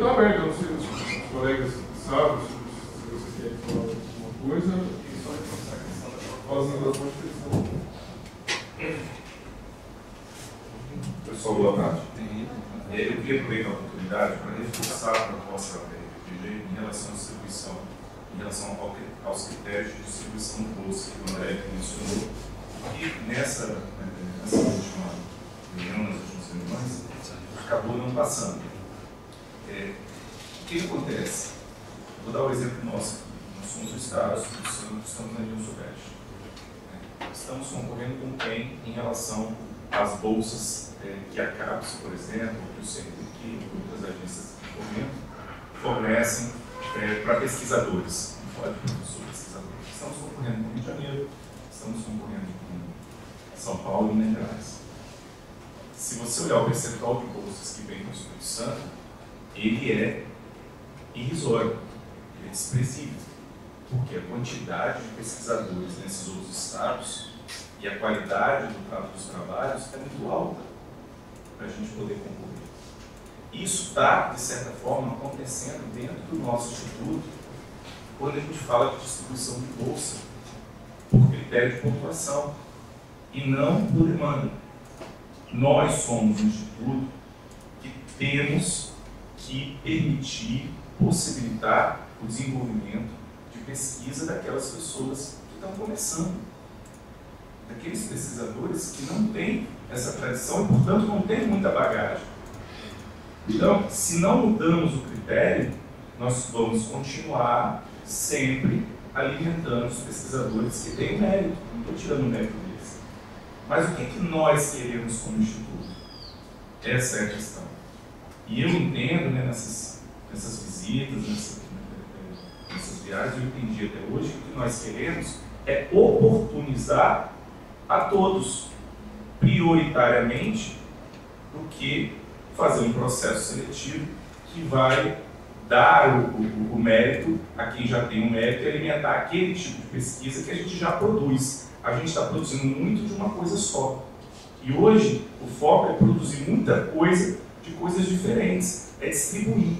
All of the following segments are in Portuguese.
está aberto, eu não sei se os colegas sabem, se vocês querem falar alguma coisa. Fazendo a Constituição. Pessoal, boa tarde. É, eu queria aproveitar a oportunidade para reforçar a proposta da PRPG em relação à distribuição, em relação ao, aos critérios de distribuição do bolsa que o André mencionou. E nessa, né, nessa última reunião, nas últimas reuniões, acabou não passando. É, o que acontece? Vou dar o um exemplo nosso aqui. Nós somos o Estado, estamos na União Soviética. Estamos concorrendo com quem em relação às bolsas é, que a CAPES, por exemplo, que o CNPq, e outras agências de fomento, fornecem é, para pesquisadores, não pode professor pesquisadores. Estamos concorrendo com o Rio de Janeiro, estamos concorrendo com São Paulo e Minas Gerais. Se você olhar o percentual de bolsas que vem do Espírito Santo, ele é irrisório, ele é desprezível, porque a quantidade de pesquisadores nesses outros estados e a qualidade do, dos trabalhos é muito alta para a gente poder concorrer. Isso está, de certa forma, acontecendo dentro do nosso instituto quando a gente distribuição de bolsa por critério de pontuação e não por demanda. Nós somos um instituto que temos que permitir, possibilitar o desenvolvimento de pesquisa daquelas pessoas que estão começando, daqueles pesquisadores que não têm essa tradição e, portanto, não têm muita bagagem. Então, se não mudamos o critério, nós vamos continuar sempre alimentando os pesquisadores que têm mérito. Não estou tirando o mérito deles. Mas o que, que nós queremos como Instituto? Essa é a questão. E eu entendo né, nessas, nessas visitas, nessas, nessas viagens, eu entendi até hoje que o que nós queremos é oportunizar a todos, prioritariamente, do que fazer um processo seletivo que vai dar o, o, o, mérito a quem já tem o mérito e alimentar aquele tipo de pesquisa que a gente já produz. A gente está produzindo muito de uma coisa só. E hoje o foco é produzir muita coisa de coisas diferentes, é distribuir,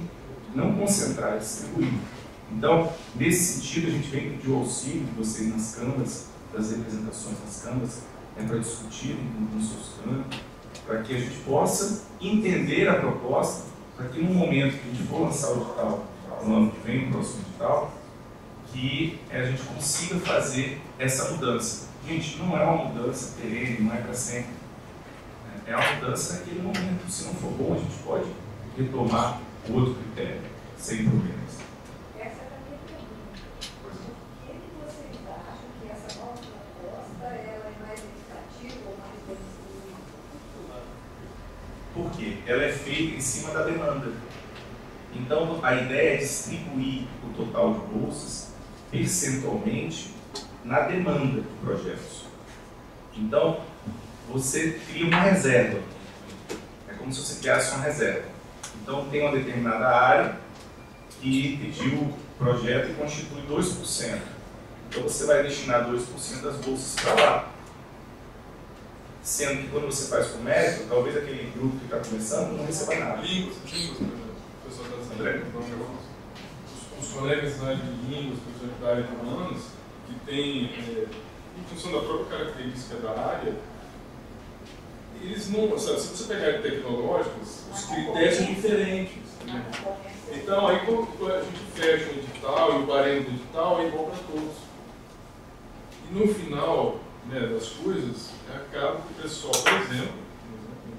não concentrar, é distribuir. Então, nesse sentido, a gente vem pedir o auxílio de vocês nas câmaras, das representações nas câmaras, é para discutirem nos seus para que a gente possa entender a proposta, para que no momento que a gente for lançar o edital, no ano que vem, o próximo edital, que a gente consiga fazer essa mudança. Gente, não é uma mudança perene, não é para sempre. É uma mudança naquele momento. Se não for bom, a gente pode retomar outro critério, sem problemas. Porque ela é feita em cima da demanda. Então, a ideia é distribuir o total de bolsas percentualmente na demanda de projetos. Então, você cria uma reserva. É como se você criasse uma reserva. Então, tem uma determinada área que pediu o projeto e constitui 2%. Então, você vai destinar 2% das bolsas para lá sendo que quando você faz com mérito, talvez aquele grupo que está começando não receba nada. Línguas, línguas, o pessoal está dizendo. Os, os colegas da área de línguas, professores da área de humanos, que tem, é, em função da própria característica da área, eles não, sabe, se você pegar tecnológicos, os critérios são diferentes. Né? Então, aí quando a gente fecha o edital e o baremo do edital é igual para todos. E no final né, das coisas, acaba que o pessoal, por exemplo,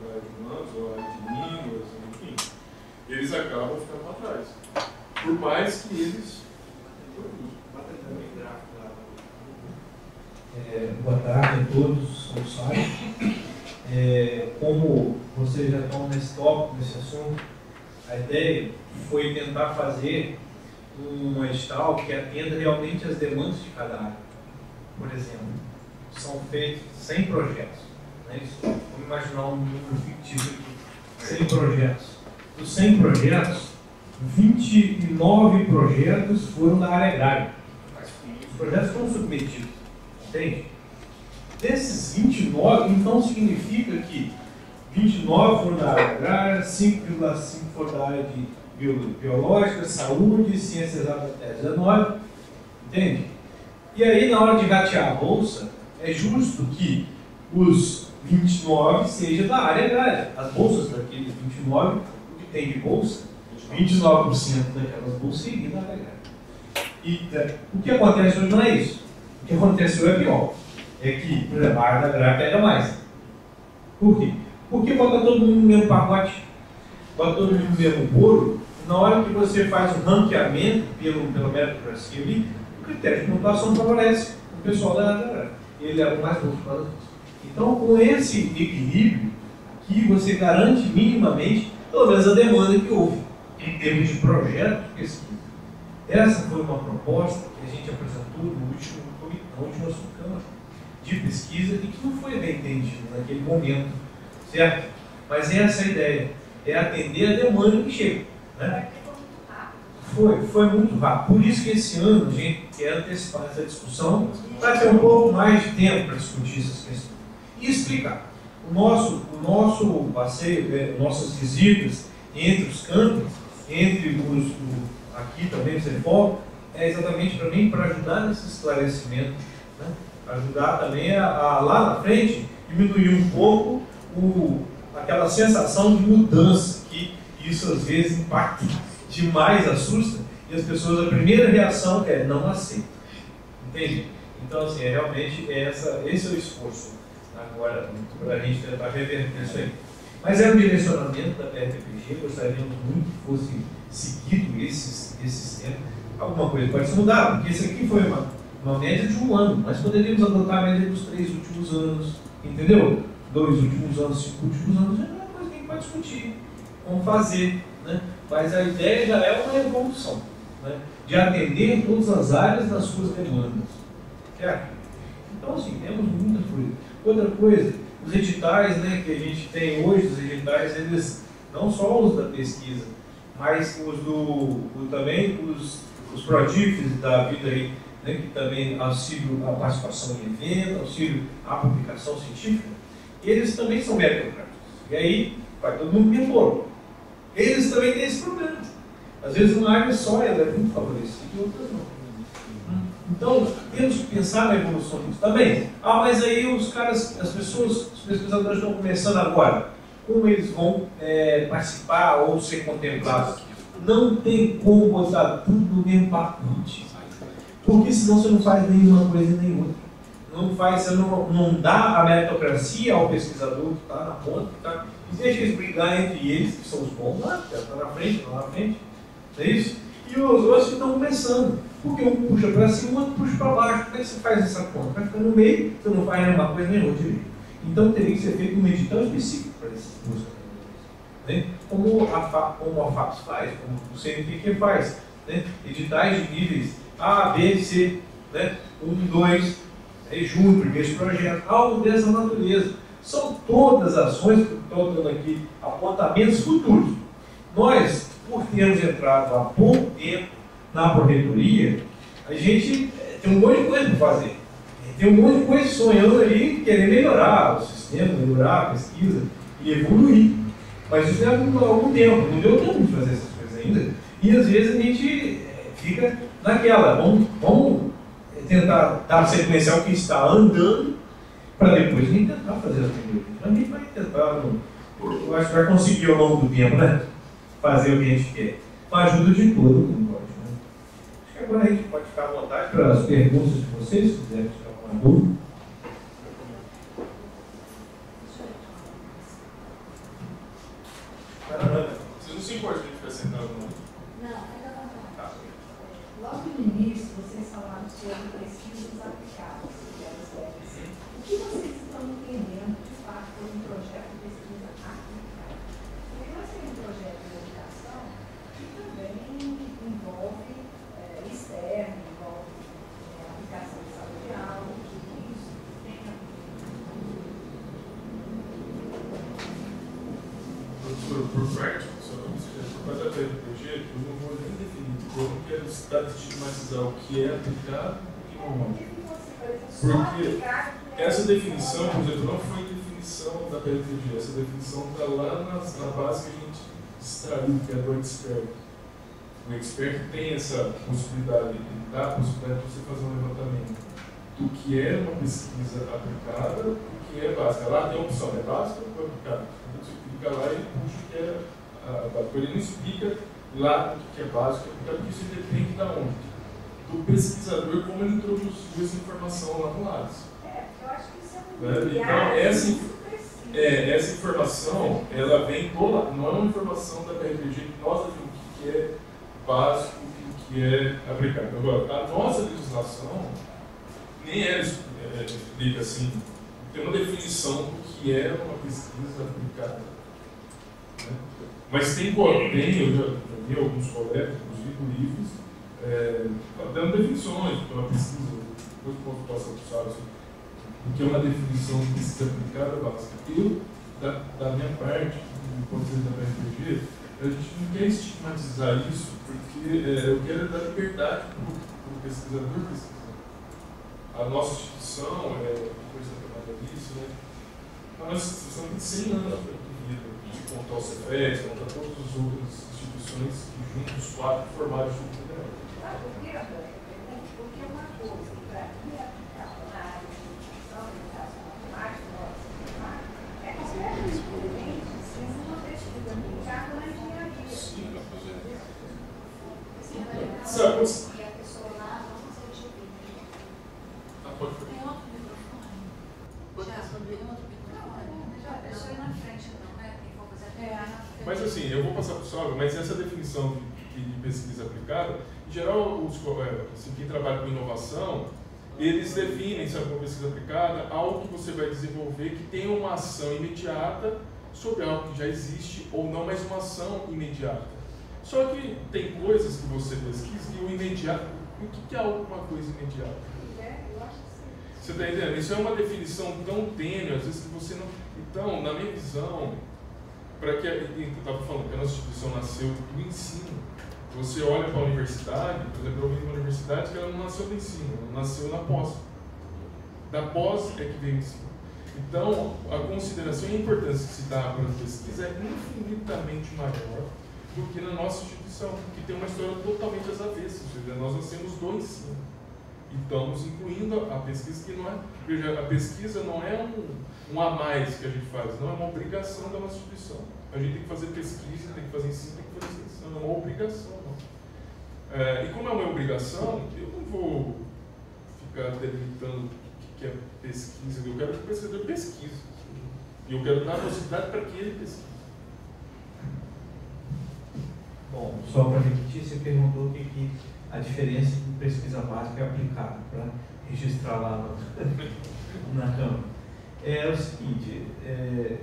na área de humanos ou área de línguas, enfim, eles acabam ficando para trás. Por mais que eles é, boa tarde a todos, como sabem. É, como vocês já estão nesse tópico, nesse assunto, a ideia foi tentar fazer um edital que atenda realmente às demandas de cada área. Por exemplo, são feitos 100 projetos. Né? Isso, vamos imaginar um número fictício aqui. 100 projetos. Dos 100 projetos, 29 projetos foram da área agrária. Os projetos foram submetidos. Entende? Desses 29, então significa que 29 foram da área agrária, 5,5 foram da área de biológicas, saúde, ciências até 19, entende? E aí, na hora de ratear a bolsa, é justo que os 29 sejam da área agrária. As bolsas daqueles 29, o que tem de bolsa, 29% daquelas bolsas seriam da área agrária. E é, o que acontece hoje não é isso. O que aconteceu é pior. É que, por exemplo, a área agrária pega mais. Por quê? Porque bota todo mundo no mesmo pacote, bota todo mundo no mesmo bolo. Na hora que você faz o ranqueamento pelo, pela meritocracia ali, o critério de pontuação favorece o pessoal da área agrária. Ele leva mais pontos para Então, com esse equilíbrio, que você garante minimamente, pelo menos a demanda que houve, em termos de projeto de pesquisa. Essa foi uma proposta que a gente apresentou no último na última subcâmara de pesquisa e que não foi bem entendido naquele momento, certo? Mas essa é a ideia, é atender a demanda que chega. Né? Foi, foi muito rápido. Por isso que esse ano a gente quer antecipar essa discussão para ter um pouco mais de tempo para discutir essas questões. E explicar. O nosso, o nosso passeio, né, nossas visitas entre os campos, entre os, aqui também no CEFOL, é exatamente mim, para ajudar nesse esclarecimento, né? ajudar também a, a, lá na frente, diminuir um pouco o, aquela sensação de mudança, que isso às vezes impacta demais, assusta, e as pessoas, a primeira reação é não aceita. Entende? Então, assim, é realmente essa, esse é o esforço agora para a gente tentar reverter isso aí. Mas é um direcionamento da PRPG, gostaríamos muito que fosse seguido esse, esse sistema. Alguma coisa pode se mudar, porque isso aqui foi uma, uma média de um ano. Nós poderíamos adotar a média dos três últimos anos, entendeu? Dois últimos anos, cinco últimos anos, é uma coisa que a gente pode discutir, como fazer. Né? Mas a ideia já é uma evolução, né? de atender todas as áreas das suas demandas. Certo? Então, assim, temos muita coisa. Outra coisa, os editais né, que a gente tem hoje, os editais, eles não só os da pesquisa, mas os do, o, também os, os prodífios da vida aí, né, que também auxílio à participação em evento, auxílio à publicação científica, eles também são meritocráticos. E aí vai todo mundo pelo Eles também têm esse problema. Às vezes uma área só ela é muito favorecida e outras não. Então, temos que pensar na evolução disso também. Ah, mas aí os caras, as pessoas, os pesquisadores estão começando agora como eles vão é, participar ou ser contemplados. Não tem como botar tudo no mesmo pacote. Porque senão você não faz nenhuma coisa nem outra. Não faz, você não, não dá a meritocracia ao pesquisador que está na ponta, que tá, e deixa eles brigar entre eles, que são os bons lá, que estão tá na frente, estão na frente. Não é isso? E os outros que estão começando. Porque um puxa para cima, outro puxa para baixo. Como é que você faz essa conta? Vai ficar no meio, você não faz nenhuma coisa nem outra direito. Então teria que ser feito um edital específico para esses buscadores. Né? Como, a, como a FAPS faz, como o CNPq faz. Né? Editais de níveis A, B, C, né? 1, 2, é, junho, primeiro projeto, algo dessa natureza. São todas ações que estou dando aqui, apontamentos futuros. Nós, por termos entrado há pouco tempo na proreitoria, a gente eh, tem um monte de coisa para fazer tem um monte de coisa sonhando ali, querendo melhorar o sistema, melhorar a pesquisa e evoluir. Mas isso leva algum tempo, não deu tempo de fazer essas coisas ainda. E às vezes a gente eh, fica naquela, vamos, vamos tentar dar sequência ao que está andando, para depois gente tentar fazer as melhorias. A gente vai tentar, eu acho que vai conseguir ao longo do tempo, né? Fazer o que a gente quer. Com a ajuda de todo mundo, pode. Né? Acho que agora a gente pode ficar à vontade para as perguntas de vocês, se quiserem dúvida? Vocês não se importam de ficar sentado, não? Ainda não. Tá. Logo no início, vocês falaram sobre pesquisas aplicadas, que elas devem ser. O que vocês estão entendendo, de fato, por um projeto de pesquisa aplicada? Porque nós temos um projeto de educação que também envolve é, externo, envolve é, aplicação de sala de aula, por, por prática, por fazer a PRPG, eu não vou nem definir, eu não quero estigmatizar o que é aplicado e o que não é. Porque essa definição, por exemplo, não foi definição da PRPG, essa definição está lá na, na base que a gente extraiu, que é do expert. O expert tem essa possibilidade, ele dá a possibilidade de você fazer um levantamento do que é uma pesquisa aplicada, do que é básica. Lá tem a opção, é básica ou aplicada? Você clica lá e puxa o que é a básica. Ele não explica lá o que é básico, porque isso depende da onde? Do pesquisador, como ele introduziu essa informação lá no LADES. Né? Então, essa, é, essa informação, ela vem toda, não é uma informação da BRPG que nós o que é básico o que é aplicado. Agora, a nossa legislação nem é, explica assim, tem uma definição do que é uma pesquisa aplicada. Né? Mas tem, tem eu já, vi alguns colegas, inclusive livros, é, dando definições para uma pesquisa, depois passar para o assim, o que é uma definição de pesquisa aplicada básica. Eu, da, da minha parte, de vista da RPG, a gente não quer estigmatizar isso, porque é, eu quero dar liberdade para o pesquisador pesquisar. A nossa instituição, é, depois da Fernanda disse, né, a nossa instituição tem 100 anos contra o Cefet, contra todas as outras instituições que juntos, quatro, formaram o Instituto Federal. Porque uma coisa que para mim é aplicável na área de educação, educação matemática, é completamente diferente se uma pesquisa aplicada na engenharia. Sim, Sabe, e a pessoa lá não se Ah, pode Tem outro microfone? Já, sobre outro microfone? Já, a pessoa na frente. Mas assim, eu vou passar para o Saulo, mas essa definição de, de, pesquisa aplicada, em geral, os, é, assim, quem trabalha com inovação, eles definem, sabe, como pesquisa aplicada, algo que você vai desenvolver que tem uma ação imediata sobre algo que já existe ou não, mas uma ação imediata. Só que tem coisas que você pesquisa e o imediato, o que é alguma coisa imediata? Você está entendendo? Isso é uma definição tão tênue, às vezes que você não. Então, na minha visão, para que eu estava falando que a nossa instituição nasceu do ensino. Você olha para a universidade, por exemplo, eu vim de uma universidade que ela não nasceu do ensino, ela nasceu na pós. Da pós é que veio o ensino. Então, a consideração e a importância que se dá para a pesquisa é infinitamente maior do que na nossa instituição, que tem uma história totalmente às avessas. Nós nascemos do ensino. E estamos incluindo a pesquisa que não é. Veja, a pesquisa não é um, um a mais que a gente faz, não é uma obrigação da nossa instituição. A gente tem que fazer pesquisa, tem que fazer ensino, tem que fazer extensão, é uma obrigação. É, e como é uma obrigação, eu não vou ficar delimitando o que é pesquisa, eu quero que o pesquisador pesquise. E eu quero dar a possibilidade para que ele pesquise. Bom, só para repetir, você perguntou o que, que a diferença de pesquisa básica é aplicada, para registrar lá no, na Câmara. É o seguinte, é,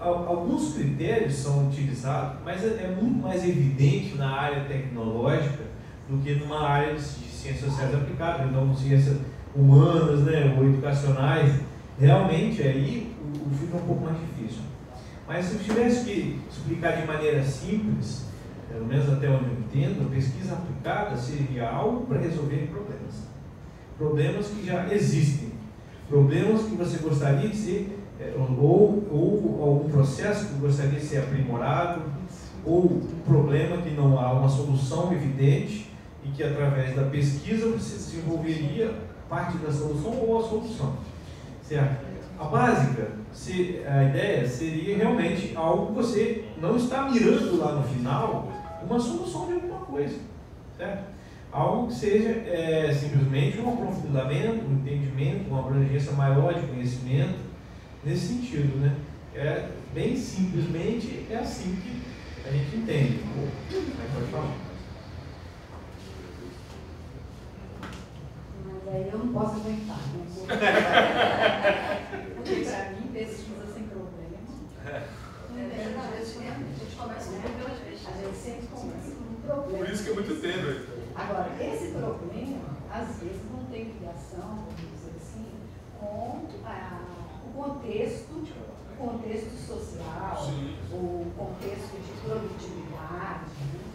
alguns critérios são utilizados, mas é, é, muito mais evidente na área tecnológica do que numa área de, ciências sociais aplicadas, então ciências humanas né, ou educacionais. Realmente aí o, o fica um pouco mais difícil. Mas se eu tivesse que explicar de maneira simples, pelo menos até onde eu entendo, pesquisa aplicada seria algo para resolver problemas. Problemas que já existem. Problemas que você gostaria de ser, é, ou, ou algum processo que gostaria de ser aprimorado, ou um problema que não há uma solução evidente e que através da pesquisa você desenvolveria parte da solução ou a solução. Certo? A básica, se, a ideia seria realmente algo que você não está mirando lá no final, uma solução de alguma coisa. Certo? Algo que seja é, simplesmente um aprofundamento, um entendimento, uma abrangência maior de conhecimento, nesse sentido. Né? É, bem simplesmente é assim que a gente entende. Mas pode falar. Mas aí eu não posso aguentar. Né? Porque para mim, pesquisa sem problema. É, a gente começa com começa com um problema. Por isso que é muito tênue. Agora, esse problema, às vezes, não tem ligação, vamos dizer assim, com a, o contexto, o contexto social, Sim. o contexto de produtividade. Né?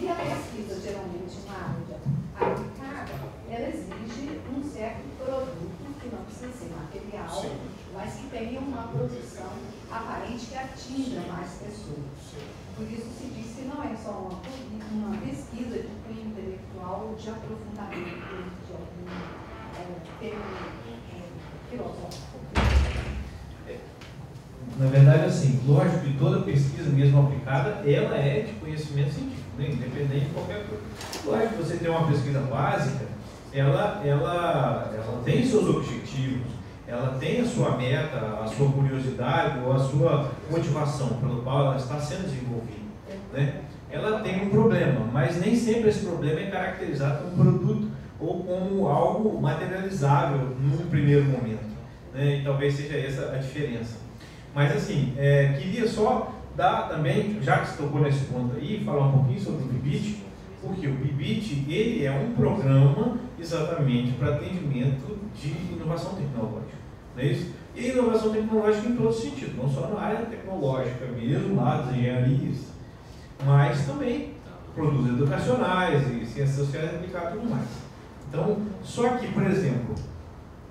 E a pesquisa, geralmente, na área aplicada, ela exige um certo produto que não precisa ser material, Sim. mas que tenha uma produção aparente que atinja mais pessoas. Por isso se diz que não é é só uma, uma pesquisa de cunho intelectual de aprofundamento de algum é, filosófico. Na verdade, assim, lógico que toda pesquisa, mesmo aplicada, ela é de conhecimento científico, né? independente de qualquer coisa. Lógico que você tem uma pesquisa básica, ela, ela, ela tem seus objetivos, ela tem a sua meta, a sua curiosidade ou a sua motivação pelo qual ela está sendo desenvolvida. Né? Ela tem um problema, mas nem sempre esse problema é caracterizado como produto ou como algo materializável num primeiro momento. Né? E talvez seja essa a diferença. Mas assim, é, queria só dar também, já que você tocou nesse ponto aí, falar um pouquinho sobre o BIBIT, porque o BIBIT ele é um programa exatamente para atendimento de inovação tecnológica. Não é isso? E inovação tecnológica em todo sentido, não só na área tecnológica mesmo, lá das engenharias, mas também produtos educacionais e ciências sociais aplicadas e tudo mais. Então, só que, por exemplo,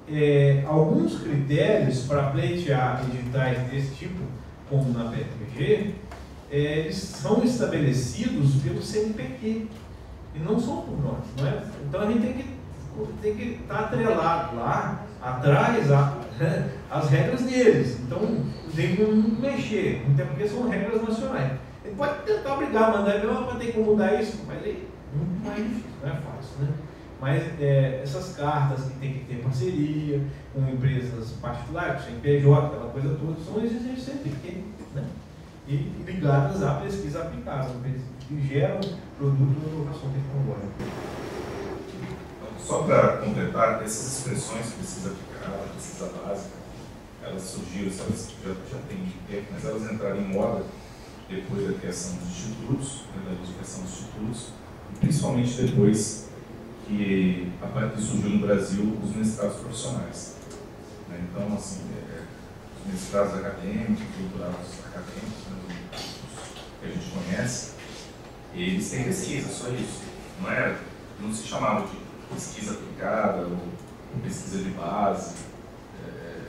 é, alguns critérios para pleitear editais desse tipo, como na PFG, é, eles são estabelecidos pelo CNPq e não são por nós. Não é? Então a gente tem que tem que estar tá atrelado lá, atrás, a, as regras deles. Então tem que mexer, até porque são regras nacionais. Pode tentar obrigar, mandar, não, mas tem como mudar isso, mas é muito mais difícil, não é fácil. Né? Mas é, essas cartas que tem que ter parceria com empresas particulares, CNPJ, aquela coisa toda, são exigências científicas, né? E ligadas à pesquisa aplicada, que geram produto de inovação tecnológica. Só para completar, essas expressões pesquisa aplicada, pesquisa básica, elas surgiram, elas já, já têm tempo, mas elas entraram em moda depois da criação dos institutos, né, da criação dos institutos, e principalmente depois que a surgiu no Brasil os mestrados profissionais. Né? Então, assim, é, os mestrados acadêmicos, doutorados acadêmicos, né, que a gente conhece, eles têm pesquisa, só isso. Não, é, não se chamava de pesquisa aplicada ou, pesquisa de base. É,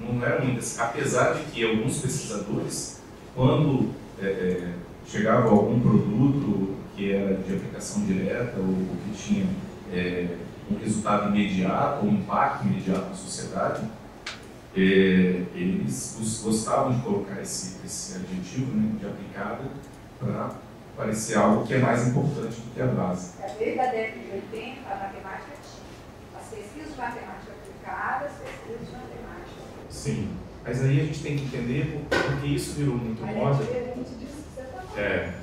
não era muito. Apesar de que alguns pesquisadores, quando é, é chegava algum produto que era de aplicação direta ou, ou que tinha é, um resultado imediato, um impacto imediato na sociedade, é, eles gostavam de colocar esse, esse adjetivo né, de aplicada para parecer algo que é mais importante do que a base. É, desde a década de 80, a matemática tinha. As pesquisas de matemática aplicada, as pesquisas de matemática. Sim, mas aí a gente tem que entender porque isso virou muito moda. É,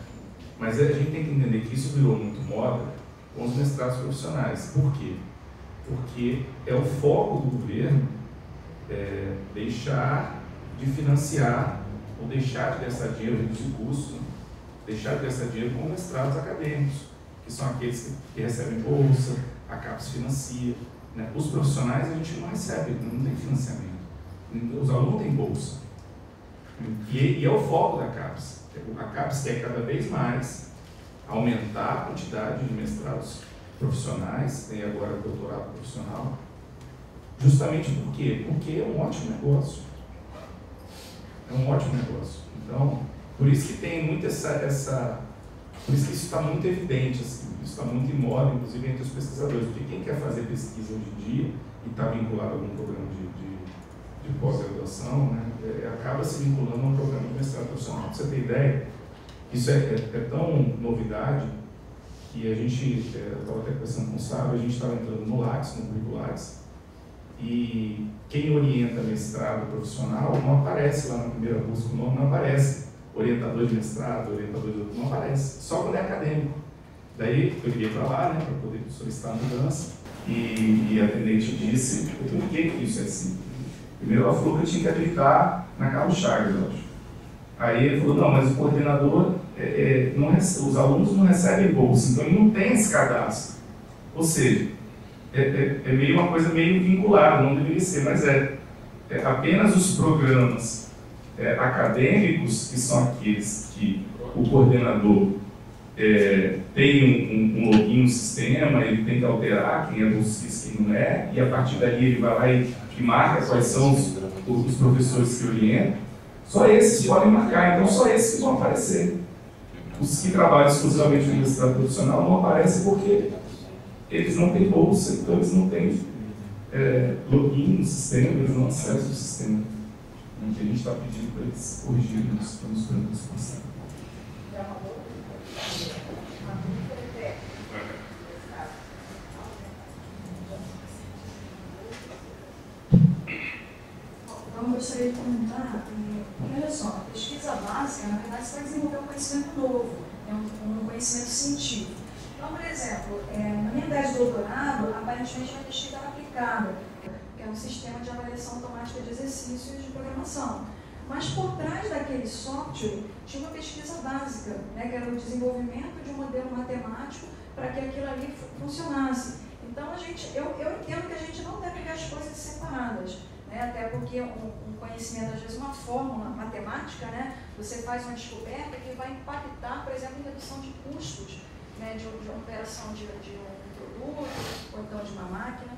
mas a gente tem que entender que isso virou muito moda com os mestrados profissionais. Por quê? Porque é o foco do governo é, deixar de financiar ou deixar de gastar dinheiro, reduzir custo, deixar de gastar dinheiro com mestrados acadêmicos, que são aqueles que, que recebem bolsa, a CAPES financia. Né? Os profissionais a gente não recebe, não tem financiamento. Os alunos têm bolsa. E, e é o foco da CAPES. A CAPES quer cada vez mais aumentar a quantidade de mestrados profissionais, tem agora doutorado profissional, justamente por quê? Porque é um ótimo negócio. É um ótimo negócio. Então, por isso que tem muito essa, essa por isso que isso está muito evidente, assim, isso está muito moda, inclusive entre os pesquisadores, porque quem quer fazer pesquisa hoje em dia e está vinculado a algum programa de, de, de pós-graduação, né, é, acaba se vinculando a um programa de mestrado profissional. Você ter ideia, isso é, é, é tão novidade que a gente, é, eu estava até conversando com o Sábio, a gente estava entrando no Lattes, no currículo Lattes, e quem orienta mestrado profissional não aparece lá na primeira busca, o nome não aparece. Orientador de mestrado, orientador de doutorado, não aparece, só quando é acadêmico. Daí eu liguei para lá, né, para poder solicitar a mudança, e, e a atendente disse, por que isso é assim? Primeiro ela falou que eu tinha que habilitar na Carlos Chagas, eu acho. Aí ele falou, não, mas o coordenador, é, é, não, os alunos não recebem bolsa, então ele não tem esse cadastro. Ou seja, é, é, é meio uma coisa meio vinculada, não deveria ser, mas é, é apenas os programas é, acadêmicos, que são aqueles que o coordenador é, tem um, um, um, login no sistema, ele tem que alterar quem é bolsista e quem não é, e a partir dali ele vai lá e, e marca quais são os, os professores que orientam. Só esses podem marcar, então só esses vão aparecer. Os que trabalham exclusivamente na universidade profissional não aparecem porque eles não têm bolsa, então eles não têm é, login no sistema, eles não acessam o sistema. O que a gente está pedindo para eles corrigirem nos planos durante esse processo. Então, eu gostaria de comentar, que, olha só, a pesquisa básica, na verdade, vai desenvolver um conhecimento novo, é um, um conhecimento científico. Então, por exemplo, é, na minha tese de doutorado, aparentemente uma pesquisa aplicada, que é um sistema de avaliação automática de exercícios de programação. Mas por trás daquele software tinha uma pesquisa básica, né, que era o desenvolvimento de um modelo matemático para que aquilo ali funcionasse. Então, a gente, eu, eu entendo que a gente não deve ver as coisas separadas né? até porque um, um, conhecimento, às vezes uma fórmula matemática, né? você faz uma descoberta que vai impactar, por exemplo, em redução de custos né? de, de uma operação de, de, um produto ou então de uma máquina.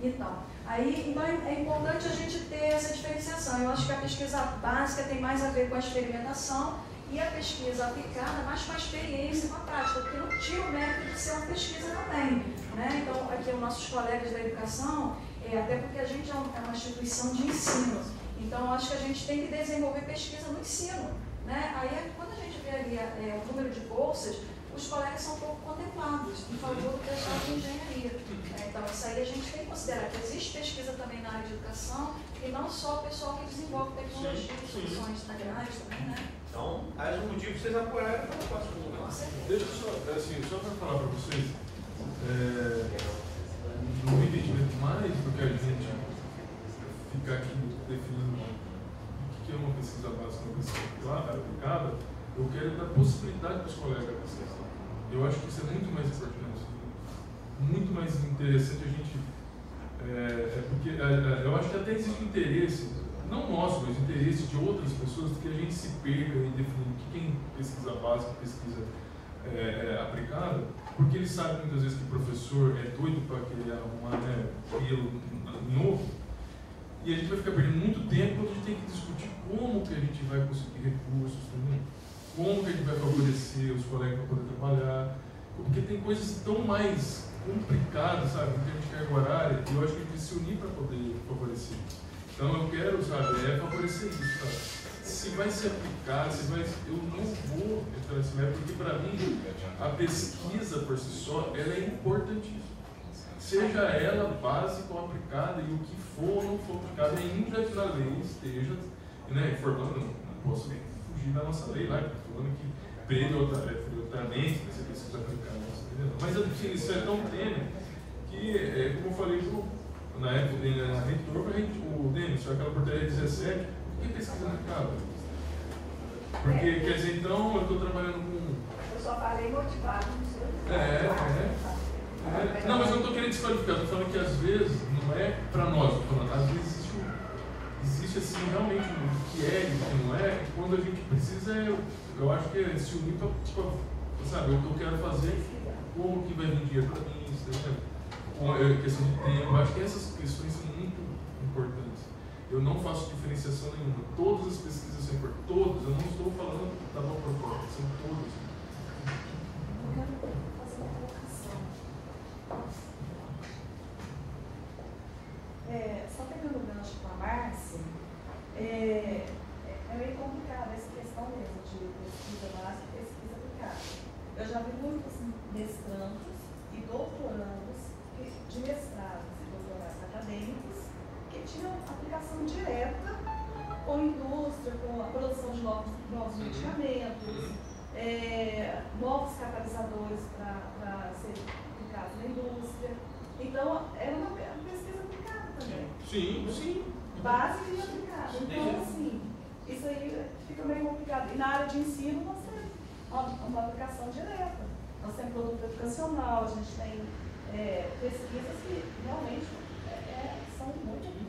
Então, aí, então é, importante a gente ter essa diferenciação. Eu acho que a pesquisa básica tem mais a ver com a experimentação e a pesquisa aplicada mais com a experiência e com a prática, porque não tira o mérito de ser uma pesquisa também. Né? Então, aqui os nossos colegas da educação, é, até porque a gente é, é uma instituição de ensino. Então, acho que a gente tem que desenvolver pesquisa no ensino. Né? Aí, quando a gente vê ali é, o número de bolsas, os colegas são pouco contemplados em favor do pessoal de engenharia. É, então, isso aí a gente tem que considerar que existe pesquisa também na área de educação e não só o pessoal que desenvolve tecnologia e soluções agrárias também, né? Então, haja um motivo vocês apoiarem para o próximo momento. Deixa eu só, assim, só para falar para vocês, é, no entendimento mais do que a gente ficar aqui definindo o que é uma pesquisa básica, uma pesquisa aplicada, eu quero dar possibilidade para os colegas de acesso. Eu acho que isso é muito mais importante, muito mais interessante a gente. É, é porque é, eu acho que até existe interesse, não nosso, mas interesse de outras pessoas, que a gente se perca em definir o que é pesquisa básica, pesquisa é, é, aplicada, porque eles sabem muitas vezes que o professor é doido para querer arrumar né, pelo novo, e a gente vai ficar perdendo muito tempo quando a gente tem que discutir como que a gente vai conseguir recursos, como que a gente vai favorecer os colegas para poder trabalhar, porque tem coisas tão mais complicadas, sabe, que a gente quer horário, e eu acho que a gente tem que se unir para poder favorecer. Então eu quero, sabe, é favorecer isso, sabe? Se vai se aplicar, se vai, eu não vou entrar nesse método, porque para mim a pesquisa por si só, ela é importantíssima. Seja ela básica ou aplicada, e o que for ou não for aplicado, ainda que na lei esteja né, informando, não, não posso fugir da nossa lei lá, falando que prioritariamente vai ser preciso aplicar a nossa lei. Mas assim, isso é tão tênue que, é, como eu falei pro, na época na reitor, o Denis, aquela portaria 17, por que pesquisa aplicada? Porque, é. quer dizer, então eu estou trabalhando com. Eu só falei motivado no seu. É, é. é. Não, mas eu não estou querendo desqualificar, estou falando que às vezes não é para nós, falando, às vezes existe assim realmente o que é e o que não é, quando a gente precisa, eu, eu acho que é se unir para, tipo, sabe, o que eu quero fazer, como que vai vir dinheiro para mim, com a questão de tempo, eu acho que essas questões. Eu não faço diferenciação nenhuma, todas as pesquisas são importantes, todas, eu não estou falando da boa proposta, são todas. Eu quero fazer uma colocação. É, só pegando o gancho com a Márcia, é, é meio complicado essa questão mesmo de pesquisa básica e pesquisa aplicada. Eu já vi muitos mestrandos e doutorandos de mestrados e doutorados acadêmicos que tinham aplicação direta com a indústria, com a produção de novos, novos uhum. medicamentos, é, novos catalisadores para serem aplicados na indústria. Então, era uma pesquisa aplicada também. Sim, sim. Básica e aplicada. Então, assim, isso aí fica meio complicado. E na área de ensino, nós temos uma, uma aplicação direta. Nós temos produto educacional, a gente tem é, pesquisas que realmente é, é são muito.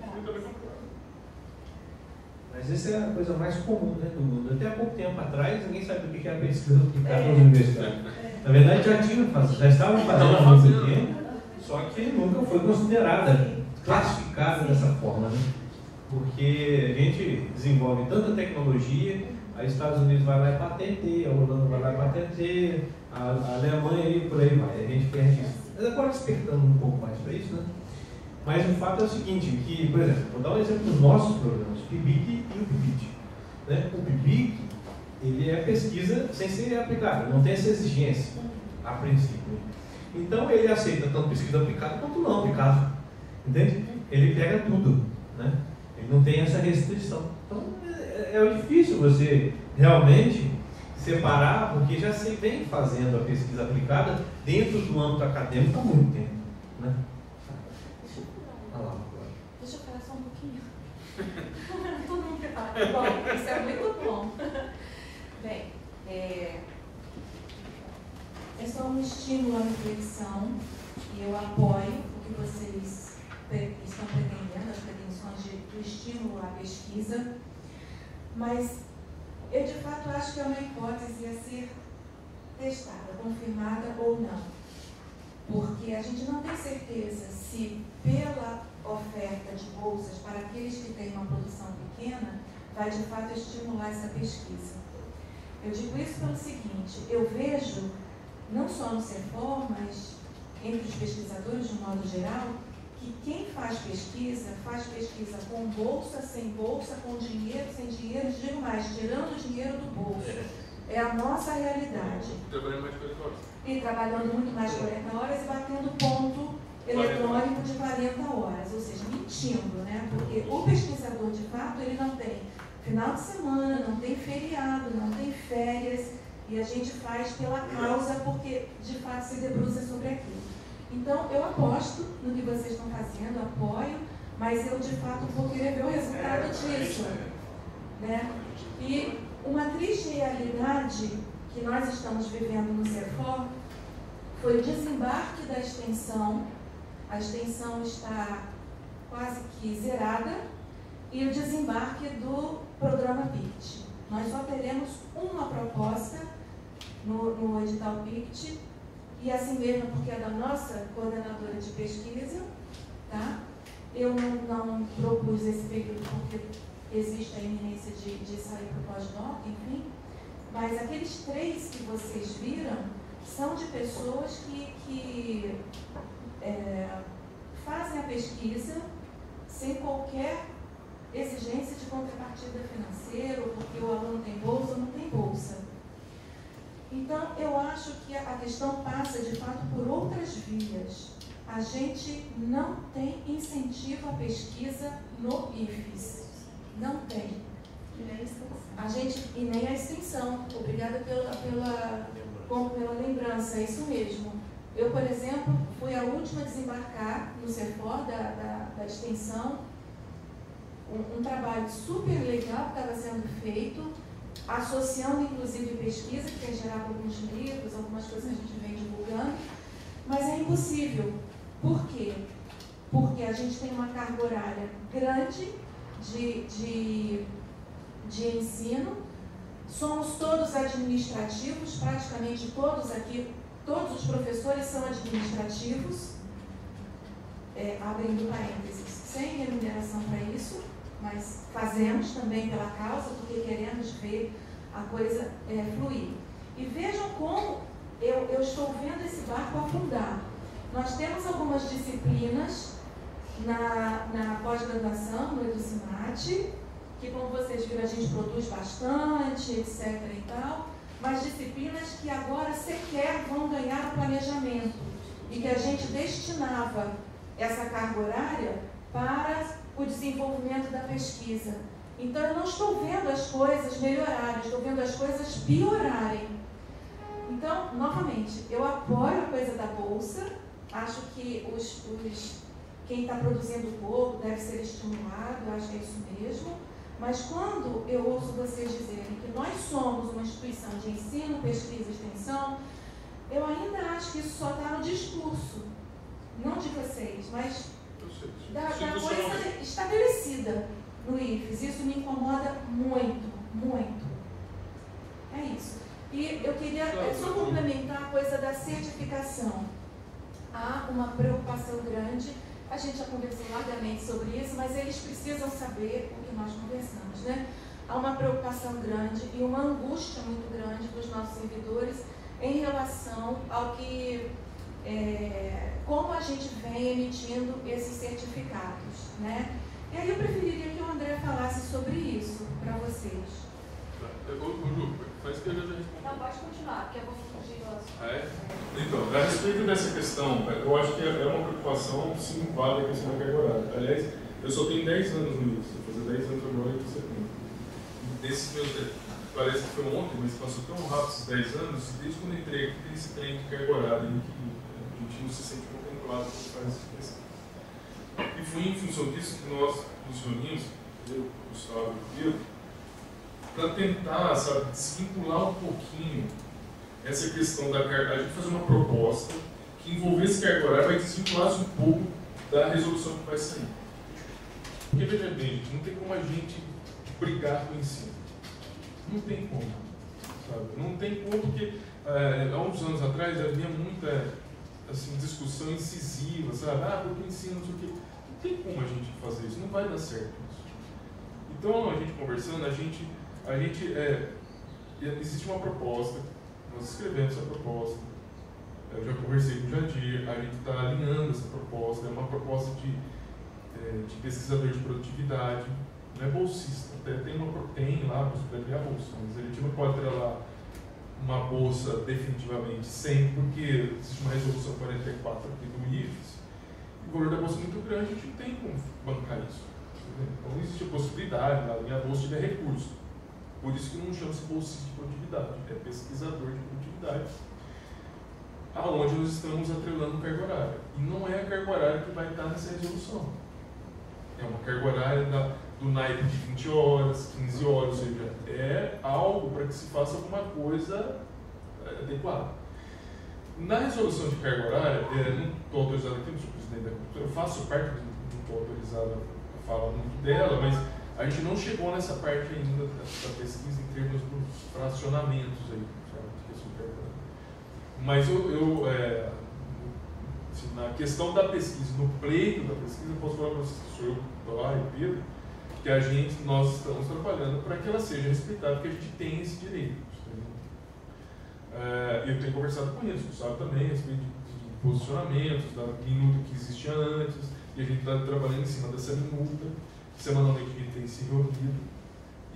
Mas essa é a coisa mais comum né, do mundo. Até há pouco tempo atrás, ninguém sabia o que era pesquisa aplicada é. nas universidades. É. Na verdade, já tinham já estavam fazendo há muito tempo, só que nunca foi considerada, classificada dessa forma. Né? Porque a gente desenvolve tanta tecnologia, Aí Estados Unidos vai lá e patenteia, a Holanda vai lá e patenteia, a, a Alemanha e por aí vai. A gente perde isso. Mas agora despertando um pouco mais para isso, né? Mas o fato é o seguinte, que, por exemplo, vou dar um exemplo dos nossos programas, o PIBIC e o PIBIT. Né? O PIBIC, ele é pesquisa sem ser aplicada, não tem essa exigência, a princípio. Então ele aceita tanto pesquisa aplicada quanto não aplicada. Entende? Ele pega tudo. Né? Ele não tem essa restrição. Então é, é difícil você realmente separar, porque já se vem fazendo a pesquisa aplicada dentro do âmbito acadêmico há muito tempo. Né? Deixa eu falar só um pouquinho. Todo mundo preparado. Bom, isso é muito bom. Bem, é, é só um estímulo à reflexão e eu apoio o que vocês estão pretendendo, as pretensões de, do estímulo à pesquisa, mas eu de fato acho que é uma hipótese a ser testada, confirmada ou não. Porque a gente não tem certeza se pela oferta de bolsas para aqueles que têm uma produção pequena, vai de fato estimular essa pesquisa. Eu digo isso pelo seguinte, eu vejo, não só no CEFOR, mas entre os pesquisadores de um modo geral, que quem faz pesquisa, faz pesquisa com bolsa, sem bolsa, com dinheiro, sem dinheiro, digo mais, tirando o dinheiro do bolso. É a nossa realidade. Trabalhando mais 40 horas. E trabalhando muito mais 40 horas e batendo ponto eletrônico de 40 horas, ou seja, mentindo, né? Porque o pesquisador, de fato, ele não tem final de semana, não tem feriado, não tem férias, e a gente faz pela causa porque, de fato, se debruça sobre aquilo. Então, eu aposto no que vocês estão fazendo, apoio, mas eu, de fato, vou querer ver o resultado disso. Né? E uma triste realidade que nós estamos vivendo no CEFOR foi o desembarque da extensão a extensão está quase que zerada, e o desembarque do programa PICT. Nós só teremos uma proposta no, no edital PICT, e assim mesmo, porque é da nossa coordenadora de pesquisa, tá? eu não, não propus esse período porque existe a iminência de, de sair para o pós-doc, enfim, mas aqueles três que vocês viram são de pessoas que, que é, fazem a pesquisa sem qualquer exigência de contrapartida financeira, ou porque o aluno tem bolsa ou não tem bolsa. Então, eu acho que a questão passa, de fato, por outras vias. A gente não tem incentivo à pesquisa no IFES. Não tem. A gente, e nem a extensão. Obrigada pela, pela, pela lembrança, é isso mesmo. Eu, por exemplo, fui a última a desembarcar no CEFOR da, da, da extensão, um, um, trabalho super legal que estava sendo feito, associando inclusive pesquisa, que tem gerado alguns livros, algumas coisas que a gente vem divulgando, mas é impossível. Por quê? Porque a gente tem uma carga horária grande de, de, de ensino, somos todos administrativos, praticamente todos aqui Todos os professores são administrativos, é, abrindo parênteses, sem remuneração para isso, mas fazemos também pela causa, porque queremos ver a coisa é, fluir. E vejam como eu, eu estou vendo esse barco afundar. Nós temos algumas disciplinas na, na pós-graduação, no EduCimate, que como vocês viram a gente produz bastante, etc. e tal mas disciplinas que agora sequer vão ganhar o planejamento e que a gente destinava essa carga horária o desenvolvimento da pesquisa. Então, eu não estou vendo as coisas melhorarem, estou vendo as coisas piorarem. Então, novamente, eu apoio a coisa da bolsa, acho que os, os quem está produzindo pouco deve ser estimulado, acho que é isso mesmo. Mas quando eu ouço vocês dizerem que nós somos uma instituição de ensino, pesquisa e extensão, eu ainda acho que isso só está no discurso. Não de vocês, mas da, da coisa estabelecida no IFES. Isso me incomoda muito, muito. É isso. E eu queria só complementar a coisa da certificação. Há uma preocupação grande a gente já conversou largamente sobre isso, mas eles precisam saber o que nós conversamos, né? há uma preocupação grande e uma angústia muito grande dos nossos servidores em relação ao que, é, como a gente vem emitindo esses certificados, né? E aí eu preferiria que o André falasse sobre isso para vocês. Ô, Ju, faz que eu já respondi. Não, pode continuar, porque eu vou fugir do assunto. Ah, é? Então, a respeito dessa questão, eu acho que é uma preocupação, sim, válida a questão da carga horária. Aliás, eu só tenho 10 anos nisso, vou fazer 10 anos agora em setembro. Desses meus, parece que foi ontem, mas passou tão rápido esses 10 anos, desde quando entrei aqui, tem esse trem de carga horária em que a gente não se sente contemplado faz essa questão. E foi em função disso que nós nos reunimos, eu, Gustavo e o para tentar, sabe, desvincular um pouquinho essa questão da carga, a gente fazer uma proposta que envolvesse carga horária, vai desvincular um pouco da resolução que vai sair. Porque veja bem, não tem como a gente brigar com o ensino. Não tem como. Sabe? Não tem como porque é, há uns anos atrás havia muita assim, discussão incisiva, sabe? Ah, porque ensino, não sei o. Não tem como a gente fazer isso, não vai dar certo isso. Então, a gente conversando, a gente a gente, é, existe uma proposta, nós escrevemos essa proposta, eu já conversei com o Jadir, a gente está alinhando essa proposta, é uma proposta de, é, de pesquisador de produtividade, não é bolsista, até tem, uma, tem lá a possibilidade de ganhar bolsa, mas a gente não pode ter lá uma bolsa definitivamente sem, porque existe uma resolução 44 aqui do IFES, o valor da bolsa é muito grande, a gente não tem como bancar isso. Então existe a possibilidade, lá em a bolsa tiver recurso. Por isso que não chama-se bolsista de produtividade, é pesquisador de produtividade. Aonde nós estamos atrelando carga horária. E não é a carga horária que vai estar nessa resolução. É uma carga horária da, do naipe de 20 horas, 15 horas, ou seja, é algo para que se faça alguma coisa é, adequada. Na resolução de carga horária, é, não estou autorizado aqui, não sou presidente da cultura, eu faço parte, não estou autorizado a falar muito dela, mas a gente não chegou nessa parte ainda da, pesquisa em termos dos fracionamentos aí, Mas eu, eu é, assim, na questão da pesquisa, no pleito da pesquisa, eu posso falar para vocês, sou eu, e Pedro, que a gente, nós estamos trabalhando para que ela seja respeitada, porque a gente tem esse direito. É, eu tenho conversado com eles, sabe também, a respeito de, de posicionamentos, da minuta que existia antes, e a gente está trabalhando em cima dessa minuta semanalmente a gente tem se reunido.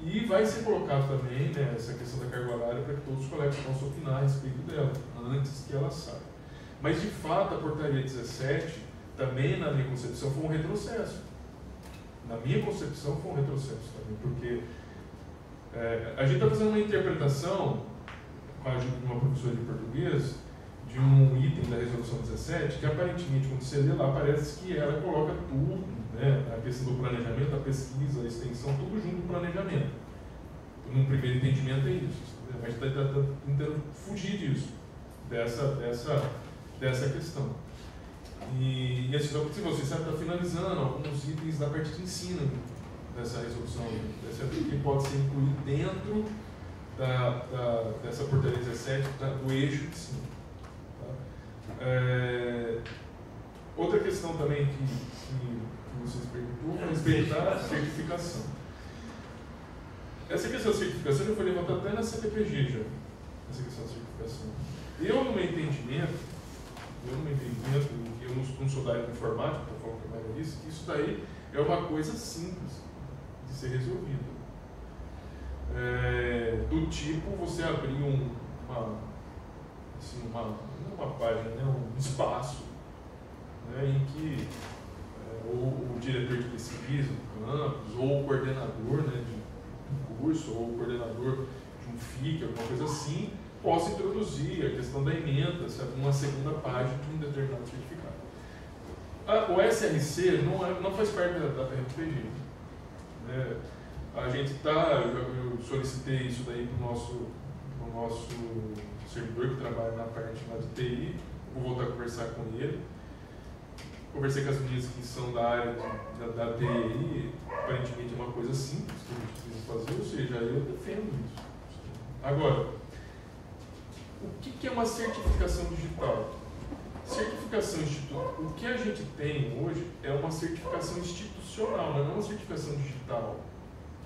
E vai ser colocado também né, essa questão da carga horária para que todos os colegas possam opinar a respeito dela, antes que ela saia. Mas, de fato, a portaria 17, também na minha concepção, foi um retrocesso. Na minha concepção, foi um retrocesso também, porque é, a gente está fazendo uma interpretação, com a ajuda de uma professora de português, de um item da resolução 17, que aparentemente, quando você lê lá, parece que ela coloca tudo né? a questão do planejamento, a pesquisa, a extensão, tudo junto com o planejamento. Num primeiro entendimento é isso. A gente está tá, tá tentando fugir disso, dessa, dessa, dessa questão. E, e assim, se você sabe, está finalizando alguns itens da parte de ensino dessa resolução, dessa, que pode ser incluído dentro da, da, dessa portaria 17 da, do eixo de ensino. Tá? É, outra questão também que, que vocês perguntou, a respeito da certificação. Essa questão da certificação já foi levantada até na CPPG já, essa questão da certificação. Eu, no meu entendimento, eu no meu entendimento, eu não, sou da área de informática, estou falando que a Maria disse, isso daí é uma coisa simples de ser resolvida. É, do tipo você abrir um, uma, assim, uma, uma página, né, um espaço né, em que ou o diretor de pesquisa do campus, ou o coordenador né, de um curso, ou o coordenador de um FIC, alguma coisa assim, possa introduzir a questão da emenda, uma segunda página de um determinado certificado. O SRC não, é, não faz parte da, da PRPG. Né? A gente está, eu, eu, solicitei isso daí para o nosso, nosso servidor que trabalha na parte lá de TI, vou voltar a conversar com ele conversei com as meninas que são da área de, da, da TI, aparentemente é uma coisa simples que a gente precisa fazer, ou seja, eu defendo isso. Agora, o que, que é uma certificação digital? Certificação institucional, o que a gente tem hoje é uma certificação institucional, não é uma certificação digital.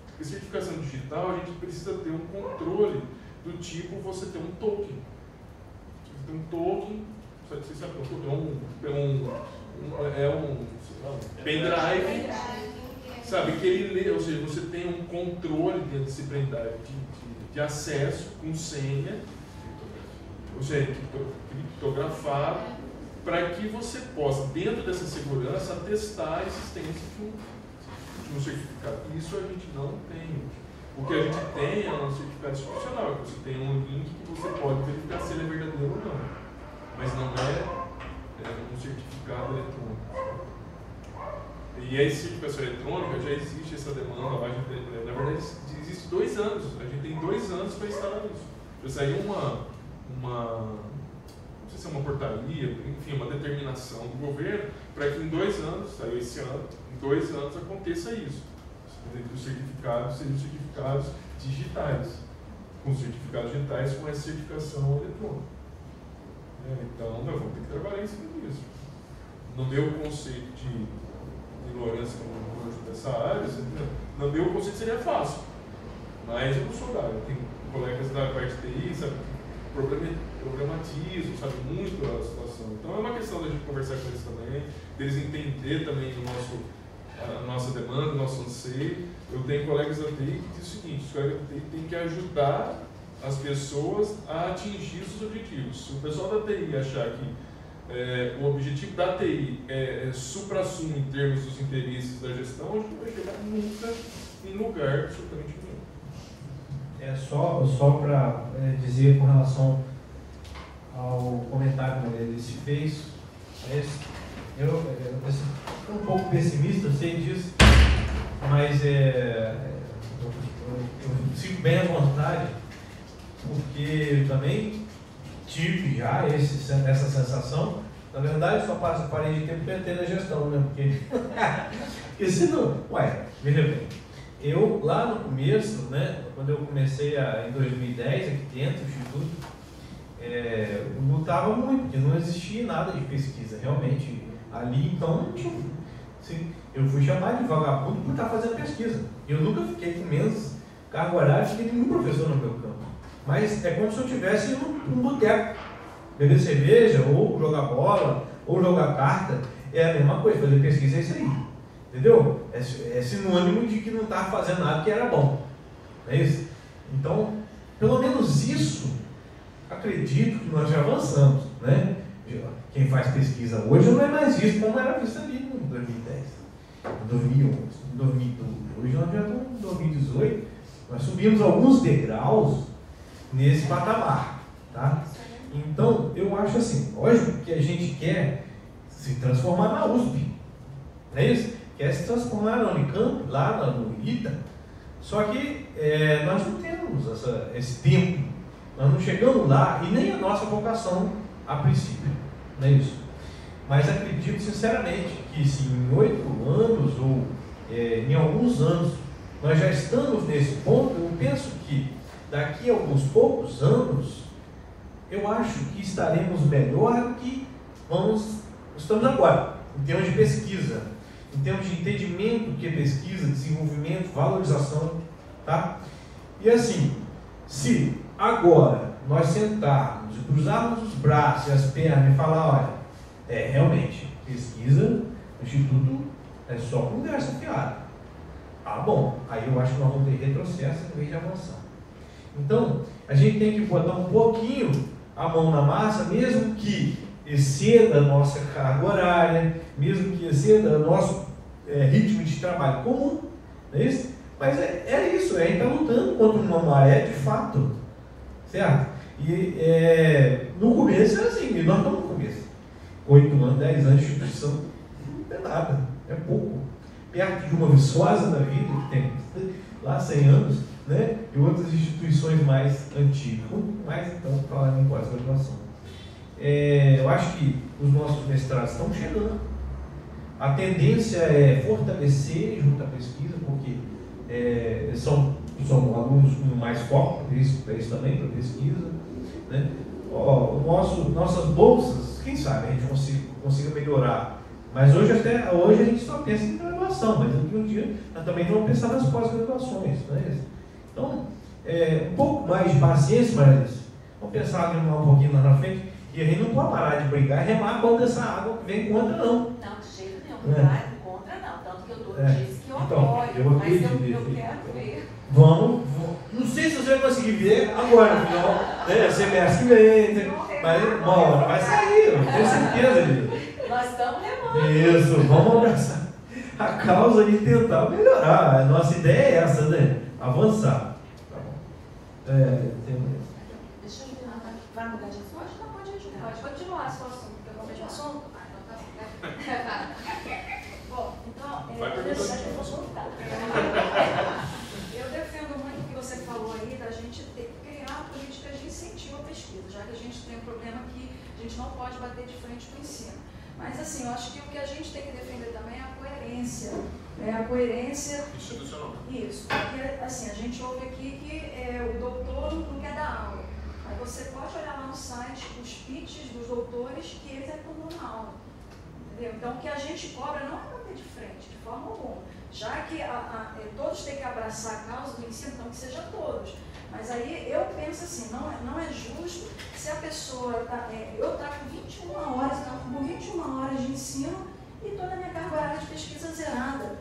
Porque certificação digital a gente precisa ter um controle do tipo você ter um token. Você tem um token, você sabe é um é um, é um, um pendrive, sabe, que ele lê, ou seja, você tem um controle dentro desse pendrive de, de, de acesso com senha, ou seja, criptografado, para que você possa, dentro dessa segurança, testar a existência de um, de um certificado. Isso a gente não tem. O que a gente tem é um certificado institucional, que você tem um link que você pode verificar se ele é verdadeiro ou não. Mas não é, é um certificado eletrônico. E a certificação eletrônica já existe essa demanda lá, na verdade existe dois anos, a gente tem dois anos para instalar isso. Já saiu uma, uma se é uma portaria, enfim, uma determinação do governo, para que em dois anos, saiu esse ano, em dois anos aconteça isso. Os certificados sejam certificados digitais, com certificados digitais com essa certificação eletrônica. É, então, nós vamos ter que trabalhar em cima disso. No meu conceito de ignorância como dessa área, no meu conceito seria fácil. Mas eu não sou da área. Tem colegas da parte de TI, sabe, problematizam, sabe, muito a situação. Então é uma questão da gente conversar com eles também, deles entender também o nosso, a nossa demanda, o nosso anseio. Eu tenho colegas da TI que dizem o seguinte, os colegas da TI têm que ajudar as pessoas a atingir os objetivos. Se o pessoal da TI achar que é, o objetivo da TI é, é supra-sumo em termos dos interesses da gestão, a gente não vai chegar nunca em lugar absolutamente nenhum. É só, só para é, dizer com relação ao comentário que ele se fez, é, eu, eu, eu um pouco pessimista, eu sei disso, mas é, eu, eu, fico bem à vontade, porque eu também tive já esse, essa sensação. Na verdade, só passo parei de tempo PT na gestão, né? Porque, porque senão, ué, veja bem, eu lá no começo, né, quando eu comecei a, em 2010 aqui dentro do Instituto, é, lutava muito, porque não existia nada de pesquisa realmente ali, então não tinha. Assim, eu fui chamado de vagabundo por estar fazendo pesquisa. Eu nunca fiquei com menos cargo horário que nenhum professor no meu campo. Mas é como se eu tivesse num, num boteco, beber cerveja, ou jogar bola, ou jogar carta. É a mesma coisa, fazer pesquisa é isso aí. Entendeu? É, é sinônimo de que não estava fazendo nada que era bom. Não é isso? Então, pelo menos isso, acredito que nós já avançamos. Né? Quem faz pesquisa hoje não é mais visto como era visto ali em 2010, em 2011, em 2012. Hoje nós já estamos em 2018. Nós subimos alguns degraus nesse patamar. Tá? Então, eu acho assim, lógico que a gente quer se transformar na USP. Não é isso? Quer se transformar na Unicamp, lá no ITA. Só que é, nós não temos essa, esse tempo. Nós não chegamos lá e nem a nossa vocação a princípio. Não é isso? Mas acredito sinceramente que se em oito anos ou é, em alguns anos nós já estamos nesse ponto, eu penso que daqui a alguns poucos anos, eu acho que estaremos melhor do que vamos, estamos agora, em termos de pesquisa, em termos de entendimento do que é pesquisa, desenvolvimento, valorização, tá? E assim, se agora nós sentarmos, cruzarmos os braços e as pernas e falar, olha, é realmente, pesquisa, o Instituto é só conversa fiada. Ah, bom, aí eu acho que nós vamos ter retrocesso em vez de avançar. Então, a gente tem que botar um pouquinho a mão na massa, mesmo que exceda a nossa carga horária, mesmo que exceda o nosso é, ritmo de trabalho comum, não é isso? Mas é, é isso, é a gente está lutando contra uma maré de fato, certo? E é, no começo é assim, e nós estamos no começo. Oito anos, dez anos de instituição, não é nada, é pouco. Perto de uma viçosa da vida, que tem lá 100 anos, né? e outras instituições mais antigas. Mais, então, falar em pós-graduação. É, eu acho que os nossos mestrados estão chegando. A tendência é fortalecer junto à pesquisa, porque é, são, são alunos com mais foco para isso, isso também, para pesquisa. Né? Ó, nosso, nossas bolsas, quem sabe a gente consiga, consiga melhorar Mas hoje, até, hoje a gente só pensa em graduação, mas daqui um dia nós também vamos pensar nas pós-graduações. Não é isso? Então, é, um pouco mais de paciência, mas vamos pensar um pouquinho lá na frente. E a gente não pode parar de brigar e remar contra essa água que vem contra, não. Não, de jeito nenhum. É. Contra não. Tanto que eu tô, é. disse que eu então, apoio, eu mas eu, eu quero. Vamos, vamos, não sei se você vai conseguir ver agora, afinal, né? Semestre que vem, mas uma hora vai sair, eu tenho certeza disso. Nós estamos remando. Isso, vamos abraçar a causa de tentar melhorar. A nossa ideia é essa, né? Avançar. Tá bom. É, tem... Deixa eu ver, vai mudar de assunto? Acho que não pode ajudar. Pode continuar seu assunto, porque eu de assunto. Ah, então tá. Bom, então, é, eu, deixo, eu vou voltar. Eu defendo muito o que você falou aí da gente ter, criar políticas de incentivo à pesquisa, já que a gente tem um problema que a gente não pode bater de frente com o ensino. Mas, assim, eu acho que o que a gente tem que defender também é a coerência. É a coerência. Institucional. Isso. Porque, assim, a gente ouve aqui que é, o doutor não quer dar aula. Aí você pode olhar lá no site os pitches dos doutores que eles é tudo na aula. Entendeu? Então, o que a gente cobra não é bater de frente, de forma alguma. Já que a, a, é, todos têm que abraçar a causa do ensino, então que seja todos. Mas aí eu penso assim, não, é, não é justo se a pessoa está. É, eu trago 21 horas, então, com 21 horas de ensino e toda a minha carga horária de pesquisa zerada.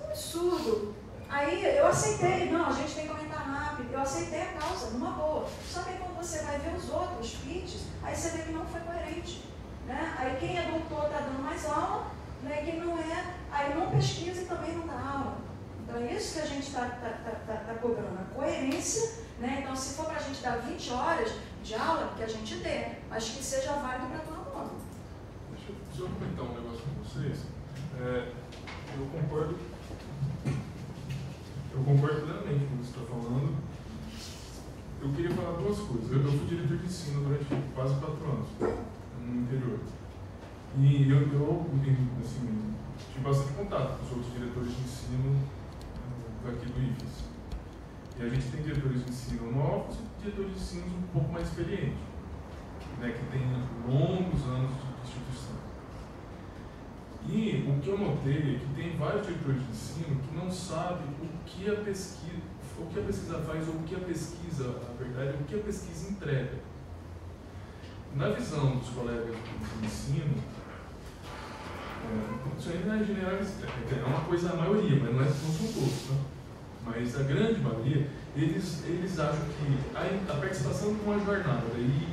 É um absurdo. Aí eu aceitei, não, a gente tem que aumentar rápido, eu aceitei a causa, numa boa. Só que aí quando você vai ver os outros pitches, aí você vê que não foi coerente. Né? Aí quem é doutor está dando mais aula, né? quem não é, aí não pesquisa e também não dá aula. Então é isso que a gente está tá, tá, tá, tá cobrando, a coerência né? Então, se for para a gente dar 20 horas de aula, que a gente dê, mas que seja válido para todo mundo. Deixa eu, deixa eu comentar um negócio com vocês. É, eu concordo. Eu concordo plenamente com o que você está falando. Eu queria falar duas coisas. Eu, eu fui diretor de ensino durante quase quatro anos no interior. E eu, eu assim, tive bastante contato com os outros diretores de ensino daqui do IFES. E a gente tem diretores de ensino novos e diretores de ensino um pouco mais experientes, né, que têm longos anos de instituição. E o que eu notei é que tem vários diretores de ensino que não sabem o que a pesquisa, o que a pesquisa faz ou o que a pesquisa, na verdade, o que a pesquisa entrega. Na visão dos colegas de ensino, é, isso não é generalizado, é uma coisa a maioria, mas não, é, não são todos. Tá? Mas a grande maioria, eles, eles acham que a, a participação de uma jornada e,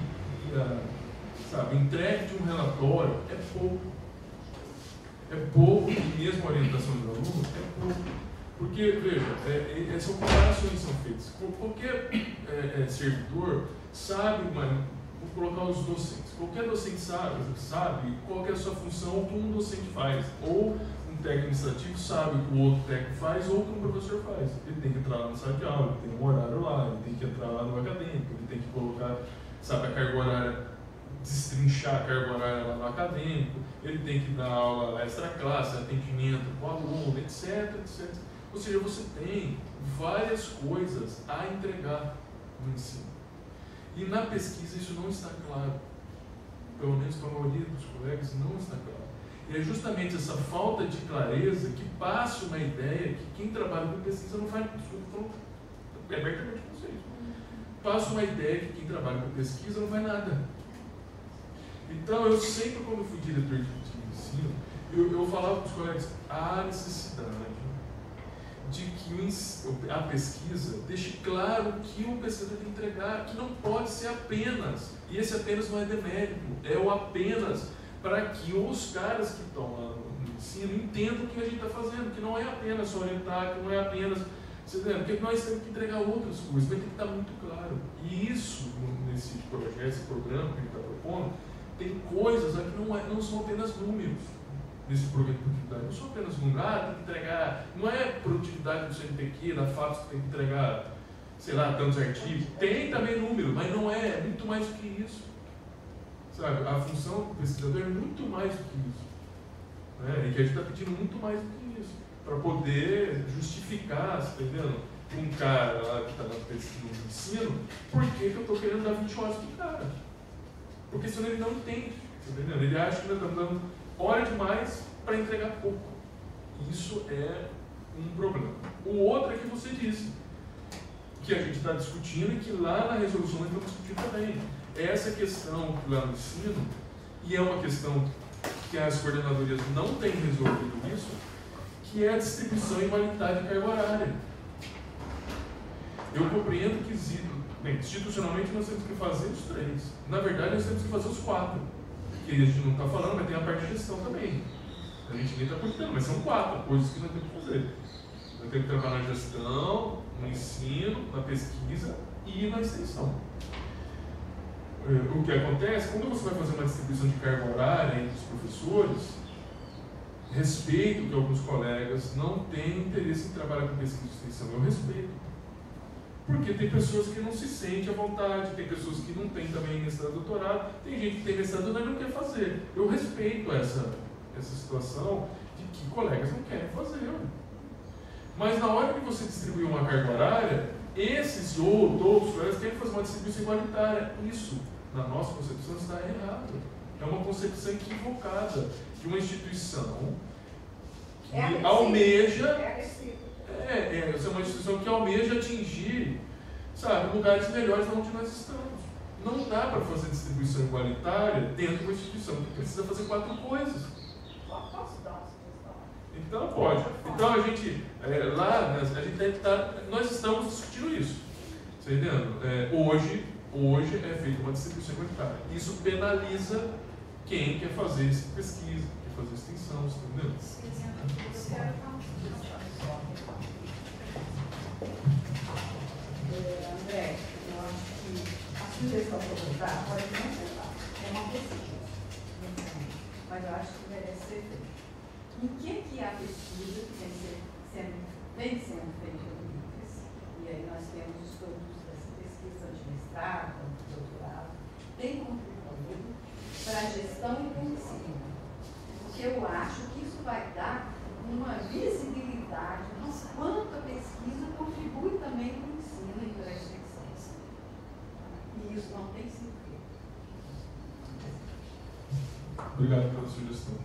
e a sabe, entrega de um relatório é pouco. É pouco, e mesmo a orientação do aluno é pouco. Porque, veja, é, é, são comparações são feitas. Qualquer é, é, servidor sabe, mas, vou colocar os docentes. Qualquer docente sabe, sabe qual é a sua função, o que um docente faz. Ou técnico administrativo sabe o que o outro técnico faz ou o que o professor faz. Ele tem que entrar lá no sala de aula, ele tem um horário lá, ele tem que entrar lá no acadêmico, ele tem que colocar, sabe, a carga horária, destrinchar a carga horária lá no acadêmico, ele tem que dar aula extra classe, atendimento com aluno, etc, etc. Ou seja, você tem várias coisas a entregar no ensino. E na pesquisa isso não está claro. Pelo menos para a maioria dos colegas não está claro. E é justamente essa falta de clareza que passa uma ideia que quem trabalha com pesquisa não faz. Estou abertamente com vocês. Passa uma ideia que quem trabalha com pesquisa não faz nada. Então, eu sempre, quando fui diretor de ensino, eu, eu falava para os colegas: há necessidade de que a pesquisa deixe claro que o pesquisador tem que entregar, que não pode ser apenas, e esse apenas não é demérito, é o apenas para que os caras que estão lá no ensino entendam o que a gente está fazendo, que não é apenas orientar, que não é apenas. Você entende? Porque nós temos que entregar outras coisas, vai ter que estar muito claro. E isso, nesse projeto, esse programa que gente está propondo, tem coisas que não, é, não são apenas números nesse programa de produtividade. Não são apenas números, ah, tem que entregar. Não é produtividade do CNPq, da FAPS que tem que entregar, sei lá, tantos artigos. Tem também número, mas não é, é muito mais do que isso. Sabe, a função do pesquisador é muito mais do que isso. Né? E a gente está pedindo muito mais do que isso. Para poder justificar, está entendendo? Um cara lá que está no ensino, por que, que eu estou querendo dar 20 horas para cara? Porque senão ele não entende. Entendeu? Ele acha que nós estamos dando hora demais para entregar pouco. Isso é um problema. O outro é que você disse, que a gente está discutindo e que lá na resolução nós estamos discutindo também. Essa questão lá no ensino, e é uma questão que as coordenadorias não têm resolvido isso, que é a distribuição igualitária de carga horária. Eu compreendo que bem, institucionalmente nós temos que fazer os três. Na verdade, nós temos que fazer os quatro. Que a gente não está falando, mas tem a parte de gestão também. A gente nem está cuidando, mas são quatro coisas que nós temos que fazer. Nós temos que trabalhar na gestão, no ensino, na pesquisa e na extensão. É, o que acontece, quando você vai fazer uma distribuição de carga horária entre os professores, respeito que alguns colegas não têm interesse em trabalhar com pesquisa e extensão. Eu respeito. Porque tem pessoas que não se sentem à vontade, tem pessoas que não têm também mestrado doutorado, tem gente que tem mestrado e não quer fazer. Eu respeito essa, essa situação de que colegas não querem fazer. Mas na hora que você distribuir uma carga horária, esses ou todos os colegas querem fazer uma distribuição igualitária. Isso, na nossa concepção, está errado. É uma concepção equivocada de uma instituição que é almeja. É, é, é uma instituição que almeja atingir, sabe, lugares melhores de onde nós estamos. Não dá para fazer distribuição igualitária dentro de uma instituição que precisa fazer quatro coisas. Posso dar uma sugestão? Então pode. Então a gente, é, lá, a gente deve estar, nós estamos discutindo isso. Você entendendo? É, hoje, hoje é feita uma distribuição igualitária. Isso penaliza quem quer fazer pesquisa, quer fazer extensão, você entendeu? André, eu acho que a sugestão que eu vou dar pode não ser fácil, é uma pesquisa, mas eu acho que merece ser feita. Em que, que a pesquisa que vem, sendo, feita no IFES, e aí nós temos mestrado, doutorado, tem contribuído para a gestão ensino. Porque eu acho que isso vai dar uma visibilidade no quanto a pesquisa contribui também para o ensino e para a extensão. E isso não tem sido feito. Obrigado pela sugestão.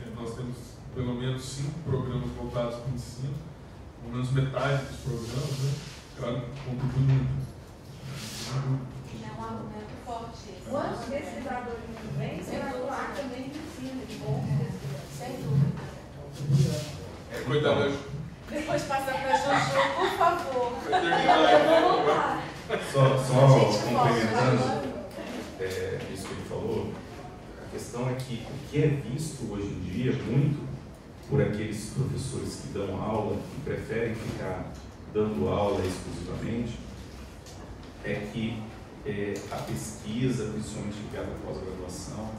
É, nós temos pelo menos cinco programas voltados para o ensino, pelo menos metade dos programas, né? Claro que contribui muito. É um argumento forte. Quantos pesquisadores que vêm será atuar também no ensino, de bom Sem dúvida. É, coitado, Depois passa para a Juju, por favor. Só, só complementando é, isso que ele falou, a questão é que o que é visto hoje em dia muito por aqueles professores que dão aula e preferem ficar dando aula exclusivamente é que é, a pesquisa, principalmente ligada à pós-graduação,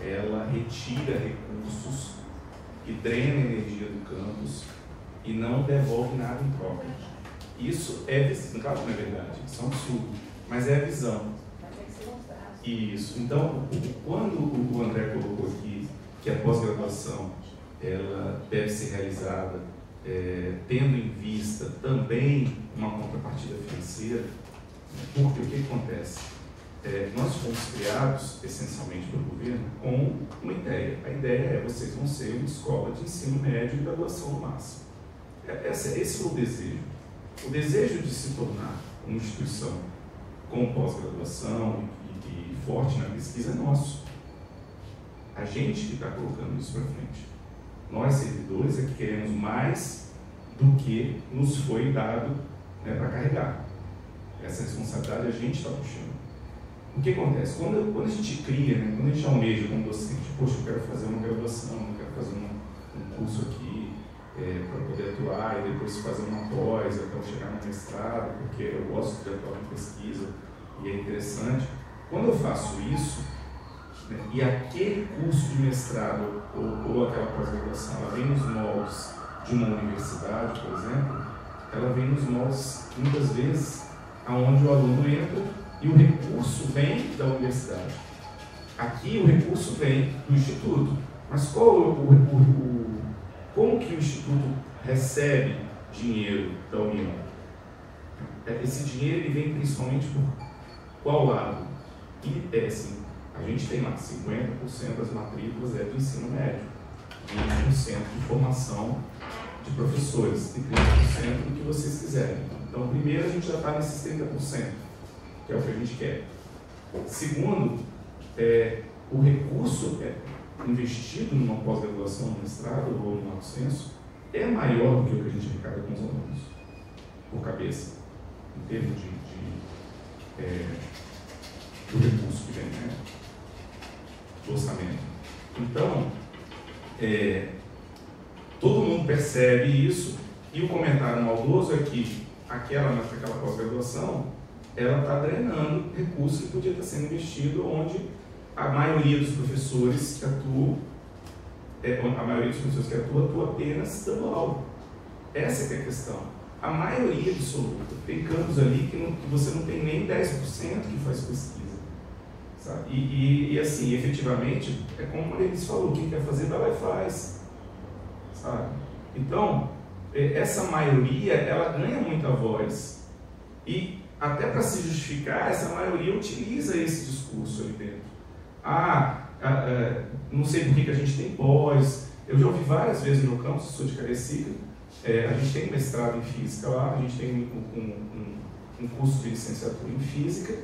ela retira recursos e drena a energia do campus e não devolve nada em troca. Isso é visão, claro que não é verdade, isso é um absurdo, mas é a visão. Isso. Então, quando o André colocou aqui que a pós-graduação ela deve ser realizada é, tendo em vista também uma contrapartida financeira, porque o que acontece? É, nós fomos criados, essencialmente pelo governo, com uma ideia. A ideia é vocês vão ser uma escola de ensino médio e graduação no máximo. É, esse, esse foi o desejo. O desejo de se tornar uma instituição com pós-graduação e, e forte na pesquisa é nosso. A gente que está colocando isso para frente. Nós, servidores, é que queremos mais do que nos foi dado né, para carregar. Essa responsabilidade a gente está puxando. O que acontece? Quando, quando a gente cria, né, quando a gente almeja como docente, poxa, eu quero fazer uma graduação, eu quero fazer um, um curso aqui é, para poder atuar e depois fazer uma pós, eu chegar no mestrado, porque eu gosto de atuar em pesquisa e é interessante. Quando eu faço isso, né, e aquele curso de mestrado ou, ou aquela pós-graduação, ela vem nos moldes de uma universidade, por exemplo, ela vem nos moldes, muitas vezes, aonde o aluno entra e o recurso vem da universidade. Aqui o recurso vem do instituto. Mas qual o, o, o, como que o instituto recebe dinheiro da União? Esse dinheiro vem principalmente por qual lado? E, é, assim, A gente tem lá 50% das matrículas é do ensino médio, 20% de formação de professores e 30% do que vocês quiserem. Então, primeiro, a gente já está nesses 30%, que é o que a gente quer. Segundo, é, o recurso é investido numa pós-graduação, no mestrado ou no alto senso é maior do que o que a gente arrecada com os alunos, por cabeça, em termos de, de é, do recurso que vem, né? do orçamento. Então, é, todo mundo percebe isso e o comentário maldoso é que aquela, naquela pós-graduação ela está drenando recursos que podia estar sendo investido onde a maioria dos professores que atuam, é, a maioria dos professores que atuam, atua apenas dando aula. Essa é a questão. A maioria absoluta. Tem campos ali que, não, que você não tem nem 10% que faz pesquisa. E, e, e, assim, efetivamente, é como eles falou, quem quer fazer, vai lá e faz. Sabe? Então, essa maioria, ela ganha muita voz. E até para se justificar, essa maioria utiliza esse discurso ali dentro. Ah, ah é, não sei por que, a gente tem pós. Eu já ouvi várias vezes no campus, sou de Carecica, é, a gente tem mestrado em física lá, a gente tem um, um, um curso de licenciatura em física,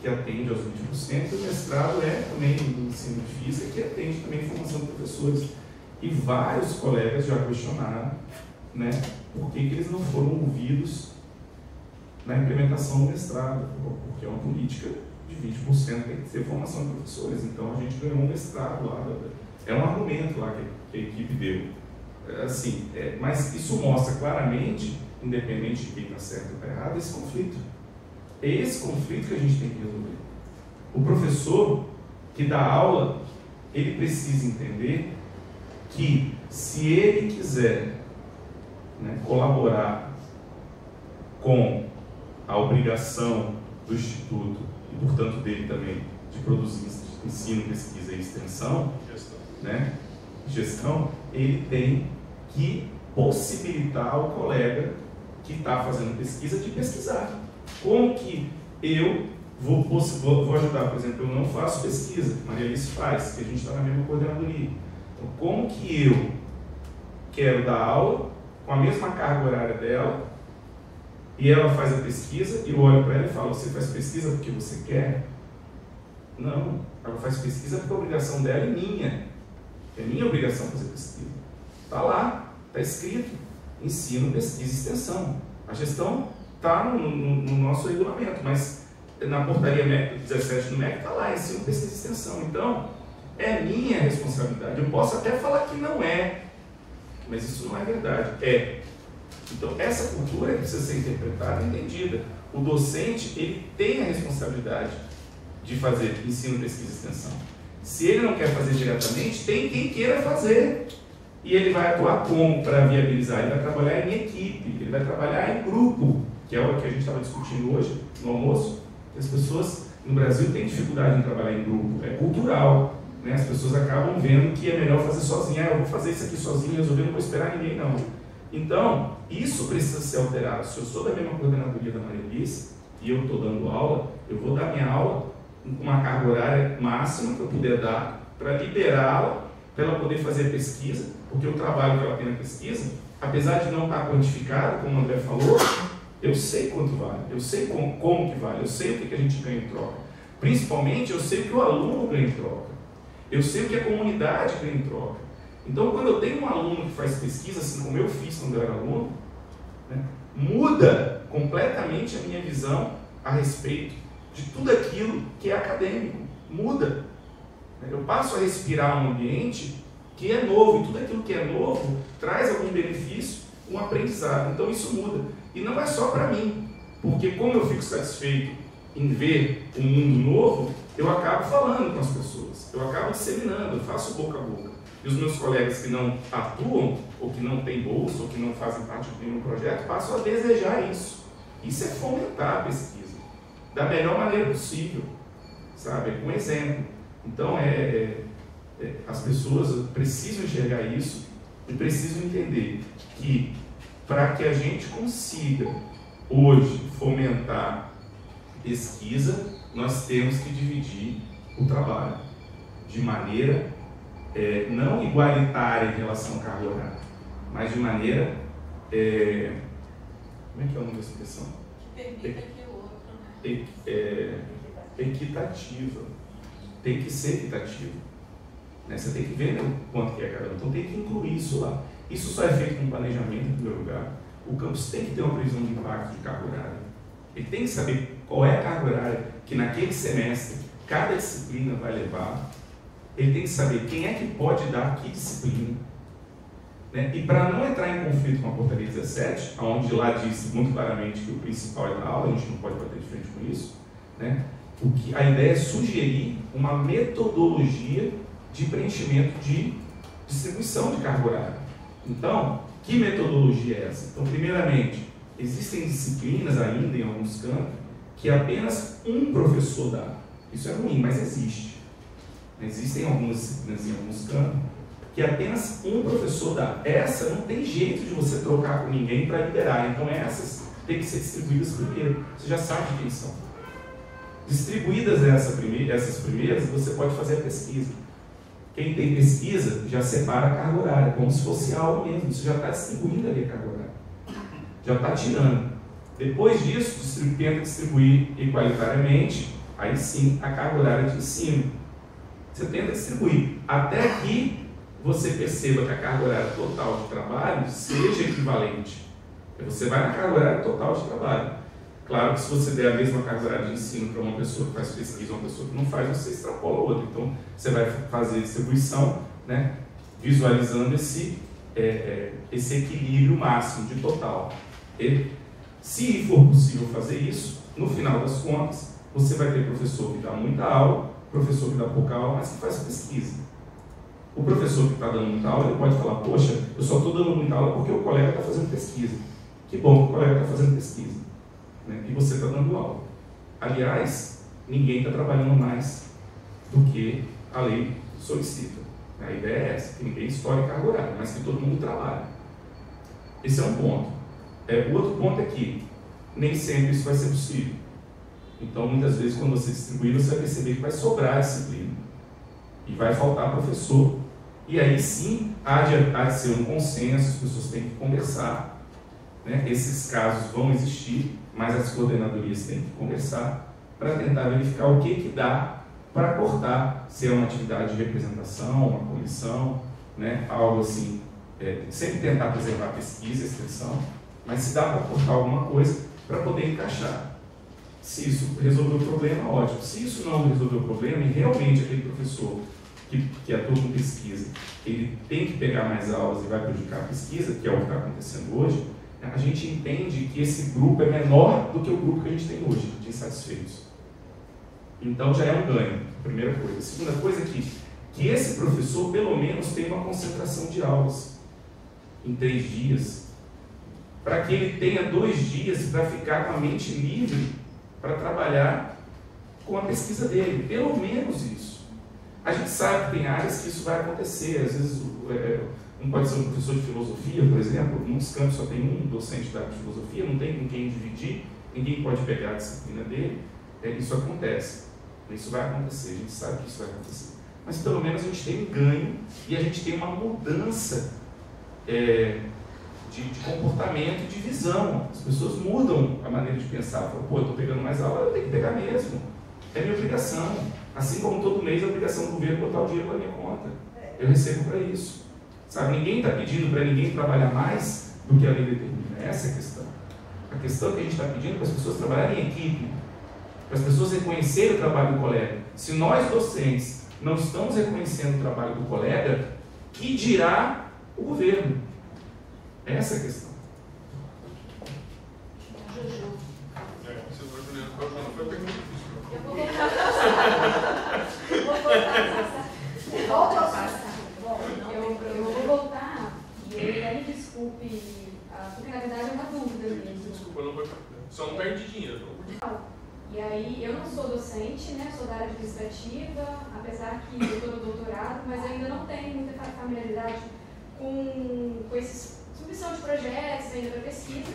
que atende aos 20%, e o mestrado é também no ensino de física, que atende também a formação de professores. E vários colegas já questionaram né, por que, que eles não foram ouvidos na implementação do mestrado, porque é uma política de 20% tem que ser formação de professores. Então a gente ganhou um mestrado lá. É um argumento lá que a equipe deu. É, assim, é, mas isso mostra claramente, independente de quem está certo ou está errado, esse conflito. É esse conflito que a gente tem que resolver. O professor que dá aula, ele precisa entender que se ele quiser né, colaborar com a obrigação do Instituto e, portanto, dele também de produzir ensino, pesquisa e extensão, gestão, né, gestão ele tem que possibilitar ao colega que está fazendo pesquisa de pesquisar. Como que eu vou, vou, ajudar? Por exemplo, eu não faço pesquisa, Maria Alice faz, que a gente está na mesma coordenadoria. Então, como que eu quero dar aula com a mesma carga horária dela e ela faz a pesquisa e eu olho para ela e falo, você faz pesquisa porque você quer? Não, ela faz pesquisa porque a obrigação dela é minha. É minha obrigação fazer pesquisa. Está lá, está escrito. Ensino, pesquisa e extensão. A gestão está no, no, no, nosso regulamento, mas na portaria 17 do MEC está lá, ensino, pesquisa e extensão. Então, é minha responsabilidade. Eu posso até falar que não é, mas isso não é verdade. É. Então, essa cultura precisa ser interpretada e entendida. O docente, ele tem a responsabilidade de fazer ensino, pesquisa e extensão. Se ele não quer fazer diretamente, tem quem queira fazer. E ele vai atuar como para viabilizar? Ele vai trabalhar em equipe, ele vai trabalhar em grupo, que é o que a gente estava discutindo hoje no almoço. As pessoas no Brasil têm dificuldade em trabalhar em grupo, é cultural. Né? As pessoas acabam vendo que é melhor fazer sozinho. Ah, eu vou fazer isso aqui sozinho, resolver, não vou esperar ninguém, não. Então, isso precisa ser alterado. Se eu sou da mesma coordenadoria da Maria Alice e eu estou dando aula, eu vou dar minha aula com uma carga horária máxima que eu puder dar para liberá-la, para ela poder fazer pesquisa, porque o trabalho que ela tem na pesquisa, apesar de não estar quantificado, como o André falou, eu sei quanto vale, eu sei como, como que vale, eu sei o que, que a gente ganha em troca. Principalmente, eu sei o que o aluno ganha em troca. Eu sei o que a comunidade ganha em troca. Então, quando eu tenho um aluno que faz pesquisa, assim como eu fiz quando eu era aluno, né, muda completamente a minha visão a respeito de tudo aquilo que é acadêmico. Muda. Eu passo a respirar um ambiente que é novo, e tudo aquilo que é novo traz algum benefício, um aprendizado. Então isso muda. E não é só para mim, porque como eu fico satisfeito em ver um mundo novo, eu acabo falando com as pessoas, eu acabo disseminando, eu faço boca a boca. E os meus colegas que não atuam, ou que não têm bolsa, ou que não fazem parte de nenhum projeto, passam a desejar isso. Isso é fomentar a pesquisa, da melhor maneira possível, sabe? Com exemplo. Então, é, é, é, as pessoas precisam enxergar isso e precisam entender que para que a gente consiga hoje fomentar pesquisa, nós temos que dividir o trabalho de maneira é, não igualitária em relação à carga horária, mas de maneira. É, como é que é o nome dessa expressão? Que permita que o outro. Né? É, equitativa. Tem que ser equitativo. Né? Você tem que ver né, o quanto que é cada um. Então tem que incluir isso lá. Isso só é feito com planejamento, em primeiro lugar. O campus tem que ter uma previsão de impacto de carga horária. Ele tem que saber qual é a carga horária que naquele semestre cada disciplina vai levar. Ele tem que saber quem é que pode dar que disciplina. Né? E para não entrar em conflito com a portaria 17, onde lá diz muito claramente que o principal é da aula, a gente não pode bater de frente com isso, né? o que, a ideia é sugerir uma metodologia de preenchimento de distribuição de carga horária. Então, que metodologia é essa? Então, primeiramente, existem disciplinas ainda em alguns campos que apenas um professor dá. Isso é ruim, mas existe. Existem algumas disciplinas em alguns campos que apenas um professor dá. Essa não tem jeito de você trocar com ninguém para liberar. Então essas têm que ser distribuídas primeiro. Você já sabe quem são. Distribuídas essa essas primeiras, você pode fazer a pesquisa. Quem tem pesquisa já separa a carga horária, como se fosse algo mesmo. Você já está distribuindo ali a carga horária. Já está tirando. Depois disso, tenta distribuir igualitariamente, aí sim a carga horária de ensino. Você tenta distribuir até que você perceba que a carga horária total de trabalho seja equivalente. Você vai na carga horária total de trabalho. Claro que se você der a mesma carga horária de ensino para uma pessoa que faz pesquisa uma pessoa que não faz, você extrapola a outra. Então, você vai fazer distribuição, né, visualizando esse, é, é, esse equilíbrio máximo de total. E, se for possível fazer isso, no final das contas, você vai ter professor que dá muita aula, professor que dá pouca aula, mas que faz pesquisa. O professor que está dando muita aula, ele pode falar, poxa, eu só estou dando muita aula porque o colega está fazendo pesquisa. Que bom que o colega está fazendo pesquisa. Né? E você está dando aula. Aliás, ninguém está trabalhando mais do que a lei solicita. A ideia é essa, que ninguém estoure carga horária, mas que todo mundo trabalhe. Esse é um ponto. É, o outro ponto é que nem sempre isso vai ser possível. Então, muitas vezes, quando você distribuir, você vai perceber que vai sobrar disciplina. E vai faltar professor. E aí sim, há de, há de ser um consenso, as pessoas têm que conversar. Né? Esses casos vão existir, mas as coordenadorias têm que conversar para tentar verificar o que, que dá para cortar, se é uma atividade de representação, uma comissão, né? algo assim. É, sempre tentar preservar a pesquisa, a extensão, mas se dá para cortar alguma coisa para poder encaixar. Se isso resolveu o problema, ótimo. Se isso não resolveu o problema e realmente aquele professor que, que atua com pesquisa, ele tem que pegar mais aulas e vai prejudicar a pesquisa, que é o que está acontecendo hoje, a gente entende que esse grupo é menor do que o grupo que a gente tem hoje, de insatisfeitos. Então já é um ganho, primeira coisa. A segunda coisa é que, que esse professor, pelo menos, tenha uma concentração de aulas em três dias, para que ele tenha dois dias para ficar com a mente livre para trabalhar com a pesquisa dele, pelo menos isso. A gente sabe que tem áreas que isso vai acontecer, às vezes é, um pode ser um professor de filosofia, por exemplo, muitos campos só tem um docente da filosofia, não tem com quem dividir, ninguém pode pegar a disciplina dele, é, isso acontece. Isso vai acontecer, a gente sabe que isso vai acontecer. Mas pelo menos a gente tem um ganho e a gente tem uma mudança é, de, de, comportamento de visão. As pessoas mudam a maneira de pensar. Falam, pô, estou pegando mais aula, eu tenho que pegar mesmo. É minha obrigação. Assim como todo mês a obrigação do governo botar o dinheiro na minha conta. Eu recebo para isso. Sabe, ninguém está pedindo para ninguém trabalhar mais do que a lei determina. Essa é a questão. A questão que a gente está pedindo é para as pessoas trabalharem em equipe, para as pessoas reconhecerem o trabalho do colega. Se nós, docentes, não estamos reconhecendo o trabalho do colega, que dirá o governo? Essa é a questão. Ao passado. Eu, eu vou voltar e aí me desculpe, porque na verdade é uma dúvida mesmo. Desculpa, não vai Só não perde dinheiro. E aí, eu não sou docente, né? Sou da área administrativa, apesar que eu estou no doutorado, mas ainda não tenho muita familiaridade com, com esses submissão de projetos, ainda para pesquisa.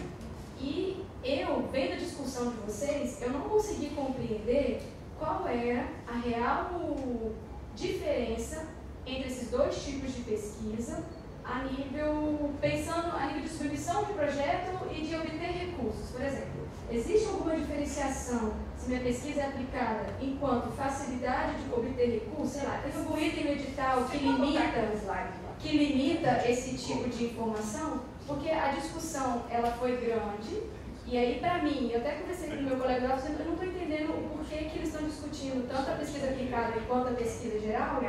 E eu, vendo a discussão de vocês, eu não consegui compreender qual é a real diferença entre esses dois tipos de pesquisa a nível, pensando a nível de submissão de projeto e de obter recursos. Por exemplo, existe alguma diferenciação se minha pesquisa é aplicada enquanto facilidade de obter recursos? Sei lá, tem algum item edital que limita, que limita esse tipo de informação? Porque a discussão ela foi grande e aí, para mim, eu até conversei com o meu colega lá, eu não estou entendendo o porquê que eles estão discutindo tanto a pesquisa aplicada quanto a pesquisa geral,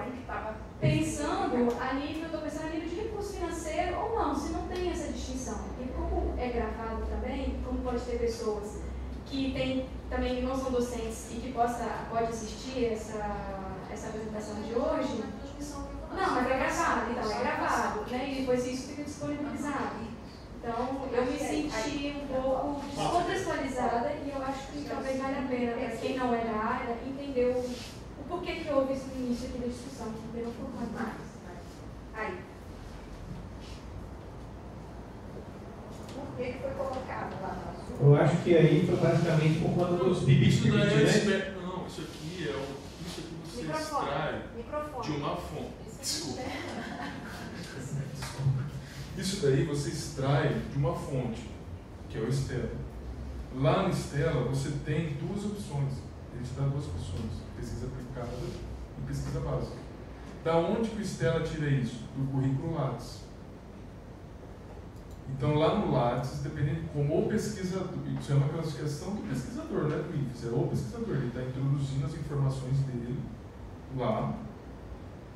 pensando a nível, estou pensando a nível de recurso financeiro ou não, se não tem essa distinção. E como é gravado também, como pode ter pessoas que tem, também não são docentes e que possa, pode assistir essa, essa apresentação de hoje, não, mas é gravado, então é gravado, né? E depois isso fica disponibilizado. Então, eu me senti um pouco descontextualizada e eu acho que talvez vale a pena para quem não é da área entender o, o porquê que houve esse início aqui da discussão, que não foi mais. Aí. Por que foi colocado lá no azul? Eu acho que aí foi basicamente por conta dos bibis Isso não é né? Não, isso aqui é o. Isso aqui você Microfone. extrai Microfone. de uma fonte. Desculpa. Isso daí você extrai de uma fonte, que é o Stella. Lá no Stella você tem duas opções. Ele te dá duas opções, pesquisa aplicada e pesquisa básica. Da onde que o Stella tira isso? Do currículo Lattes. Então lá no Lattes, dependendo de como o pesquisador, isso é uma classificação do pesquisador, né, do IFES, é o pesquisador, ele está introduzindo as informações dele lá,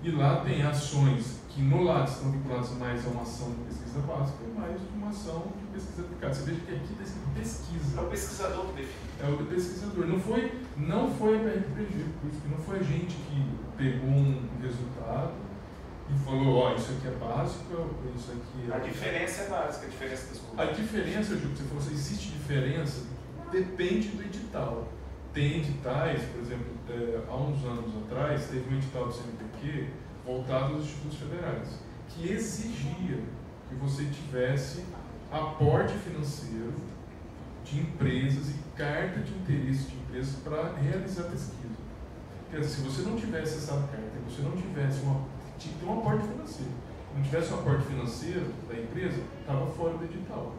e lá tem ações que no Lattes estão vinculadas mais a uma ação de pesquisa básica e mais de uma ação de pesquisa aplicada. Você veja que aqui está escrito pesquisa. É o pesquisador que define. É o do pesquisador. Não foi, não foi a PRPG, por isso que não foi a gente que pegou um resultado e falou, ó, isso aqui é básico, isso aqui é... A diferença é básica, a diferença das A coisas. diferença, Ju, que você falou, existe diferença, depende do edital. Tem editais, por exemplo, é, há uns anos atrás, teve um edital do CNPq voltado aos institutos federais, que exigia que você tivesse aporte financeiro de empresas e carta de interesse de empresas para realizar pesquisa. Quer dizer, se você não tivesse essa carta, se você não tivesse uma, tinha que ter um aporte financeiro, não tivesse um aporte financeiro da empresa, estava fora do edital.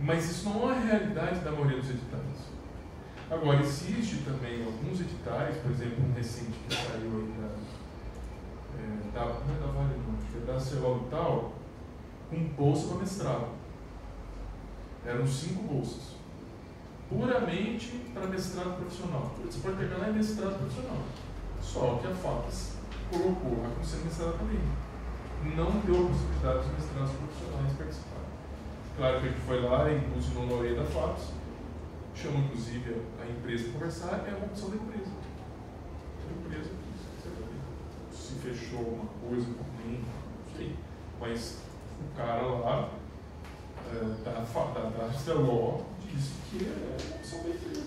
Mas isso não é a realidade da maioria dos editais. Agora, existe também alguns editais, por exemplo, um recente que saiu aí da, é, da, não é da Vale não, é da Celotal, com bolsa para mestrado. Eram cinco bolsas. Puramente para mestrado profissional. Você pode pegar lá em mestrado profissional. Só que a FAPES colocou como sendo mestrado acadêmico. Não deu a possibilidade dos mestrados profissionais participarem. Claro que a gente foi lá e buzinou na orelha da FAPES, chamou inclusive a empresa para conversar, é uma opção da empresa. A empresa se fechou alguma coisa não sei. Mas o cara lá é, da, da, da disse que é uma opção da empresa.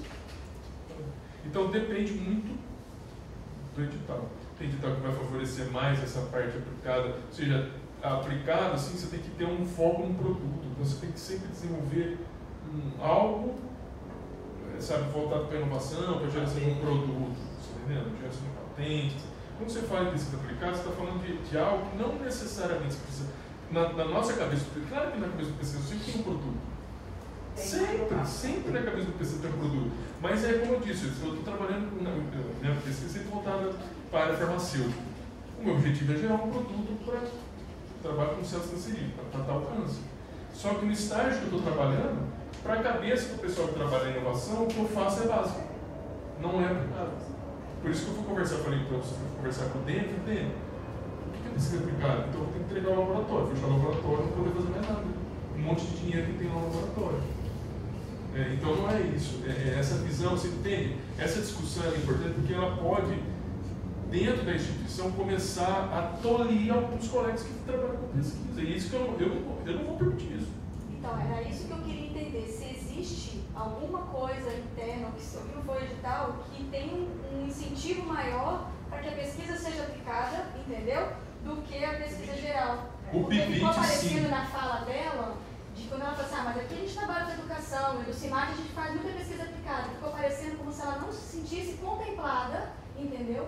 Então depende muito do edital. Tem edital que vai favorecer mais essa parte aplicada, ou seja, aplicada, assim, você tem que ter um foco no produto, então você tem que sempre desenvolver um, algo, eh, sabe, voltado para a inovação, para a geração de um produto, você está entendendo? Geração de patentes. Quando você fala em pesquisa aplicada, você está falando de, de algo que não necessariamente precisa. Na, na nossa cabeça, claro que na cabeça do pesquisador sempre tem um produto. Sempre, sempre na cabeça do pesquisador tem um produto. Mas é como eu disse, eu estou trabalhando com minha pesquisa sempre voltada para farmacêutica. O meu objetivo é gerar um produto para trabalhar com células cancerígenas, para tratar o câncer. Só que no estágio que eu estou trabalhando, para a cabeça do pessoal que trabalha em inovação, o que eu faço é básico. Não é aplicado. Por isso que eu fui conversar, falei para você, fui conversar com o Dene, falei, o que é pesquisa aplicada? Então eu ter que entregar o laboratório, fechar o laboratório, não poder fazer mais nada. Um monte de dinheiro que tem no laboratório. É, então não é isso. É, é essa visão, você entende? Essa discussão é importante porque ela pode, dentro da instituição, começar a tolir alguns colegas que trabalham com pesquisa. E isso que eu, eu, eu não vou permitir isso. Então, era isso que eu queria. Se existe alguma coisa interna, que aqui não foi edital, que tem um, incentivo maior para que a pesquisa seja aplicada, entendeu? Do que a pesquisa geral. O Porque ficou aparecendo na fala dela de quando ela falou assim, ah, mas aqui a gente trabalha com educação, e no CIMAC a gente faz muita pesquisa aplicada. Ficou parecendo como se ela não se sentisse contemplada, entendeu?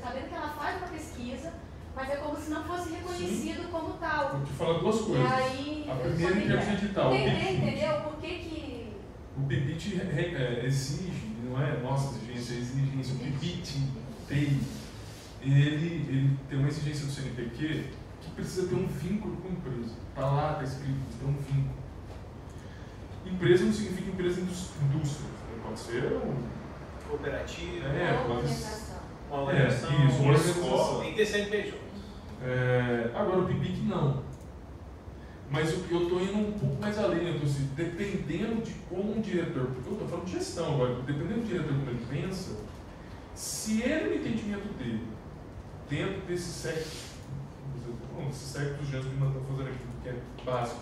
Sabendo que ela faz uma pesquisa, mas é como se não fosse reconhecido Sim. como tal. Vou te falar duas coisas. Aí, a primeira em termos edital. Entender, entendeu? Por que que... O PIBIT é, exige, não é nossa exigência, é exigência. O PIBIT tem, ele, ele tem uma exigência do CNPq que precisa ter um vínculo com a empresa. Está lá, está escrito, tem um vínculo. Empresa não significa empresa indústria. Pode ser um... cooperativa, é, pode uma organização, é, isso, uma organização. Tem que ter CNPJ. É, agora o PIBIC não. Mas eu estou indo um pouco mais além, eu assim, dependendo de como um diretor, porque eu estou falando de gestão agora, dependendo do diretor como ele pensa, se ele no entendimento dele, dentro desse sexo, esse sexo dos gêneros que nós estamos fazendo aqui, que é básico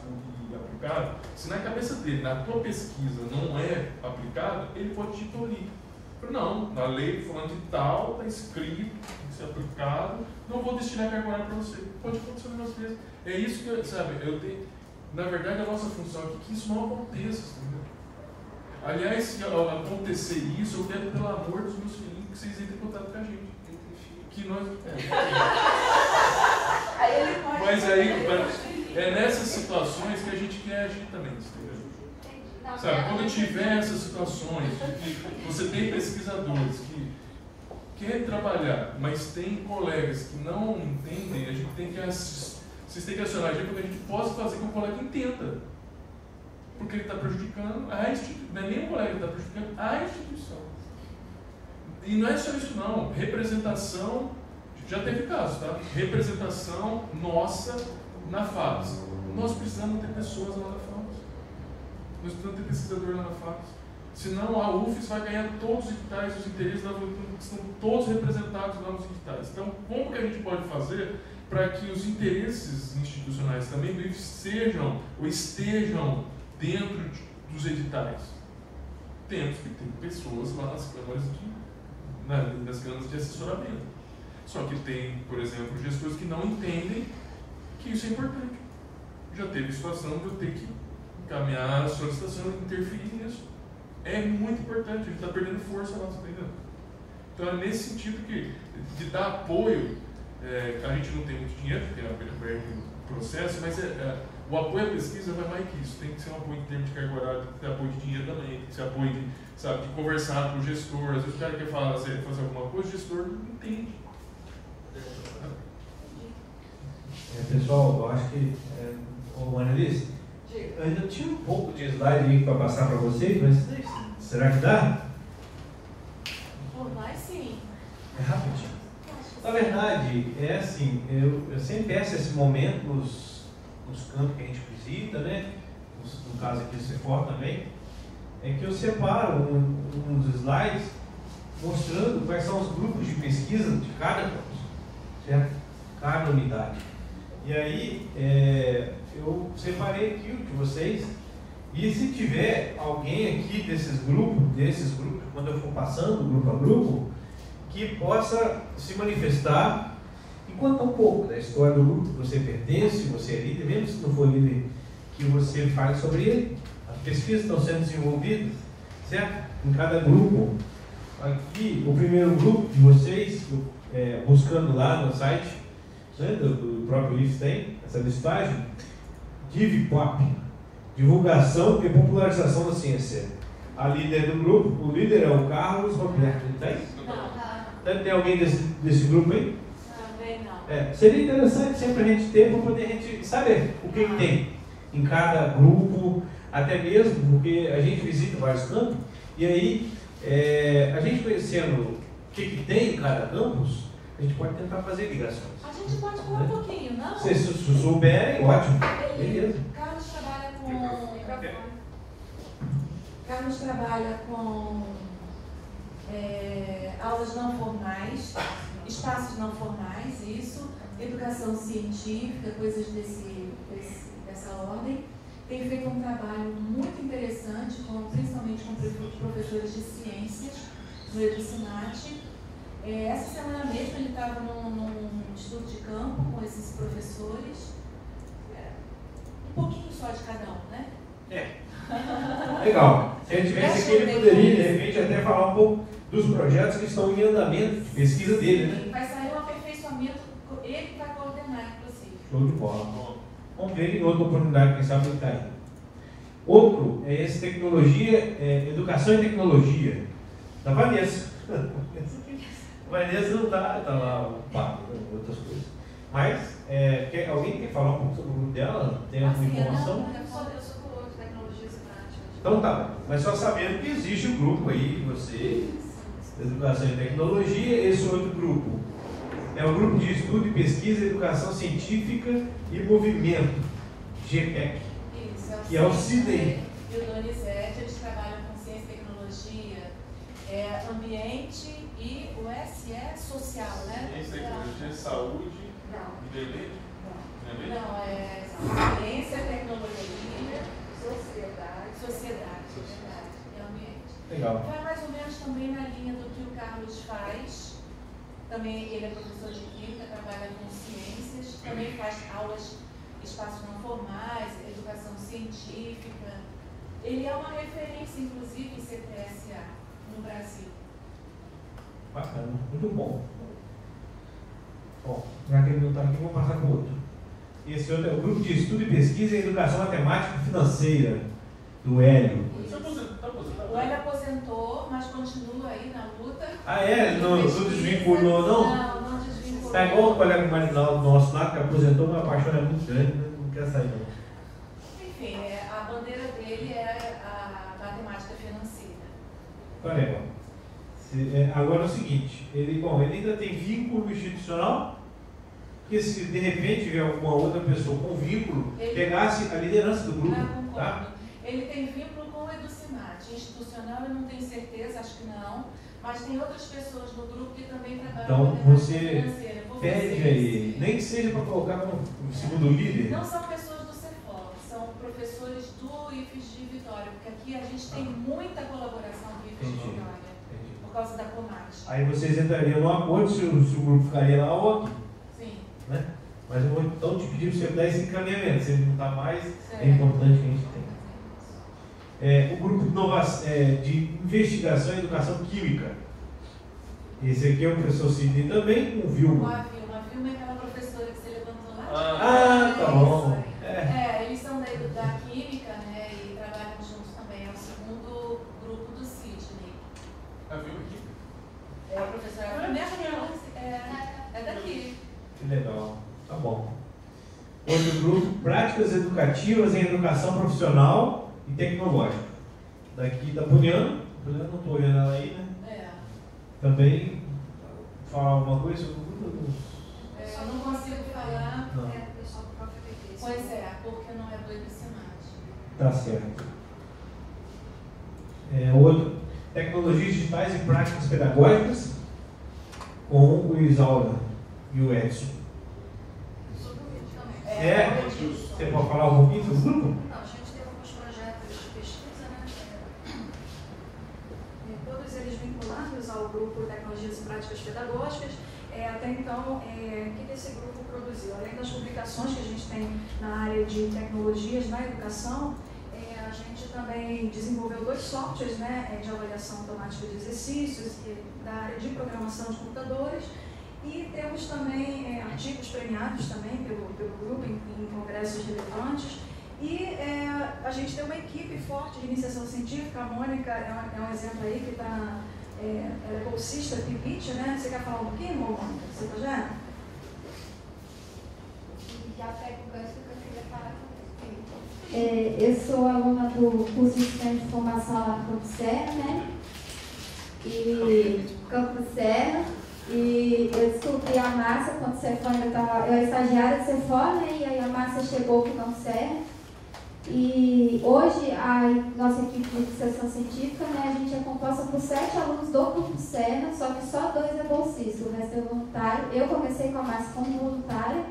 e aplicado, se na cabeça dele, na tua pesquisa, não é aplicado, ele pode te tolir. Não, na lei falando de tal, está escrito, ser aplicado, não vou destinar carga horária para você. Pode acontecer um negócio desse. É isso que, eu, sabe, eu tenho. Na verdade, a nossa função aqui é que isso não aconteça, entendeu? Aliás, se acontecer isso, eu quero, pelo amor dos meus filhos, que vocês entrem em contato com a gente. Que nós. É. Mas aí, é nessas situações que a gente quer agir também, entendeu? Sabe, quando tiver essas situações de que você tem pesquisadores que querem trabalhar, mas tem colegas que não entendem, a gente tem que têm que acionar a gente para que a gente possa fazer com que o colega entenda. Porque ele está prejudicando a instituição. Não é nem o colega está prejudicando a instituição. E não é só isso não. Representação, já teve casos, tá? Representação nossa na FAPES. Nós precisamos ter pessoas lá na FAPES. Nós precisamos ter pesquisador lá na FAPES. Senão a UFES vai ganhar todos os editais, os interesses da estão todos representados lá nos editais. Então, como que a gente pode fazer para que os interesses institucionais também sejam ou estejam dentro de, dos editais? Temos que ter pessoas lá nas câmaras de, na, nas câmaras de assessoramento. Só que tem, por exemplo, gestores que não entendem que isso é importante. Já teve situação de eu ter que encaminhar a solicitação e interferir nisso. É muito importante, ele está perdendo força lá, entendeu? Então é nesse sentido que de dar apoio, é, a gente não tem muito dinheiro, porque é o processo, mas é, é, o apoio à pesquisa vai mais que isso. Tem que ser um apoio em termos de carga horária, tem que ter apoio de dinheiro também, tem que ser apoio de, sabe, de conversar com o gestor. Às vezes o cara quer fazer, fazer alguma coisa, o gestor não entende. É, pessoal, eu acho que, é, o Annalise, eu ainda tinha um pouco de slide para passar para vocês, mas será que dá? Vai sim. É rapidinho. Na verdade, é assim, eu, eu sempre peço esse momento nos, nos campos que a gente visita, né? No, no caso aqui do CEFOR também, é que eu separo um, uns slides mostrando quais são os grupos de pesquisa de cada campus, certo? Cada unidade. E aí, é, eu separei aqui o de vocês. E se tiver alguém aqui desses grupos, desses grupos, quando eu for passando grupo a grupo, que possa se manifestar e contar um pouco da história do grupo que você pertence, você é líder, mesmo se não for líder, que você fale sobre ele. As pesquisas estão sendo desenvolvidas, certo? Em cada grupo. Aqui, o primeiro grupo de vocês, é, buscando lá no site né, do, próprio IFES tem, essa listagem, DivPop, Divulgação e Popularização da Ciência. A líder do grupo, o líder é o Carlos Roberto, não tem? Não. Tem alguém desse, desse grupo aí? Também não. É, seria interessante sempre a gente ter, para poder a gente saber o que, que tem em cada grupo, até mesmo porque a gente visita vários campos, e aí é, a gente conhecendo o que, que tem em cada campus, a gente pode tentar fazer ligações. A gente pode falar um pouquinho, não? Se, se souberem, ótimo. Beleza. Carlos trabalha com. Carlos trabalha com é, aulas não formais, espaços não formais, isso, educação científica, coisas desse, desse, dessa ordem. Tem feito um trabalho muito interessante, com, principalmente com professores de ciências no EduCinat é, essa semana mesmo ele estava num, num, estudo de campo com esses professores. É, um pouquinho só de cada um, né? É. Legal. Se ele tivesse aqui, ele poderia, de repente, até falar um pouco dos projetos que estão em andamento de pesquisa dele, né? Vai sair um aperfeiçoamento, ele vai coordenar, inclusive. Show de bola. Vamos ver em outra oportunidade, quem sabe ele está aí. Outro é esse tecnologia, é, educação e tecnologia, da Vanessa. Vanessa não está tá lá ocupado com outras coisas. Mas, é, quer, alguém quer falar um pouco sobre o grupo dela? Tem alguma Assim, informação? não, Eu sou, eu sou do outro, tecnologias práticas. Então tá, mas só sabendo que existe o grupo aí, você, Educação e Tecnologia, esse outro grupo é o grupo de estudo e pesquisa, educação científica e movimento, GPEC. Isso, é o Que é o Sidney Sidney. E o Donizete, eles trabalham com ciência e tecnologia, é, ambiente e o SE social, né? Ciência, tecnologia, saúde, Não, beleza. não. Não é? Não, é ciência, tecnologia, Sociedade. sociedade, verdade, e ambiente. Legal. Vai mais ou menos também na linha do que o Carlos faz. Também ele é professor de química, trabalha com ciências, também faz aulas, espaços não formais, educação científica. Ele é uma referência, inclusive, em CTSA no Brasil. Bacana, muito bom. Bom, já que ele não está aqui, vamos passar o outro. Esse outro é o grupo de estudo e pesquisa em educação matemática e financeira, do Hélio. Tá? O Hélio aposentou, mas continua aí na luta. Ah, é? Não, não desvinculou, não? Não, não desvinculou. Tá igual o colega Marinaldo nosso lá, que aposentou, mas a paixão é muito grande, né? não quer sair não. Enfim, é, a bandeira dele é a matemática financeira. Tá legal. Se- é, agora é o seguinte, ele, bom, ele ainda tem vínculo institucional, porque se de repente tiver alguma outra pessoa com vínculo, Ele- pegasse a liderança do grupo, Não, tá? Ele tem vínculo com o Educimat. Institucional eu não tenho certeza, acho que não. Mas tem outras pessoas no grupo que também trabalham Então, com você financeira. Eu vou Pede aí, esse- nem que seja para colocar como segundo líder. Não são pessoas do CEFOL, são professores do IFES de Vitória, porque aqui a gente tem muita colaboração do IFES de. Vitória. Por causa da. Aí vocês entrariam no acordo se o, se o grupo ficaria lá ou outro, Sim, né? Mas eu vou então te pedir para você dar esse encaminhamento, se ele não está mais, é certo. importante que a gente tenha. É, o grupo de, inova- é, de investigação e educação química. Esse aqui é o professor Sidney também, com Vilma. Avil, a Vilma é aquela professora que você levantou lá. Ah, tá bom. É, É, eles são da, da Química, né, e trabalham juntos também. É o segundo grupo do Sidney. Tá viu aqui? É a professora a primeira criança, é, é daqui. que legal. Tá bom. Outro grupo, práticas educativas em educação profissional e tecnológica. Daqui da Poliana. Poliana não estou olhando ela aí, né? É. Também falar alguma coisa sobre o grupo? É, eu não consigo falar, Não. É, pessoal do próprio PT. pois é, porque não é do Educinat. Tá certo. É, outro, tecnologias digitais e práticas pedagógicas, com o Isaura e o Edson. É. o Edilson. Você pode falar um pouquinho sobre o grupo? Não, a gente teve alguns projetos de pesquisa, né? é, todos eles vinculados ao grupo Tecnologias e Práticas Pedagógicas. É, até então, é, o que esse grupo produziu? Além das publicações que a gente tem na área de tecnologias na educação, é, a gente também desenvolveu dois softwares né, é, de avaliação automática de exercícios e da área de programação de computadores. E temos também é, artigos premiados também pelo, pelo grupo em, em congressos relevantes. E é, a gente tem uma equipe forte de iniciação científica, a Mônica é, um- é um exemplo aí que está, é, é bolsista PIBIT, né? Você quer falar um pouquinho, Mônica, do seu projeto? Já pego o gancho que eu queria falar também. É, eu sou aluna do curso de Sistema de Formação lá no Campo Serra, né? E Campo Serra. E eu descobri a Márcia quando o Cefó ainda estava. Eu era estagiária do Cefó, né? E aí a Márcia chegou para o Campo Serra. E hoje a nossa equipe de iniciação científica, né, a gente é composta por sete alunos do Campo Serra, só que só dois é bolsista, o resto é voluntário. Eu comecei com a Márcia como voluntária,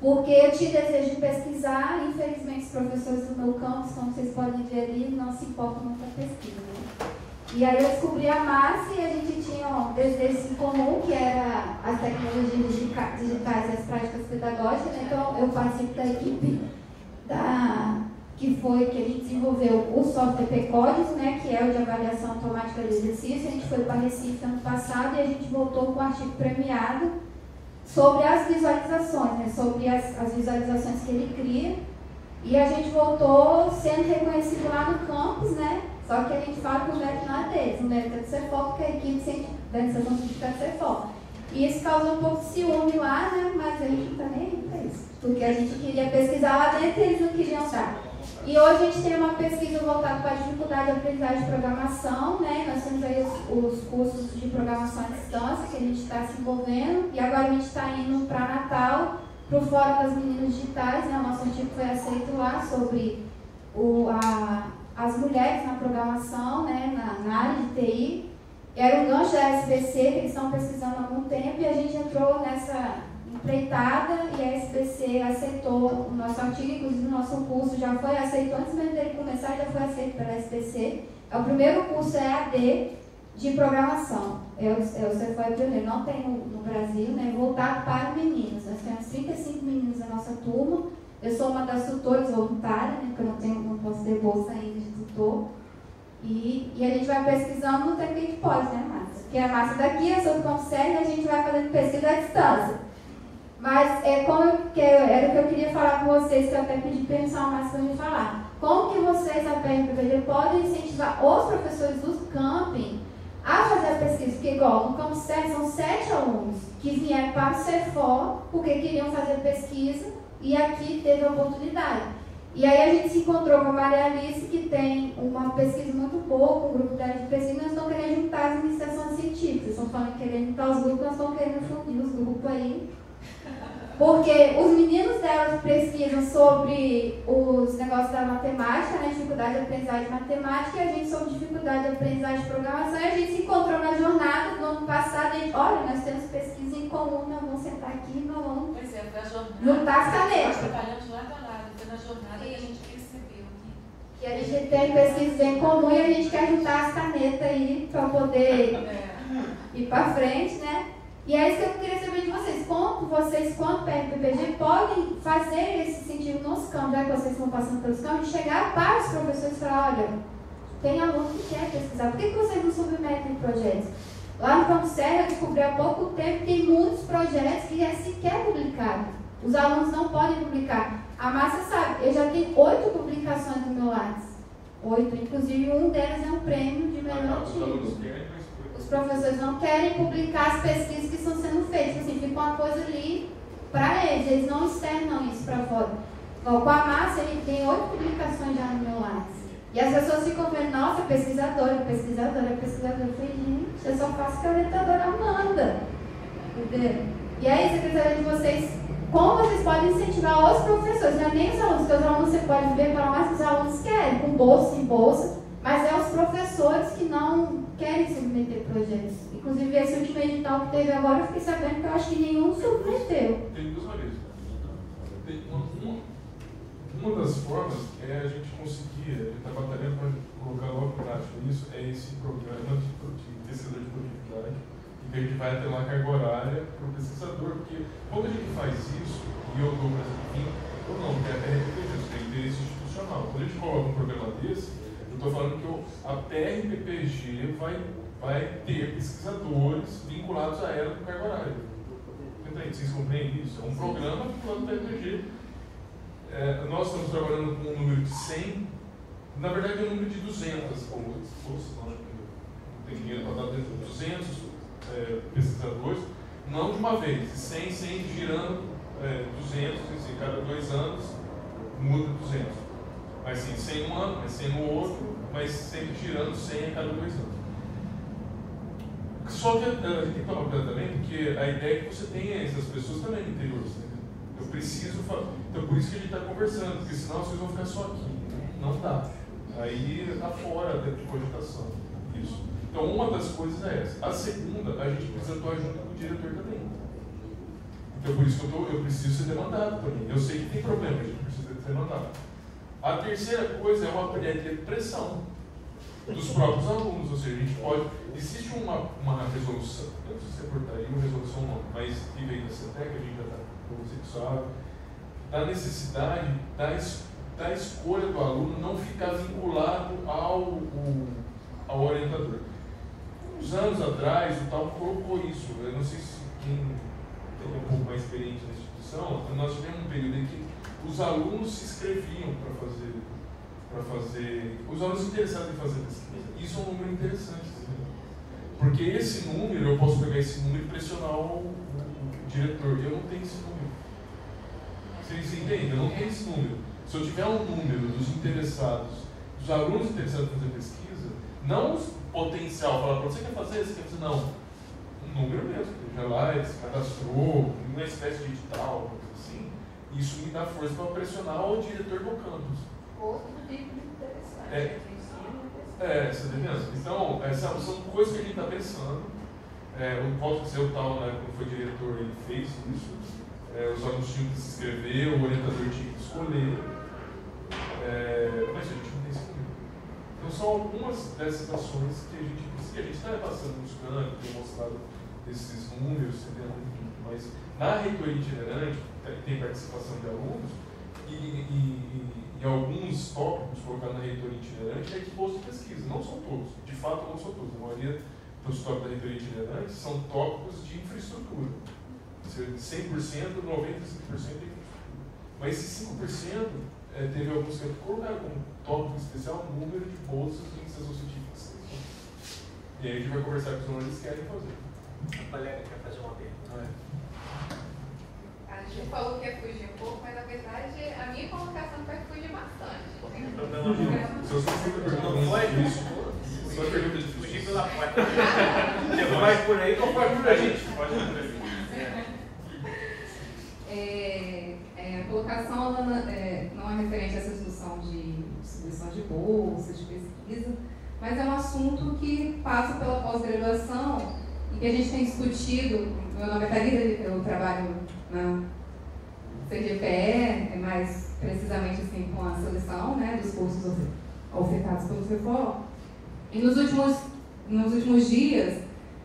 porque eu tinha desejo de pesquisar, infelizmente os professores do meu campus, como vocês podem ver ali, não se importam com a pesquisa. Né? E aí eu descobri a Márcia e a gente tinha um desejo em comum, que era as tecnologias digitais e as práticas pedagógicas, né? então eu participo da equipe da, que foi que a gente desenvolveu o software PCODES, né, que é o de avaliação automática de exercício. A gente foi para Recife ano passado e a gente voltou com o artigo premiado sobre as visualizações, né, sobre as, as visualizações que ele cria. E a gente voltou sendo reconhecido lá no campus, né? Só que a gente fala que o mérito não é deles, o mérito é do CEFOP, porque a equipe da iniciação científica do CEFOP. E isso causou um pouco de ciúme lá, né? Mas a gente não tá isso. Porque a gente queria pesquisar lá dentro e eles não queriam dar. E hoje a gente tem uma pesquisa voltada para a dificuldade de aprendizagem de programação, né? Nós temos aí os, os cursos de programação à distância que a gente está se envolvendo. E agora a gente está indo para Natal, para o Fórum das Meninas Digitais, né? O nosso antigo foi aceito lá sobre o, a, as mulheres na programação, né? na, na área de TI. Era um gancho da SBC que eles estão pesquisando há algum tempo e a gente entrou nessa empreitada e a SBC aceitou o nosso artigo, inclusive o nosso curso já foi aceito, antes mesmo dele começar, já foi aceito pela SBC. É o primeiro curso EAD de programação. O, é o Cefoi pioneiro, não tem no, no, Brasil, né, voltado para meninos. Nós temos 35 meninos na nossa turma. Eu sou uma das tutoras voluntárias, né, porque eu não, tenho, não posso ter bolsa ainda de tutor. E, e a gente vai pesquisando no tempo que a gente pode, né, Márcia? Porque a Márcia daqui, eu sou do Conselho, a gente vai fazendo pesquisa à distância. Mas é como que, era o que eu queria falar com vocês, que eu até pedi pensar mais para me falar. Como que vocês, a PRPVD, podem incentivar os professores do camping a fazer a pesquisa? Porque, igual, no Campus 7 são sete alunos que vieram para o CEFOR porque queriam fazer pesquisa e aqui teve a oportunidade. E aí a gente se encontrou com a Maria Alice, que tem uma pesquisa muito boa, o grupo dela de pesquisa, nós estamos querendo juntar as iniciações científicas. Estão falando que querendo juntar os grupos, nós estamos querendo fundir os grupos aí porque os meninos delas pesquisam sobre os negócios da matemática, né, dificuldade de aprendizagem de matemática, e a gente sobre dificuldade de aprendizagem de programação, e a gente se encontrou na jornada no ano passado, e olha, nós temos pesquisa em comum, nós vamos sentar aqui e nós vamos pois é, foi a jornada, juntar as canetas. Nós trabalhamos lado a lado, foi na jornada que a gente percebeu que... a gente tem pesquisa em comum e a gente quer juntar as canetas aí para poder é. ir para frente, né? E é isso que eu queria saber vocês. Como vocês, quanto PRPPG, podem fazer esse sentido nos campos, já que vocês estão passando pelos campos, de chegar para os professores e falar, olha, tem aluno que quer pesquisar, por que, que vocês não submetem projetos? Lá no Campo Serra, eu descobri há pouco tempo que tem muitos projetos que é sequer publicado. Os alunos não podem publicar. A Márcia sabe, eu já tenho oito publicações no meu Lattes. Oito, inclusive um deles é um prêmio de melhor artigo os professores não querem publicar as pesquisas que estão sendo feitas. Assim, fica uma coisa ali para eles, eles não externam isso para fora. Com a Márcia, ele tem oito publicações já no meu Lattes. E as pessoas ficam vendo, nossa, pesquisadora, pesquisadora, pesquisadora. Eu falei, gente, eu só faço que a orientadora manda. Entendeu? E aí, secretaria de vocês, como vocês podem incentivar os professores, não é nem os alunos, porque os alunos você pode ver para mais os alunos querem, com bolsa, sem bolsa, mas é os professores que não querem submeter projetos. Inclusive, esse último edital que teve agora, eu fiquei sabendo que eu acho que nenhum submeteu. Tem duas maneiras. Tem uma, uma, das formas é a gente conseguir, a gente está batalhando para colocar logo em prática isso, é esse programa de, de pesquisa de produtividade, que a gente vai ter uma carga horária para o pesquisador, porque quando a gente faz isso, e eu dou, por exemplo, ou não, é, é, tem interesse institucional. Quando a gente coloca um programa desse, estou falando que a PRPPG vai, vai ter pesquisadores vinculados a ela com carga horária. Entende? Vocês compreendem isso? É um programa vinculado ao PRPG. É, nós estamos trabalhando com um número de 100, na verdade é um número de 200, como não tem dinheiro para dar dentro de 200 é, pesquisadores, não de uma vez, 100, 100 girando é, 200, assim, cada dois anos muda 200 mas sim 100 um ano, mas 100 no outro, mas sempre tirando 100 a cada dois anos. Só que a, a gente tem que tomar cuidado também, porque a ideia é que você tenha essas pessoas também no interior. Eu preciso falar. Então por isso que a gente está conversando, porque senão vocês vão ficar só aqui. Não dá. Aí está fora da cogitação. Isso. Então uma das coisas é essa. A segunda, a gente precisa atuar junto com o diretor também. Então por isso que eu, tô, eu preciso ser demandado também. Eu sei que tem problema, a gente precisa ser demandado. A terceira coisa é uma pressão dos próprios alunos, ou seja, a gente pode. Existe uma, uma resolução, eu não sei se é portaria uma resolução não, mas que vem da CETEC, a gente já está, sabe, da necessidade da, da escolha do aluno não ficar vinculado ao, ao, ao orientador. Uns anos atrás, o tal colocou isso. Eu não sei se quem tem um pouco mais experiente na instituição, nós tivemos um período em que os alunos se inscreviam para fazer, para fazer, os alunos interessados em fazer pesquisa. Isso é um número interessante. Porque esse número, eu posso pegar esse número e pressionar o, diretor. Eu não tenho esse número. Vocês entendem? Eu não tenho esse número. Se eu tiver um número dos interessados, dos alunos interessados em fazer pesquisa, não o potencial, falar, você quer fazer, você quer fazer, não. Um número mesmo. Já lá, se cadastrou, uma espécie de edital. Isso me dá força para pressionar o diretor do campus. Outro tipo de interessante. É. É, você tá entendendo? Então, essas são coisas que a gente está pensando. É, o Paulo o tal, né, quando foi diretor, ele fez isso. É, os alunos tinham que se inscrever, o orientador tinha que escolher. É, mas a gente não tem esse número. Então, são algumas dessas ações que a gente que a gente está passando nos campos, tem mostrado esses números, entendeu? Mas na reitoria itinerante, tem participação de alunos, e, e, e alguns tópicos colocados na reitoria itinerante é equipos de pesquisa. Não são todos, de fato não são todos. A maioria dos tópicos da reitoria itinerante são tópicos de infraestrutura. 100%, 95% é infraestrutura. Mas esses 5% é, teve alguns que colocaram como tópico especial o número de bolsas de iniciação científica. E aí a gente vai conversar com os alunos que querem fazer. A colega quer fazer uma pergunta. É gente falou que ia fugir um pouco, mas na verdade a minha colocação vai fugir bastante. Se eu sou não foi isso. Só pergunta de fugir pela porta. Você vai por aí ou pode por a gente? Pode por aí. É, é, a colocação ela, é, não é referente a essa discussão de distribuição de bolsas, de pesquisa, mas é um assunto que passa pela pós-graduação e que a gente tem discutido. Meu nome é Thalita, eu trabalho na CGPE, é mais precisamente assim, com a seleção né, dos cursos ofertados pelo CEFOR. E nos últimos, nos últimos dias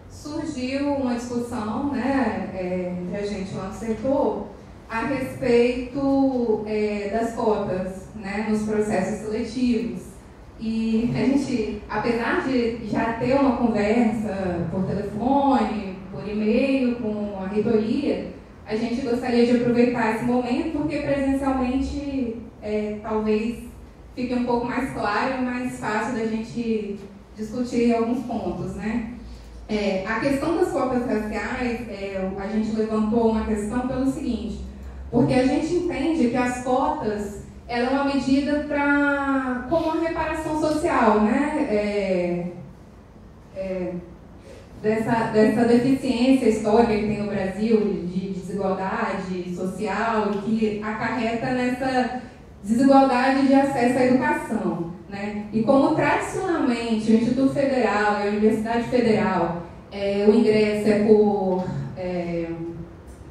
surgiu uma discussão né, é, entre a gente lá no setor a respeito é, das cotas né, nos processos seletivos. E a gente, apesar de já ter uma conversa por telefone, por e-mail com a reitoria, a gente gostaria de aproveitar esse momento porque presencialmente é, talvez fique um pouco mais claro e mais fácil da gente discutir alguns pontos, né? É, a questão das cotas raciais, é, a gente levantou uma questão pelo seguinte, porque a gente entende que as cotas ela é uma medida para como uma reparação social, né? É, é, dessa, dessa deficiência histórica que tem no Brasil de desigualdade social que acarreta nessa desigualdade de acesso à educação. Né? E como tradicionalmente o Instituto Federal e a Universidade Federal, é, o ingresso é por é,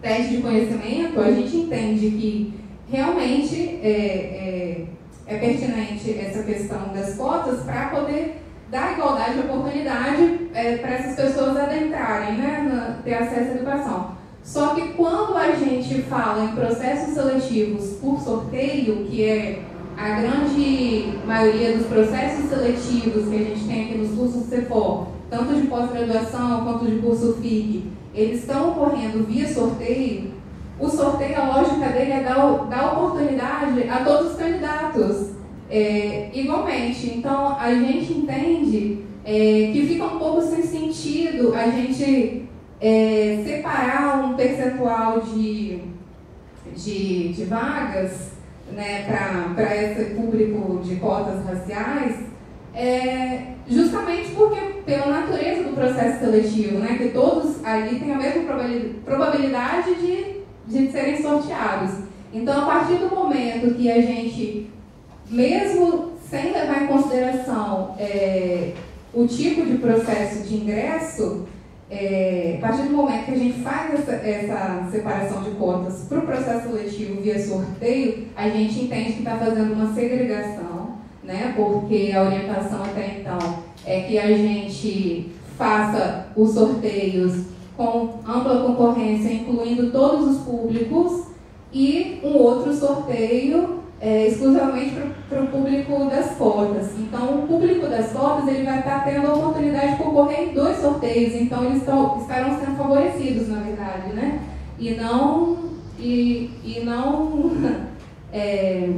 teste de conhecimento, a gente entende que realmente é, é, é pertinente essa questão das cotas para poder dar igualdade de oportunidade é, para essas pessoas adentrarem, né, ter acesso à educação. Só que quando a gente fala em processos seletivos por sorteio, que é a grande maioria dos processos seletivos que a gente tem aqui nos cursos CEFOR, tanto de pós-graduação quanto de curso FIC, eles estão ocorrendo via sorteio, o sorteio, a lógica dele é dar, dar oportunidade a todos os candidatos. É, igualmente, então a gente entende é, que fica um pouco sem sentido a gente é, separar um percentual de, de, de vagas né, para esse público de cotas raciais, é, justamente porque, pela natureza do processo seletivo, né, que todos ali têm a mesma probabilidade de, de serem sorteados. Então, a partir do momento que a gente, mesmo sem levar em consideração é, o tipo de processo de ingresso, é, a partir do momento que a gente faz essa, essa separação de cotas para o processo seletivo via sorteio, a gente entende que está fazendo uma segregação, né? porque a orientação até então é que a gente faça os sorteios com ampla concorrência, incluindo todos os públicos, e um outro sorteio é, exclusivamente para o público das cotas. Então, o público das cotas ele vai estar tendo a oportunidade de concorrer em dois sorteios, então eles estão, estarão sendo favorecidos, na verdade, né? E não, e, e não, é,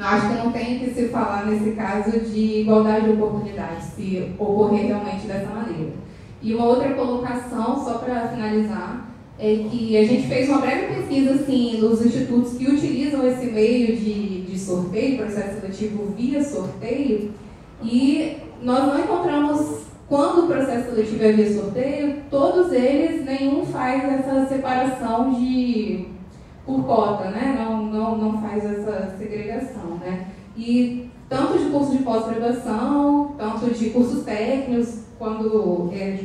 acho que não tem que se falar nesse caso de igualdade de oportunidades, se ocorrer realmente dessa maneira. E uma outra colocação, só para finalizar, é que a gente fez uma breve pesquisa assim, dos institutos que utilizam esse meio de, de sorteio, processo seletivo via sorteio, e nós não encontramos, quando o processo seletivo é via sorteio, todos eles, nenhum faz essa separação de por cota, né? não, não, não faz essa segregação. Né? E tanto de curso de pós-graduação, tanto de cursos técnicos, quando é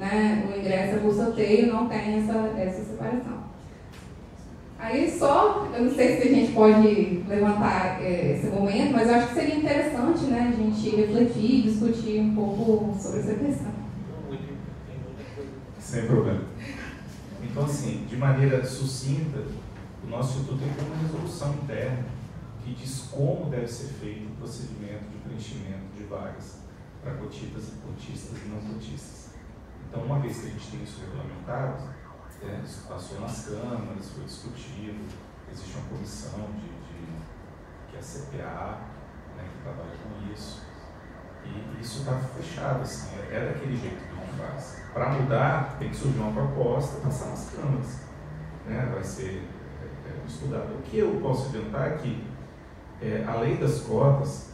né, o ingresso é por sorteio, não tem essa, essa separação. Aí só, eu não sei se a gente pode levantar é, esse momento, mas eu acho que seria interessante né, a gente refletir, discutir um pouco sobre essa questão. Sem problema. Então, assim, de maneira sucinta, o nosso Instituto tem uma resolução interna que diz como deve ser feito o procedimento de preenchimento de vagas para cotistas e cotistas e não cotistas. Então, uma vez que a gente tem isso regulamentado, é, isso passou nas câmaras, foi discutido, existe uma comissão de, de que é a CPA, né, que trabalha com isso, e isso está fechado, assim, é, é, daquele jeito que gente faz. Para mudar, tem que surgir uma proposta, passar nas câmaras, né, vai ser é, é estudado. O que eu posso adiantar é que é, a lei das cotas,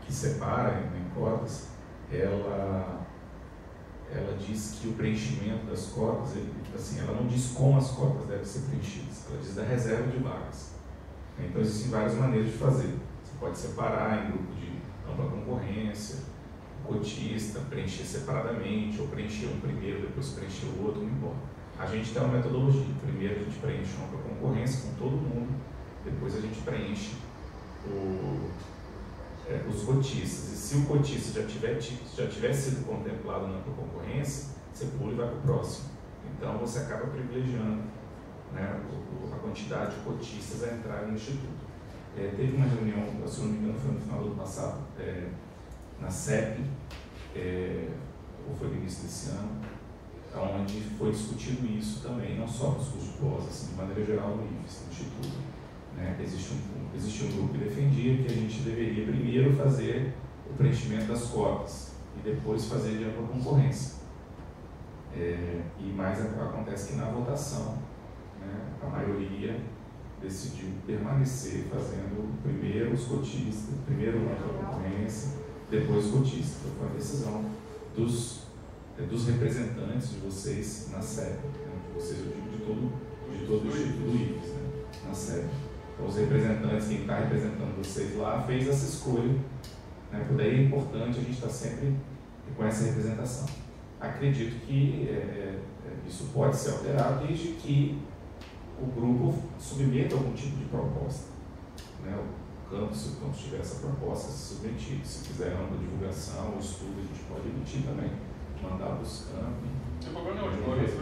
que separa em cotas, ela ela diz que o preenchimento das cotas, assim, ela não diz como as cotas devem ser preenchidas, ela diz da reserva de vagas. Então existem várias maneiras de fazer. Você pode separar em grupo de ampla concorrência, cotista, preencher separadamente, ou preencher um primeiro, depois preencher o outro, não importa. A gente tem uma metodologia. Primeiro a gente preenche uma concorrência com todo mundo, depois a gente preenche o, é, os cotistas. E se o cotista já tiver, já tiver sido contemplado na tua concorrência, você pula e vai para o próximo. Então você acaba privilegiando né, a quantidade de cotistas a entrar no Instituto. É, teve uma reunião, se não me engano, foi no final do ano passado, é, na CEP, é, ou foi no início desse ano, onde foi discutido isso também, não só para os cursos de pós, assim, de maneira geral no IFES, no Instituto. Né? Existe, um, existe um grupo que defendia que a gente deveria primeiro fazer o preenchimento das cotas e depois fazer de ampla concorrência. É, e mais acontece que na votação, né, a maioria decidiu permanecer fazendo primeiro os cotistas, primeiro a concorrência, depois os cotistas. Foi a decisão dos, é, dos representantes de vocês na sede, né, de vocês, eu digo de todo, de todo o Instituto IFES, né, na sede os representantes, quem está representando vocês lá, fez essa escolha. Né? Por daí é importante a gente estar tá sempre com essa representação. Acredito que é, é, é, isso pode ser alterado desde que o grupo submeta algum tipo de proposta. Né? O campo, se o campo tiver essa proposta, se submetir. Se quiser uma divulgação ou estudo, a gente pode emitir também, mandar para os campos.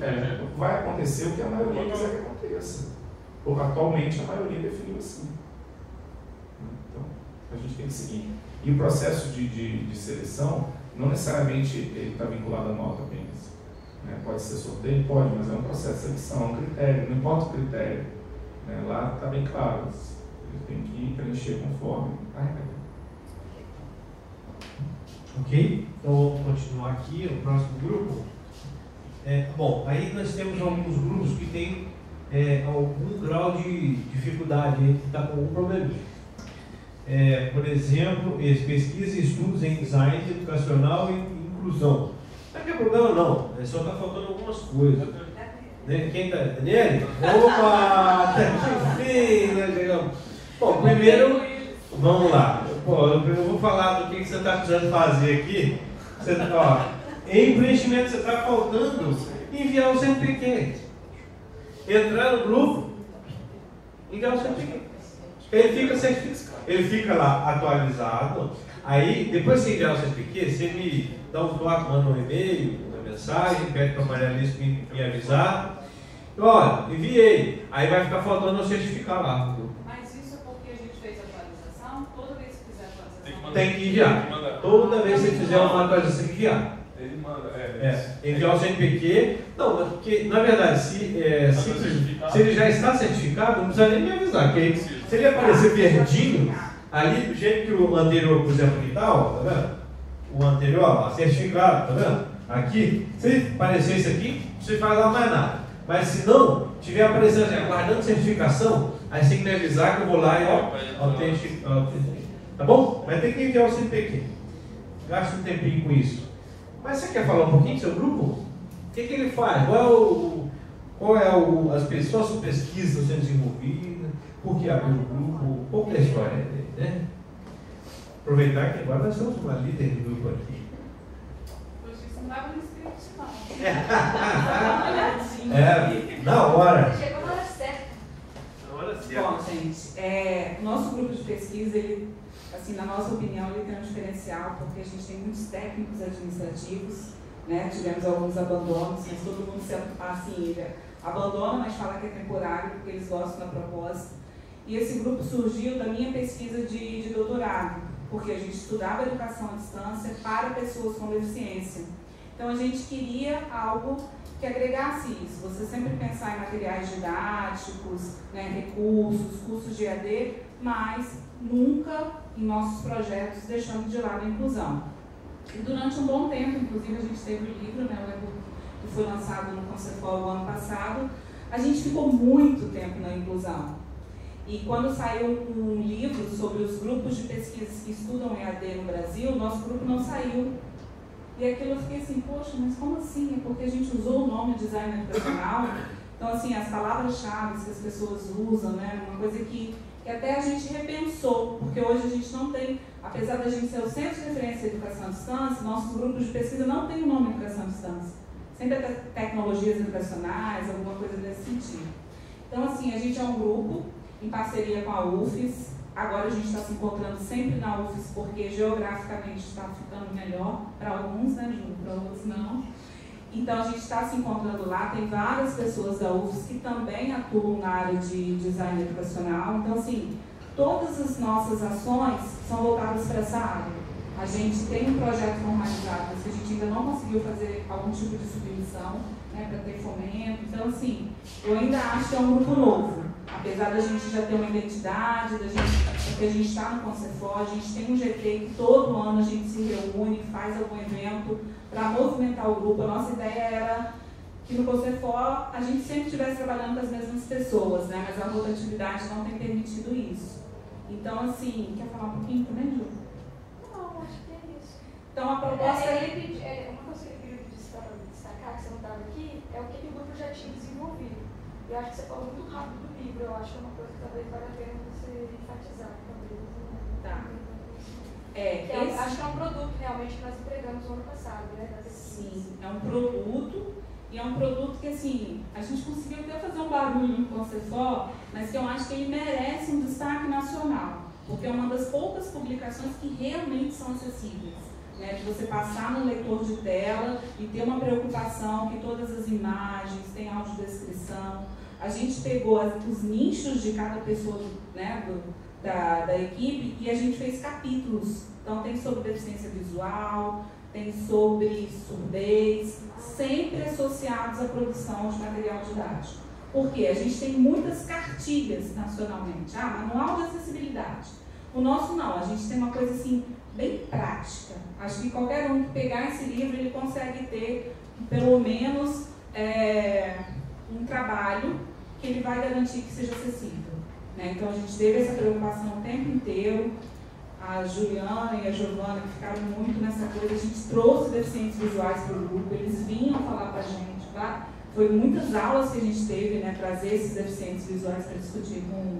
É, vai acontecer o que a maioria quiser que aconteça atualmente a maioria definiu assim. Então, a gente tem que seguir. E o processo de, de, de seleção, não necessariamente ele está vinculado à nota apenas. Né? Pode ser sorteio? Pode, mas é um processo de seleção, é um critério, não importa o critério. Né? Lá está bem claro, ele tem que preencher conforme a regra. Ok? Então vamos continuar aqui, o próximo grupo. É, bom, aí nós temos alguns grupos que têm é, algum grau de dificuldade, que está com algum probleminha. É, por exemplo, pesquisa e estudos em design educacional e inclusão. Não tem problema não, é só está faltando algumas coisas. Né? Quem está? Daniele? Opa! Enfim, nós chegamos. Bom, primeiro, vamos lá. Pô, eu vou falar do que você está precisando fazer aqui. Você, ó, em preenchimento você está faltando enviar o CNPq entrar no grupo, enviar o certificado. Ele fica certificado. Ele fica lá atualizado. Aí, depois que você enviar o certificado, você me dá um toque, manda um e-mail, uma mensagem, pede para a Maria Alice me, me avisar. Olha, enviei. Aí vai ficar faltando eu certificar lá. Mas isso é porque a gente fez a tem que enviar. Toda vez que você fizer uma atualização, tem que enviar. Ele manda, é. É, enviar o CNPq. Não, mas porque, na verdade, se, é, se, se ele já está certificado, não precisa nem me avisar. Que se ele aparecer verdinho, ali, do jeito que o anterior, por exemplo, aqui tá, ó, tá vendo? O anterior, ó, certificado, tá vendo? Aqui, se aparecer isso aqui, você faz lá mais nada. Mas se não, tiver aparecendo, aguardando certificação, aí você tem que me avisar que eu vou lá e ó, autenticar. Tá bom? Mas tem que enviar o CNPq. Gasta um tempinho com isso. Mas você quer falar um pouquinho do seu grupo? O que, que ele faz? Qual é, o, qual é o, as pessoas, suas pesquisas sendo desenvolvidas? Por que abriu o grupo? Um pouco da história dele, né? Aproveitar que agora nós somos uma líder de grupo aqui. Vocês não estavam inscritos, não. É, na hora. Chegou na hora certa. Na hora certa. Bom, gente, é, o nosso grupo de pesquisa, ele, assim, na nossa opinião, ele tem um diferencial, porque a gente tem muitos técnicos administrativos, né? Tivemos alguns abandonos, mas todo mundo se assim, abandona, mas fala que é temporário, porque eles gostam da proposta. E esse grupo surgiu da minha pesquisa de, de doutorado, porque a gente estudava educação à distância para pessoas com deficiência. Então a gente queria algo que agregasse isso. Você sempre pensar em materiais didáticos, né, recursos, cursos de AD, mas nunca em nossos projetos deixando de lado a inclusão. E durante um bom tempo, inclusive a gente teve o livro, né, o e-book que foi lançado no Concepol o ano passado, a gente ficou muito tempo na inclusão. E quando saiu um livro sobre os grupos de pesquisas que estudam EAD no Brasil, nosso grupo não saiu. E aquilo eu fiquei assim, poxa, mas como assim? É porque a gente usou o nome design educacional? Então, assim, as palavras-chave que as pessoas usam, né? Uma coisa que, que até a gente repensou, porque hoje a gente não tem, apesar da gente ser o centro de referência de educação à distância, nossos grupos de pesquisa não tem o nome educação à distância. Sempre é tecnologias educacionais, alguma coisa nesse sentido. Então, assim, a gente é um grupo em parceria com a UFES. Agora a gente está se encontrando sempre na UFES, porque geograficamente está ficando melhor para alguns, né, Ju? Para outros não. Então a gente está se encontrando lá, tem várias pessoas da UFES que também atuam na área de design educacional. Então, assim, todas as nossas ações são voltadas para essa área. A gente tem um projeto formalizado, mas a gente ainda não conseguiu fazer algum tipo de submissão né, para ter fomento. Então, assim, eu ainda acho que é um grupo novo. Apesar da gente já ter uma identidade, da gente, porque a gente está no Concefor, a gente tem um GT que todo ano a gente se reúne, faz algum evento para movimentar o grupo. A nossa ideia era que no Concefor a gente sempre estivesse trabalhando com as mesmas pessoas, né? mas a rotatividade não tem permitido isso. Então, assim, quer falar um pouquinho também, Ju? Não, acho que é isso. Então, a proposta é, ele pedi, é, uma coisa que eu queria destacar, que você não estava aqui, é o que o grupo já tinha desenvolvido. Eu acho que você falou muito rápido do livro, eu acho que é uma coisa que talvez vale a pena você enfatizar. É, que é, acho que é um produto realmente que nós entregamos no ano passado, né? Sim, é um produto e é um produto que assim, a gente conseguiu até fazer um barulho no Concefó, mas que eu acho que ele merece um destaque nacional, porque é uma das poucas publicações que realmente são acessíveis. Né, de você passar no leitor de tela e ter uma preocupação que todas as imagens têm audiodescrição. A gente pegou os nichos de cada pessoa né, do, da, da equipe e a gente fez capítulos. Então tem sobre deficiência visual, tem sobre surdez, sempre associados à produção de material didático. Porque a gente tem muitas cartilhas nacionalmente. Ah, manual de acessibilidade. O nosso não, a gente tem uma coisa assim bem prática. Acho que qualquer um que pegar esse livro, ele consegue ter pelo menos é, um trabalho que ele vai garantir que seja acessível. Né? Então a gente teve essa preocupação o tempo inteiro. A Juliana e a Giovana que ficaram muito nessa coisa, a gente trouxe deficientes visuais para o grupo, eles vinham falar para a gente, tá? Foi muitas aulas que a gente teve, né, trazer esses deficientes visuais para discutir com,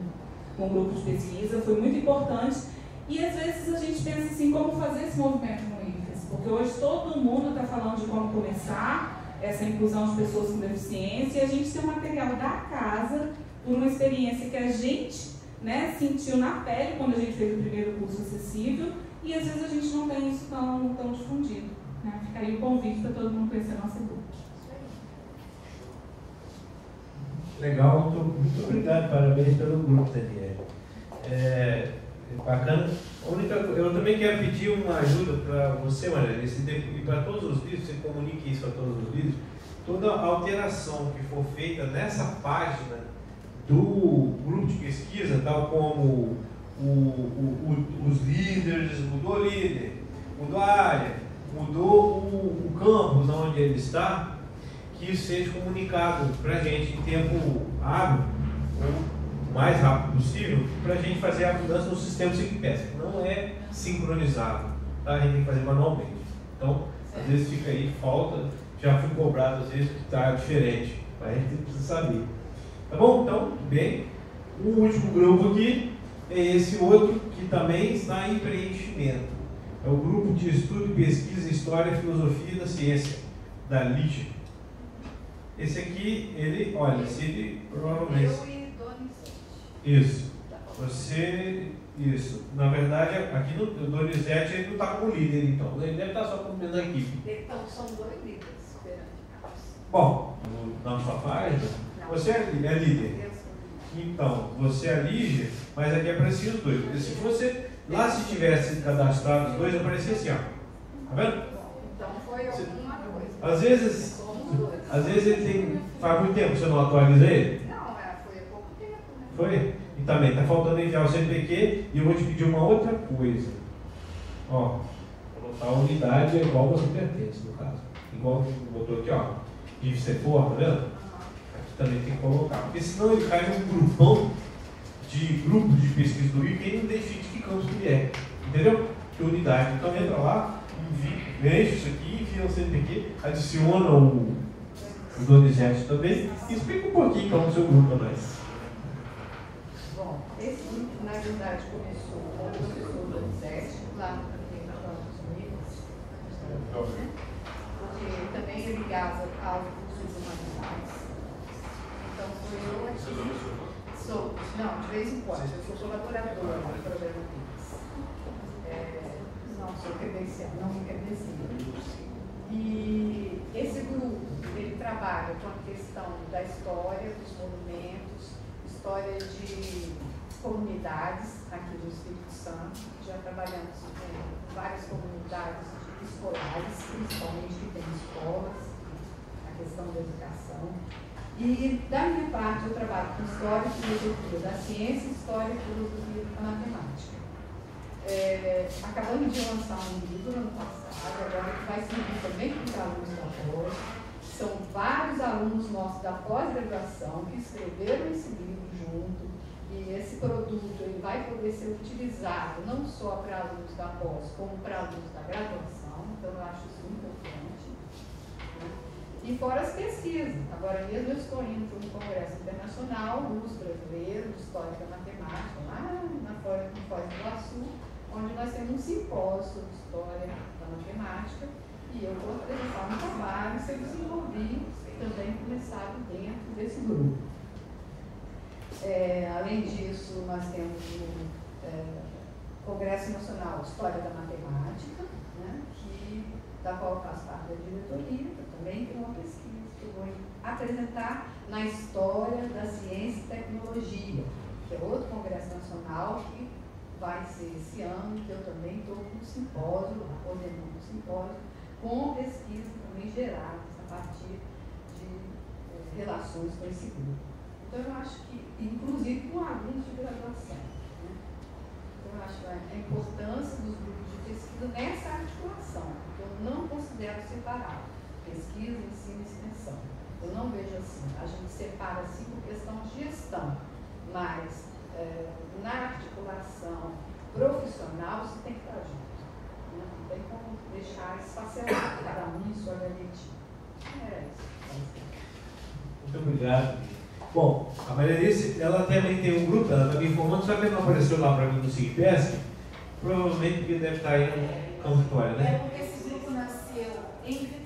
com o grupo de pesquisa, foi muito importante. E às vezes a gente pensa assim, como fazer esse movimento no IFES? Porque hoje todo mundo está falando de como começar essa inclusão de pessoas com deficiência e a gente tem um material da casa por uma experiência que a gente né, sentiu na pele quando a gente fez o primeiro curso acessível e às vezes a gente não tem isso tão, tão difundido. Né? Fica aí o convite para todo mundo conhecer nossa grupo. Legal, muito, obrigado, parabéns pelo grupo, Daniel. É, bacana. A única, eu também quero pedir uma ajuda para você, Maria, e para todos os livros, você comunique isso a todos os livros, toda alteração que for feita nessa página do grupo de pesquisa, tal como o, o, o, os líderes, mudou o líder, mudou a área, mudou o, campus onde ele está, que isso seja comunicado para a gente em tempo hábil, ou mais rápido possível, para a gente fazer a mudança no sistema SIGPES. Não é sincronizado, tá? a gente tem que fazer manualmente. Então, às vezes fica aí, falta, já fui cobrado, às vezes que está diferente, mas a gente precisa saber. Tá bom? Então, bem, o último grupo aqui é esse outro que também está em preenchimento. É o grupo de estudo, pesquisa, história e filosofia da ciência, da Lígia. Esse aqui, ele, olha, se ele provavelmente. Eu e Donizete. Isso. Você. Isso. Na verdade, aqui no Donizete ele não está como líder, então. Ele deve estar só como membro da equipe. Então, são dois líderes Bom, na sua página, você é, é líder. Então, você é Lígia, mas aqui aparecia os dois. Porque se você, lá se tivesse cadastrado os dois, aparecia assim, ó. Tá vendo? Então foi alguma coisa. Às vezes, às vezes ele tem. Faz muito tempo que você não atualiza ele? Não, é, foi há pouco tempo. Né? Foi? E também, está faltando enviar o CNPq e eu vou te pedir uma outra coisa. Ó, a unidade é igual você pertence, no caso. Igual botou aqui, ó. De você for, tá vendo? Também tem que colocar. Porque senão ele cai num grupão de grupos de pesquisa do Rio e não define que campus ele é. Entendeu? Que unidade. Então entra lá, enche isso aqui, envia o CNPq, adiciona o, o Donizete também e explica um pouquinho é o seu grupo para nós. Bom, esse grupo na verdade começou com o professor Donizete, lá no Unidos, né? porque também ele ligava ao Sou, não, de vez em quando. Eu sou colaboradora do programa. É, não sou credenciada, não me credenciada. E esse grupo, ele trabalha com a questão da história dos monumentos, história de comunidades aqui do Espírito Santo. Já trabalhamos com várias comunidades escolares, principalmente que tem escolas, a questão da educação. E da minha parte eu trabalho com História e Filosofia da Ciência, História e Filosofia da Matemática. É, acabamos de lançar um livro ano passado, agora que vai servir também para os alunos da pós. São vários alunos nossos da pós-graduação que escreveram esse livro junto. E esse produto ele vai poder ser utilizado não só para alunos da pós, como para alunos da graduação. Então eu acho isso. E fora as pesquisas. Agora mesmo eu estou indo para um congresso internacional, luz brasileiro, de história da matemática, lá na Foz, no Foz do Iguaçu, onde nós temos um simpósio de história da matemática, e eu vou apresentar um trabalho que eu desenvolvi também começado dentro desse grupo. É, além disso, nós temos o é, Congresso Nacional de História da Matemática, né, que, da qual faço parte da diretoria, também tem uma pesquisa que eu vou apresentar na história da ciência e tecnologia, que é outro congresso nacional que vai ser esse ano, que eu também estou com um simpósio, coordenando um simpósio, com pesquisa também geradas a partir de eh, relações com esse grupo. Então eu acho que, inclusive com alunos de graduação. Né? Então eu acho a importância dos grupos de pesquisa nessa articulação, que eu não considero separado pesquisa, ensino e extensão. Eu não vejo assim. A gente separa assim por questão de gestão, mas é, na articulação profissional você tem que estar junto. Né? Não tem como deixar esfacelado cada um em sua galetinha. Era isso. Muito obrigado. Bom, a Maria Alice, ela também tem um grupo, ela está me informando, só que não apareceu lá para mim no SIGPESC, provavelmente porque deve estar aí no Campo Vitória, né? É porque esse grupo nasceu em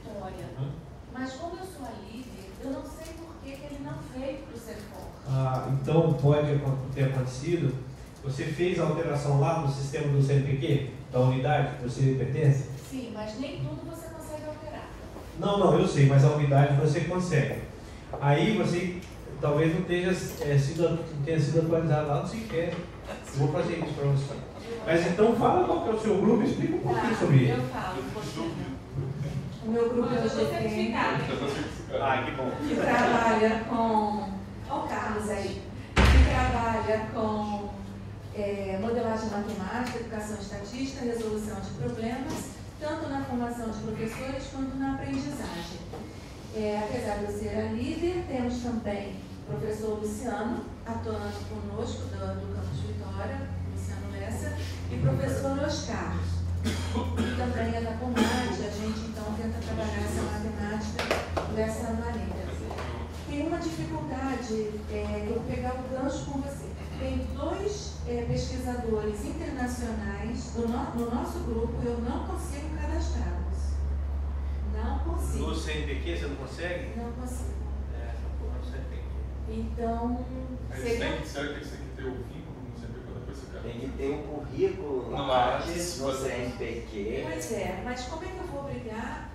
mas como eu sou a líder, eu não sei por que, que ele não veio para o CEFOR. Ah, então pode ter acontecido. Você fez a alteração lá no sistema do CNPq, da unidade que você pertence? Sim, mas nem tudo você consegue alterar. Não, não, eu sei, mas a unidade você consegue. Aí você talvez não tenha, é, sido, tenha sido atualizado lá, não sei quer. Eu vou fazer isso para você. Mas então fala qual que é o seu grupo, explica um pouquinho sobre ele. Eu falo. O meu grupo é o GTM, Ah, que bom. que trabalha com. Olha o Carlos aí. Que trabalha com é, modelagem matemática, educação estatística, resolução de problemas, tanto na formação de professores quanto na aprendizagem. É, apesar de eu ser a líder, temos também o professor Luciano, atuando conosco do, do Campus Vitória, Luciano Lessa, e o professor Oscar, que também é da Comate, a gente então tenta trabalhar essa matemática dessa maneira. Tem uma dificuldade, é, eu vou pegar o gancho com você. Tem dois é, pesquisadores internacionais do no, no nosso grupo, eu não consigo cadastrá-los. Não consigo. No CNPq você não consegue? Não consigo. É, não no CNPq. Então, Aí seria tem, será que você tem que ter o vínculo no CNPq depois você? Tem que ter um currículo No Lattes, Lattes, no você- CNPq. Pois é, mas como é que eu vou obrigar eh,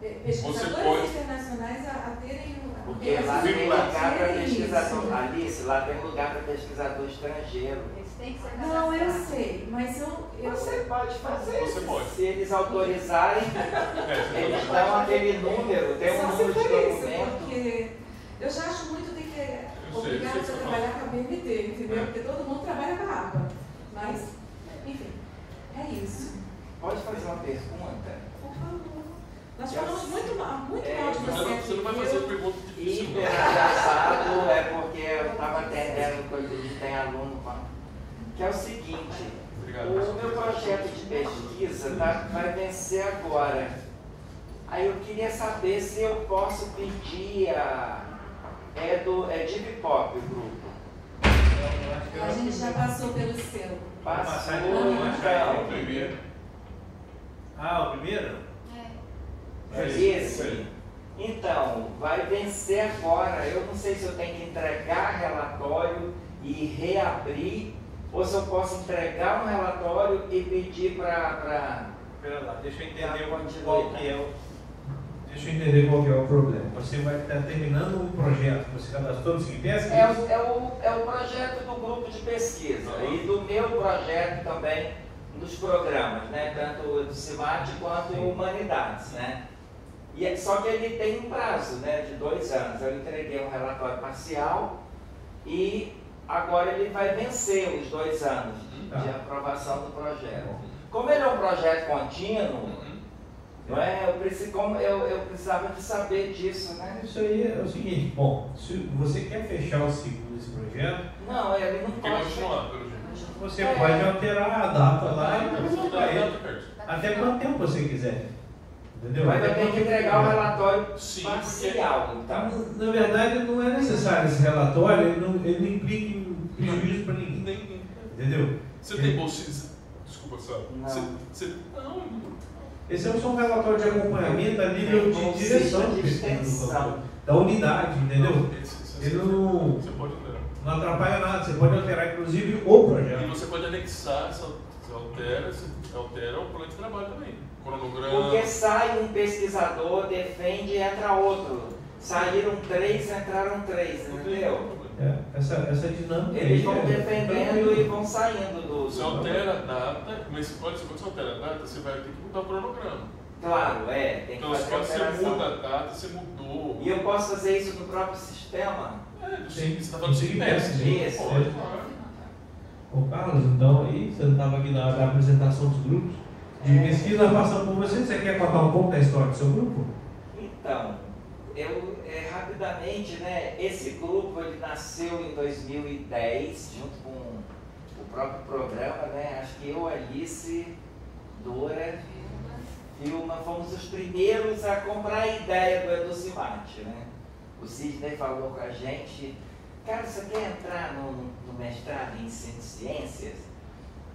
pesquisadores pode- internacionais a, a terem o- Porque a lá tem lugar para pesquisador. isso? Alice, lá tem lugar para pesquisador estrangeiro. Eles têm que ser Não, eu sei, mas eu. eu Você pode fazer. Você pode. Se eles autorizarem, É, eles dão aquele número, tem um só se número de for isso, documento. porque eu já acho muito ter que sei você a você trabalhar com a BNT, entendeu? É. Porque todo mundo trabalha com a água. Mas, enfim, é isso. Pode fazer uma pergunta? Por favor. Nós falamos muito mal, muito É, mal de Você você. não, vai fazer pergunta difícil. Hiper engraçado é porque eu estava atendendo coisa de tem aluno, que é o seguinte, Obrigado. o meu projeto de pesquisa tá- vai vencer agora. Aí eu queria saber se eu posso pedir a. É do. É Deep Pop o grupo. A gente já passou pelo seu. Passou então, então. Primeiro. Ah, o primeiro? É. É. Então, vai vencer agora. Eu não sei se eu tenho que entregar relatório e reabrir, ou se eu posso entregar um relatório e pedir para. Pera lá, deixa eu entender qual que é o. Deixa eu entender qual que é o problema. Você vai estar terminando um projeto, você cadastrou no Sigpesc? É o, é, o, é o projeto do grupo de pesquisa e do meu projeto também dos programas, né? tanto do CIMAT quanto Sim. Humanidades. Né? E é, só que ele tem um prazo né, de dois anos. Eu entreguei um relatório parcial e agora ele vai vencer os dois anos de, Tá. de aprovação do projeto. Como ele é um projeto contínuo, não é? eu, preciso, como eu, eu precisava de saber disso. Né? Isso aí é o seguinte, bom, se você quer fechar o ciclo desse projeto, Não, ele não pode. você É. pode alterar a data lá e. Até quanto tempo você quiser. Entendeu? Mas eu Até tenho que entregar o relatório Sim, parcial, então. Na verdade, não é necessário esse relatório, ele não, ele não implica em prejuízo para ninguém. Nem- Entendeu? Você tem bolsista? Desculpa, sabe? Não. Você, você, não, Esse é só um relatório de acompanhamento a nível de direção de do pesquisa do extensão. da unidade, entendeu? Esse- esse- Ele não, Você pode alterar. não atrapalha nada, você pode alterar inclusive o E projeto. você pode anexar, você altera, você altera o plano de trabalho também. Cronograma. Porque sai um pesquisador, defende e entra outro. Saíram três, entraram três, entendeu? É, essa, essa dinâmica Eles aí vão é- defendendo e vão saindo do. Você altera a data, mas pode ser quando você altera a data, você vai ter que mudar o cronograma. Claro, é, tem que Então, se fazer você alteração. muda a data, você mudou. E eu posso fazer isso no próprio sistema? É, do Sim. Sim, você está falando do Sim, Sigtest. isso. Pode, claro. Ô Carlos, então aí você não estava aqui na, na apresentação dos grupos de pesquisa, passamos por você, você quer contar um pouco da história do seu grupo? Então, eu é, rapidamente, né, esse grupo ele nasceu em 2010, junto com o próprio programa, né? Acho que eu, Alice, Dora, Vilma, fomos os primeiros a comprar a ideia do Educimate, né? O Sidney falou com a gente, cara, você quer entrar no, no mestrado em ciências?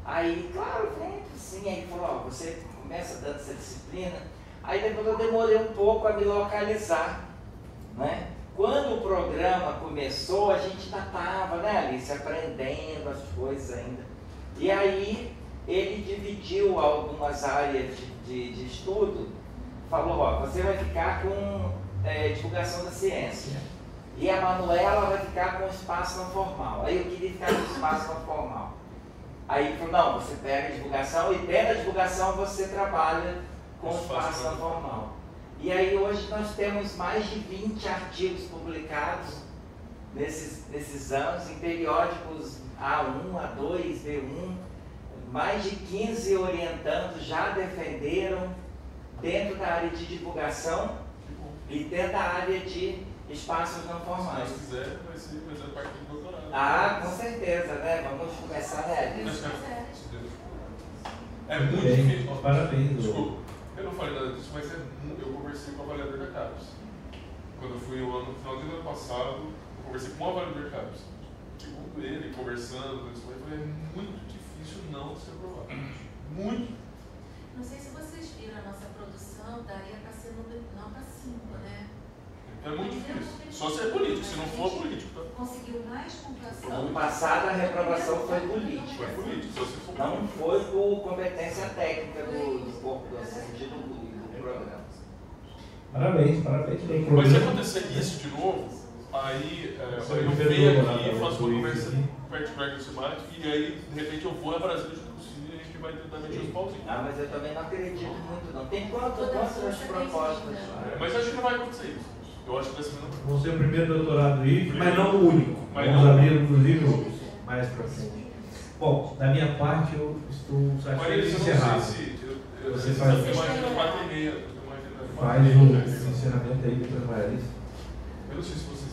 Aí, claro, vem, sim, aí falou, ó, você começa dando essa disciplina, aí depois eu demorei um pouco a me localizar, né? Quando o programa começou, a gente ainda estava, né, Alice, aprendendo as coisas ainda. E aí ele dividiu algumas áreas de, de, de estudo, falou, ó, você vai ficar com é, divulgação da ciência. E a Manuela vai ficar com espaço não formal. Aí eu queria ficar com espaço não formal. Aí falou, não, você pega a divulgação e dentro da divulgação você trabalha com o espaço não formal. E aí hoje nós temos mais de 20 artigos publicados nesses, nesses anos, em periódicos A1, A2, B1, mais de 15 orientandos já defenderam dentro da área de divulgação e dentro da área de espaços não formais. Se quiser, vai ser, vai ser parte do doutorado. Ah, com certeza, né? Vamos começar, né, É muito Bem, difícil. parabéns, Desculpa, eu não falei nada disso, mas é, mu- eu conversei com o avaliador da CAPES. Quando eu fui o ano, no final do ano passado, eu conversei com o avaliador da CAPES. Segundo ele, conversando, foi muito difícil não ser aprovado. Muito. Não sei se vocês viram a nossa produção, daria para ser para 5, né? É muito difícil. Só se é político, se não for político? Conseguiu mais pontuação. Ano passado a reprovação foi política. Foi for Não foi por competência técnica do, do corpo docente do, do programa. Parabéns, parabéns Mas se acontecer isso de novo, aí é, eu venho aqui, né, faço uma conversa particular com o Simate, e aí, de repente, eu vou a Brasília junto com o e a gente vai tentar meter os pauzinhos. Ah, mas eu também não acredito muito não. Tem quantas propostas? Mas acho que não vai acontecer isso. Eu acho que vai ser. Vão ser o primeiro doutorado aí, mas não o único. Mas Vamos não. abrir, inclusive, mais para frente. Bom, da minha parte, eu estou satisfeito sei se. Eu, eu, Você faz- eu tenho uma agenda 4 meia. Eu tenho uma agenda Faz 4 e o encerramento aí, vai ali. Eu não sei se vocês.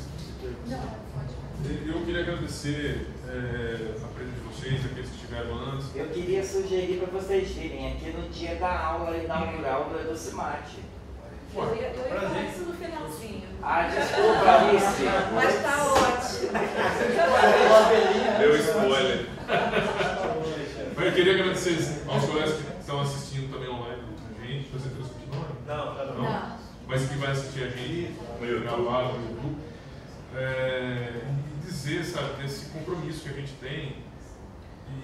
Não, pode Eu queria agradecer é, a presença de vocês, aqueles que estiveram antes. Eu queria sugerir para vocês virem aqui no dia da aula inaugural do Educimate. Eu ia, eu ia falar isso no finalzinho. Ah, desculpa, Alice. Mas tá ótimo. Deu spoiler. Mas eu queria agradecer aos colegas que estão assistindo também online a gente. Você transmitiu não? Não, tá não. Não. Mas que vai assistir a gente gravado no YouTube. É, e dizer, sabe, desse compromisso que a gente tem,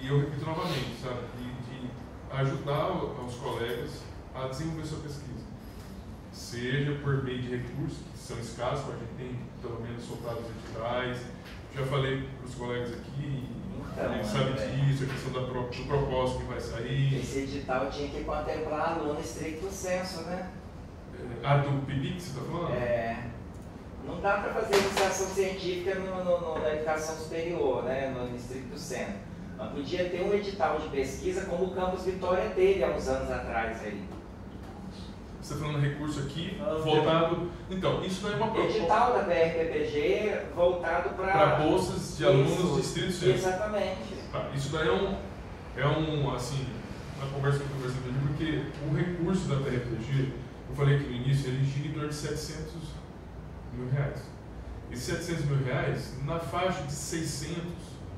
e eu repito novamente, sabe, de, de ajudar os colegas a desenvolver sua pesquisa. Seja por meio de recursos que são escassos, a gente tem pelo menos soltado os editais. Já falei para os colegas aqui, Então, a gente sabe André. disso, a questão da, pro- do propósito que vai sair. Esse edital tinha que contemplar aluno estricto senso, né? É, A do PIBIC, você está falando? É, não dá para fazer iniciação científica no, no- no- na educação superior, né? no estricto senso. Mas podia ter um edital de pesquisa como o Campus Vitória teve há uns anos atrás aí. Você está falando recurso aqui, voltado. Então, isso não é uma proposta. Edital da BRPPG voltado para... Bolsas de alunos Isso, de distrito centro. Exatamente. Tá, isso daí é um, é um, assim, uma conversa que eu conversei com ele, porque o recurso da PRPG, eu falei aqui no início, ele gira em torno de 700 mil reais. E 700 mil reais, na faixa de 600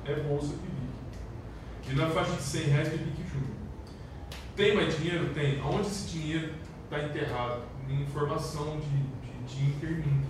é bolsa PIBIC. E na faixa de 100 reais é PIBIC Júnior. Tem mais dinheiro? Tem. Aonde esse dinheiro está enterrado? Em formação de, de, de interninho.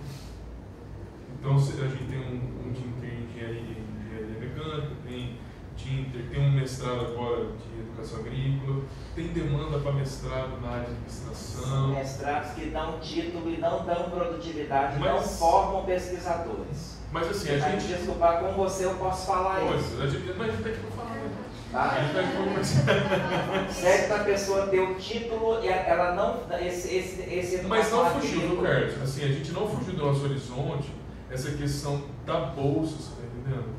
Então a gente tem um, um Tinter em engenharia, engenharia mecânica, tem Tinter, tem um mestrado agora de educação agrícola, tem demanda para mestrado na área de administração. Mestrados que dão título e não dão produtividade, não Mas- formam pesquisadores. Mas assim, a gente. desculpar com você, eu posso falar isso. Pois, gente, mas a gente aqui para falar. né? Tá? Serve para a pessoa ter o título e ela não. Esse, esse, esse é Mas não fugiu, viu, Carlos? Assim, a gente não fugiu do nosso horizonte essa questão da bolsa, você está entendendo?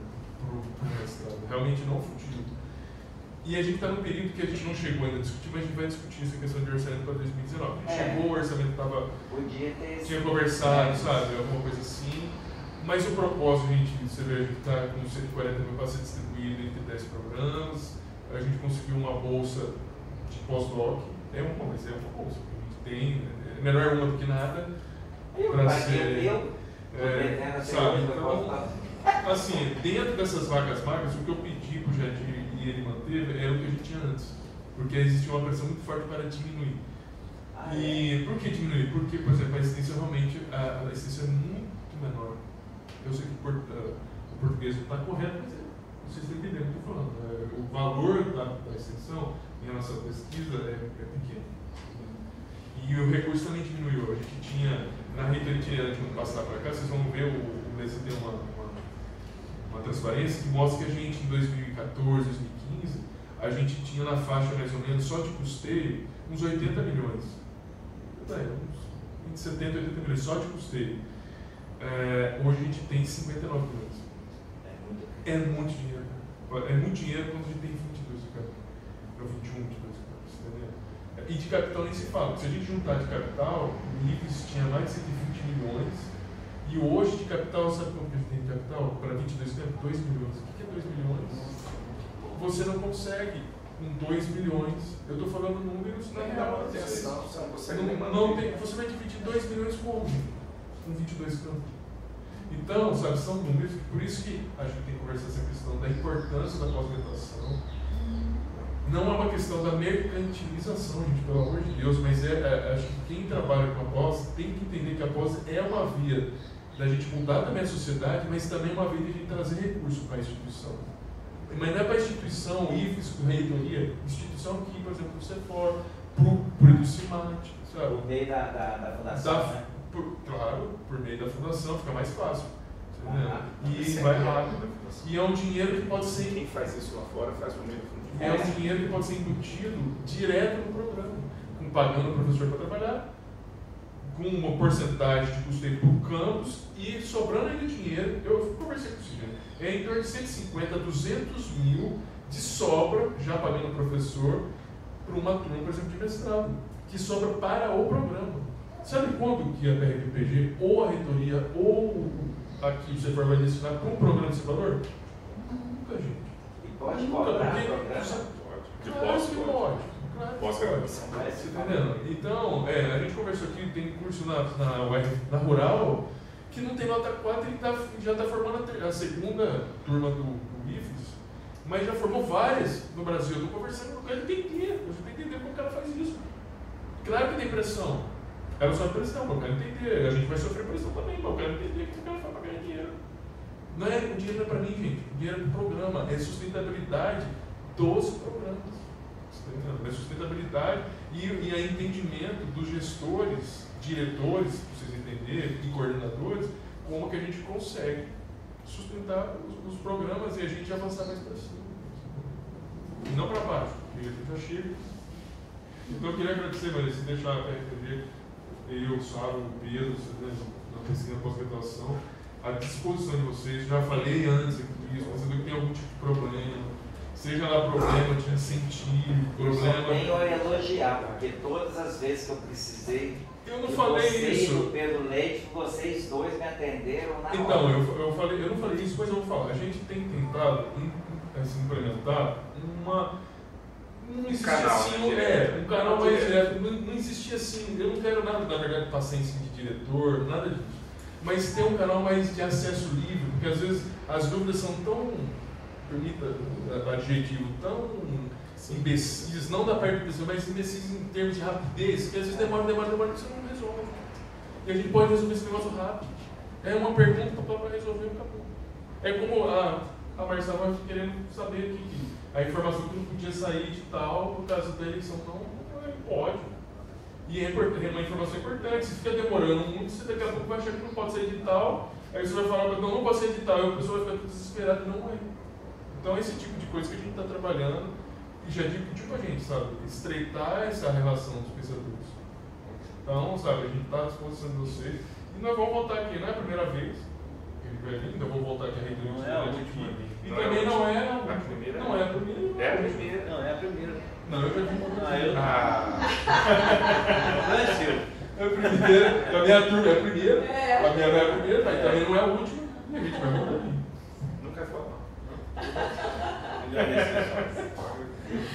Pro mestrado. Realmente não fugiu. E a gente está num período que a gente não chegou ainda a discutir, mas a gente vai discutir essa questão de orçamento para 2019. É. Chegou, o orçamento estava. Podia ter. Tinha conversado, sabe? Alguma coisa assim. Mas o propósito, gente, você vê, a gente está com 140 mil para 170 entre 10 programas. A gente conseguiu uma bolsa de pós-doc. É uma, mas é uma bolsa. que A gente tem, né? é melhor uma do que nada. Para ser. Eu, é, sabe? Então, assim, dentro dessas vagas magras, o que eu pedi para o Jadir e ele manteve era o que a gente tinha antes. Porque existia uma pressão muito forte para diminuir. Ah, e é. por que diminuir? Porque, por exemplo, a existência realmente, a, a existência é muito menor. Eu sei que o, eh, português não está correto, mas é vocês estão entendendo o que eu estou falando. É, o valor da, da extensão em relação à pesquisa é, é pequeno. E o recurso também diminuiu. A gente tinha, na reitoria de ano passado para cá, vocês vão ver o, o daí tem uma, uma, uma transparência que mostra que a gente, em 2014, 2015, a gente tinha na faixa mais ou menos só de custeio uns 80 milhões. É, uns 70, 80 milhões só de custeio. É, hoje a gente tem 59 milhões. É muito dinheiro. É muito dinheiro quando a gente tem 22 de capital. Ou 21, 22 de capital. Entendeu? E de capital nem se fala. Se a gente juntar de capital, o IFES tinha mais de 120 milhões. E hoje de capital, sabe quanto que a gente tem de capital? Para 22 tempos? 2 milhões. O que é 2 milhões? Você não consegue com 2 milhões. Eu estou falando números na real. Você não não, não tem, Você vai dividir 2 milhões como? Com 22 campos. Então, sabe, são números, por isso que a gente tem que conversar essa questão da importância da pós-graduação. Não é uma questão da mercantilização, gente, pelo amor de Deus, mas é, é, acho que quem trabalha com a pós tem que entender que a pós é uma via da gente mudar também a sociedade, mas também uma via de a gente trazer recurso para a instituição. Mas não é para a instituição, IFES, reitoria, instituição que, por exemplo, você for, para o Edulcimate, sabe? Da, da, da fundação, da, né? Por, claro, por meio da fundação, fica mais fácil. Ah, e vai rápido. E é um dinheiro que pode ser. Quem faz isso lá fora faz por meio da fundação. É um dinheiro que pode ser embutido direto no programa, com pagando o professor para trabalhar, com uma porcentagem de custeio para o campus e sobrando ainda dinheiro. Eu conversei com o senhor, é em torno de 150 a 200 mil de sobra, já pagando o professor, para uma turma, por exemplo, de mestrado, que sobra para o programa. Sabe quando que a PRPG, ou a reitoria, ou aqui o setor vai destinar para um programa desse valor? Nunca, gente. E pode Nunca, cobrar porque, programa? Que claro que pode. Claro Pós-graduação. Entendendo? Então, é, a gente conversou aqui, tem curso na, na, na Rural que não tem nota 4 e tá, já está formando a, a, segunda turma do, do IFES, mas já formou várias no Brasil. Eu estou conversando com o cara entender, eu já entender como o cara faz isso. Claro que tem pressão. Ela só pressão, eu quero entender. A gente vai sofrer pressão também, mas eu quero entender o que o cara faz para ganhar dinheiro. Não é, o dinheiro não é para mim, gente. O dinheiro é para o programa. É sustentabilidade dos programas. É sustentabilidade e, e é entendimento dos gestores, diretores, para vocês entenderem, e coordenadores, como que a gente consegue sustentar os, os programas e a gente avançar mais para cima. E não para baixo, porque a gente já chega. Então eu queria agradecer, Marisa, deixar a PRTV eu, o Sábio, o Pedro, né, na pesquisa pós-graduação, à disposição de vocês. Já falei antes aqui disso, mas eu tem algum tipo de problema, seja lá problema de incentivo, problema. Eu só tenho a elogiar, porque todas as vezes que eu precisei. Eu não falei você isso. Pedro Leite, vocês dois me atenderam na Então, hora. eu, eu, falei, eu não falei isso, mas eu vou falar. A gente tem tentado assim, implementar uma não existia canal, assim, né, é, um canal mais direto. Não, não, existia assim, eu não quero nada, na verdade, paciência de diretor, nada disso. Mas ter um canal mais de acesso livre, porque às vezes as dúvidas são tão, permita o adjetivo, tão imbecis, não da parte do mas imbecis em termos de rapidez, que às vezes demora, demora, demora, e você não resolve. E a gente pode resolver esse negócio rápido. É uma pergunta para resolver e acabou. É como a, a Marcela querendo saber que a informação que não podia sair de tal por causa da eleição. Não, não pode. E é, é uma informação importante. Se fica demorando muito, você daqui a pouco vai achar que não pode ser de tal, aí você vai falar, não, não pode ser de tal, e a pessoa vai ficar desesperada e não é. Então, esse tipo de coisa que a gente está trabalhando, e já digo tipo a gente, sabe? Estreitar essa relação dos pensadores. Então, sabe, a gente está à disposição de vocês. E nós vamos voltar aqui, não é a primeira vez vir, ainda vou voltar aqui a. Não é a última. E também não é a primeira? Não é a primeira. É a primeira. Não, é a primeira. Não, eu já vi uma Ah, eu não. Ah, Não é seu. É a primeira. A minha turma é a primeira. A minha não é a primeira, mas também não é a última. E a gente vai voltar aqui. não quer falar. Melhor esse.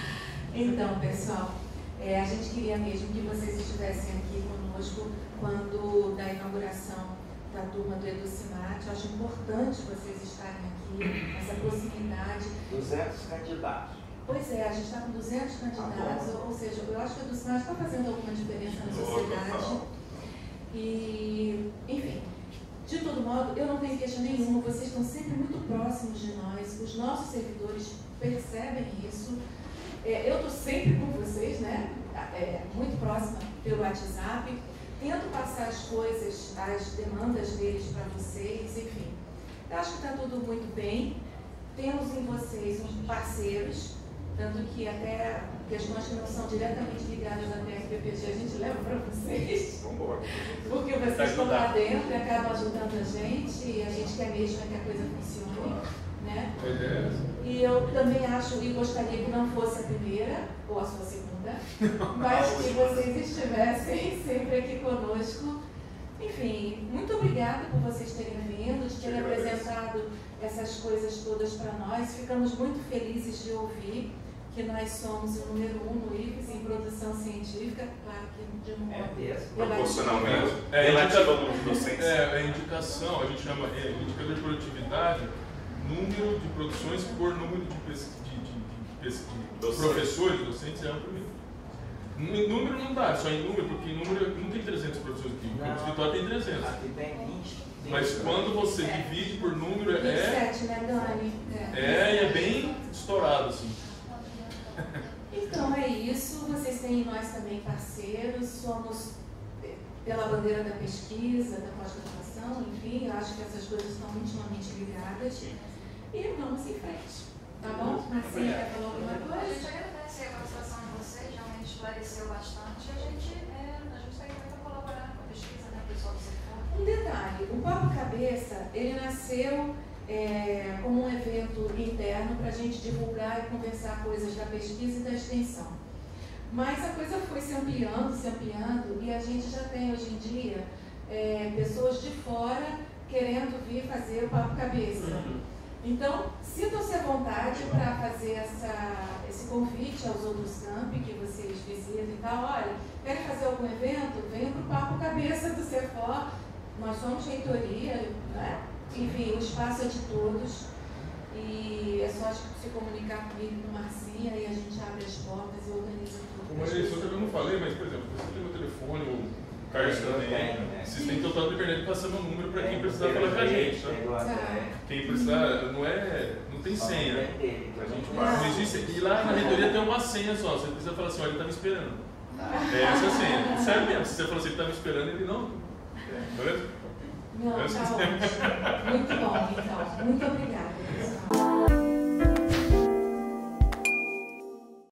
Então, pessoal, é, a gente queria mesmo que vocês estivessem aqui conosco quando da inauguração da turma do Educimat. Eu acho importante vocês estarem aqui, essa proximidade. 200 candidatos. Pois é, a gente está com 200 candidatos, ou, ou seja, eu acho que o Educimat está fazendo alguma diferença na sociedade. E, enfim, de todo modo, eu não tenho queixa nenhuma, vocês estão sempre muito próximos de nós, os nossos servidores percebem isso. É, eu estou sempre com vocês, né? É, muito próxima pelo WhatsApp. Tento passar as coisas, as demandas deles para vocês, enfim. Eu acho que está tudo muito bem. Temos em vocês uns parceiros, tanto que até questões que não são diretamente ligadas à PSPPG a gente leva para vocês. Vambora. Porque vocês estão lá dentro e acabam ajudando a gente e a gente quer mesmo é que a coisa funcione. Né? E eu também acho e gostaria que não fosse a primeira ou a sua mas que vocês estivessem sempre aqui conosco. Enfim, muito obrigada por vocês terem vindo, de terem apresentado essas coisas todas para nós. Ficamos muito felizes de ouvir que nós somos o número um no IFES em produção científica, claro que de um modo É mesmo. Proporcionalmente. É. É, a indicação, a gente chama é, indicador de produtividade, número de produções por número de, de, de, de, Docentes. professores, docentes é mil. Em número não dá, só em número, porque em número não tem 300 produções aqui, o Não. escritório tem 300. Aqui tem 20. Mas quando você divide por número, é, 27, né, Dani? é, e é bem estourado, assim. Então é isso, vocês têm em nós também parceiros, somos eh, pela bandeira da pesquisa, da pós-graduação, enfim, eu acho que essas coisas estão intimamente ligadas. E vamos em frente, tá bom? Marcinha, quer falar alguma coisa? agradece a participação de vocês, realmente esclareceu bastante. A gente é, a gente está para colaborar com a pesquisa, né, pessoal do setor. Um detalhe, o Papo Cabeça, ele nasceu é, como um evento interno para a gente divulgar e conversar coisas da pesquisa e da extensão. Mas a coisa foi se ampliando, se ampliando, e a gente já tem hoje em dia é, pessoas de fora querendo vir fazer o Papo Cabeça. Então, sintam-se à vontade para fazer essa, esse convite aos outros campi que vocês visitam e tal. Olha, querem fazer algum evento? Venham para o Papo Cabeça do Cefor. Nós somos reitoria, né? enfim, o espaço é de todos. E é só se comunicar comigo, com Marcinha, e a gente abre as portas e organiza tudo. Como eleição eu não falei, mas, por exemplo, você tem meu telefone, o Carlos Eu também, tenho, né? vocês têm total liberdade passando o número para quem precisar falar com a gente, tá? o André. Quem precisar, não é. não tem senha. é A gente. Não existe. E lá na reitoria tem uma senha só. Você precisa falar assim, olha, ele tá me esperando. É essa a senha. Sério mesmo, se você falar assim, ele tá me esperando, ele não. Beleza? Não, tá ótimo. Muito bom, então. Muito obrigada.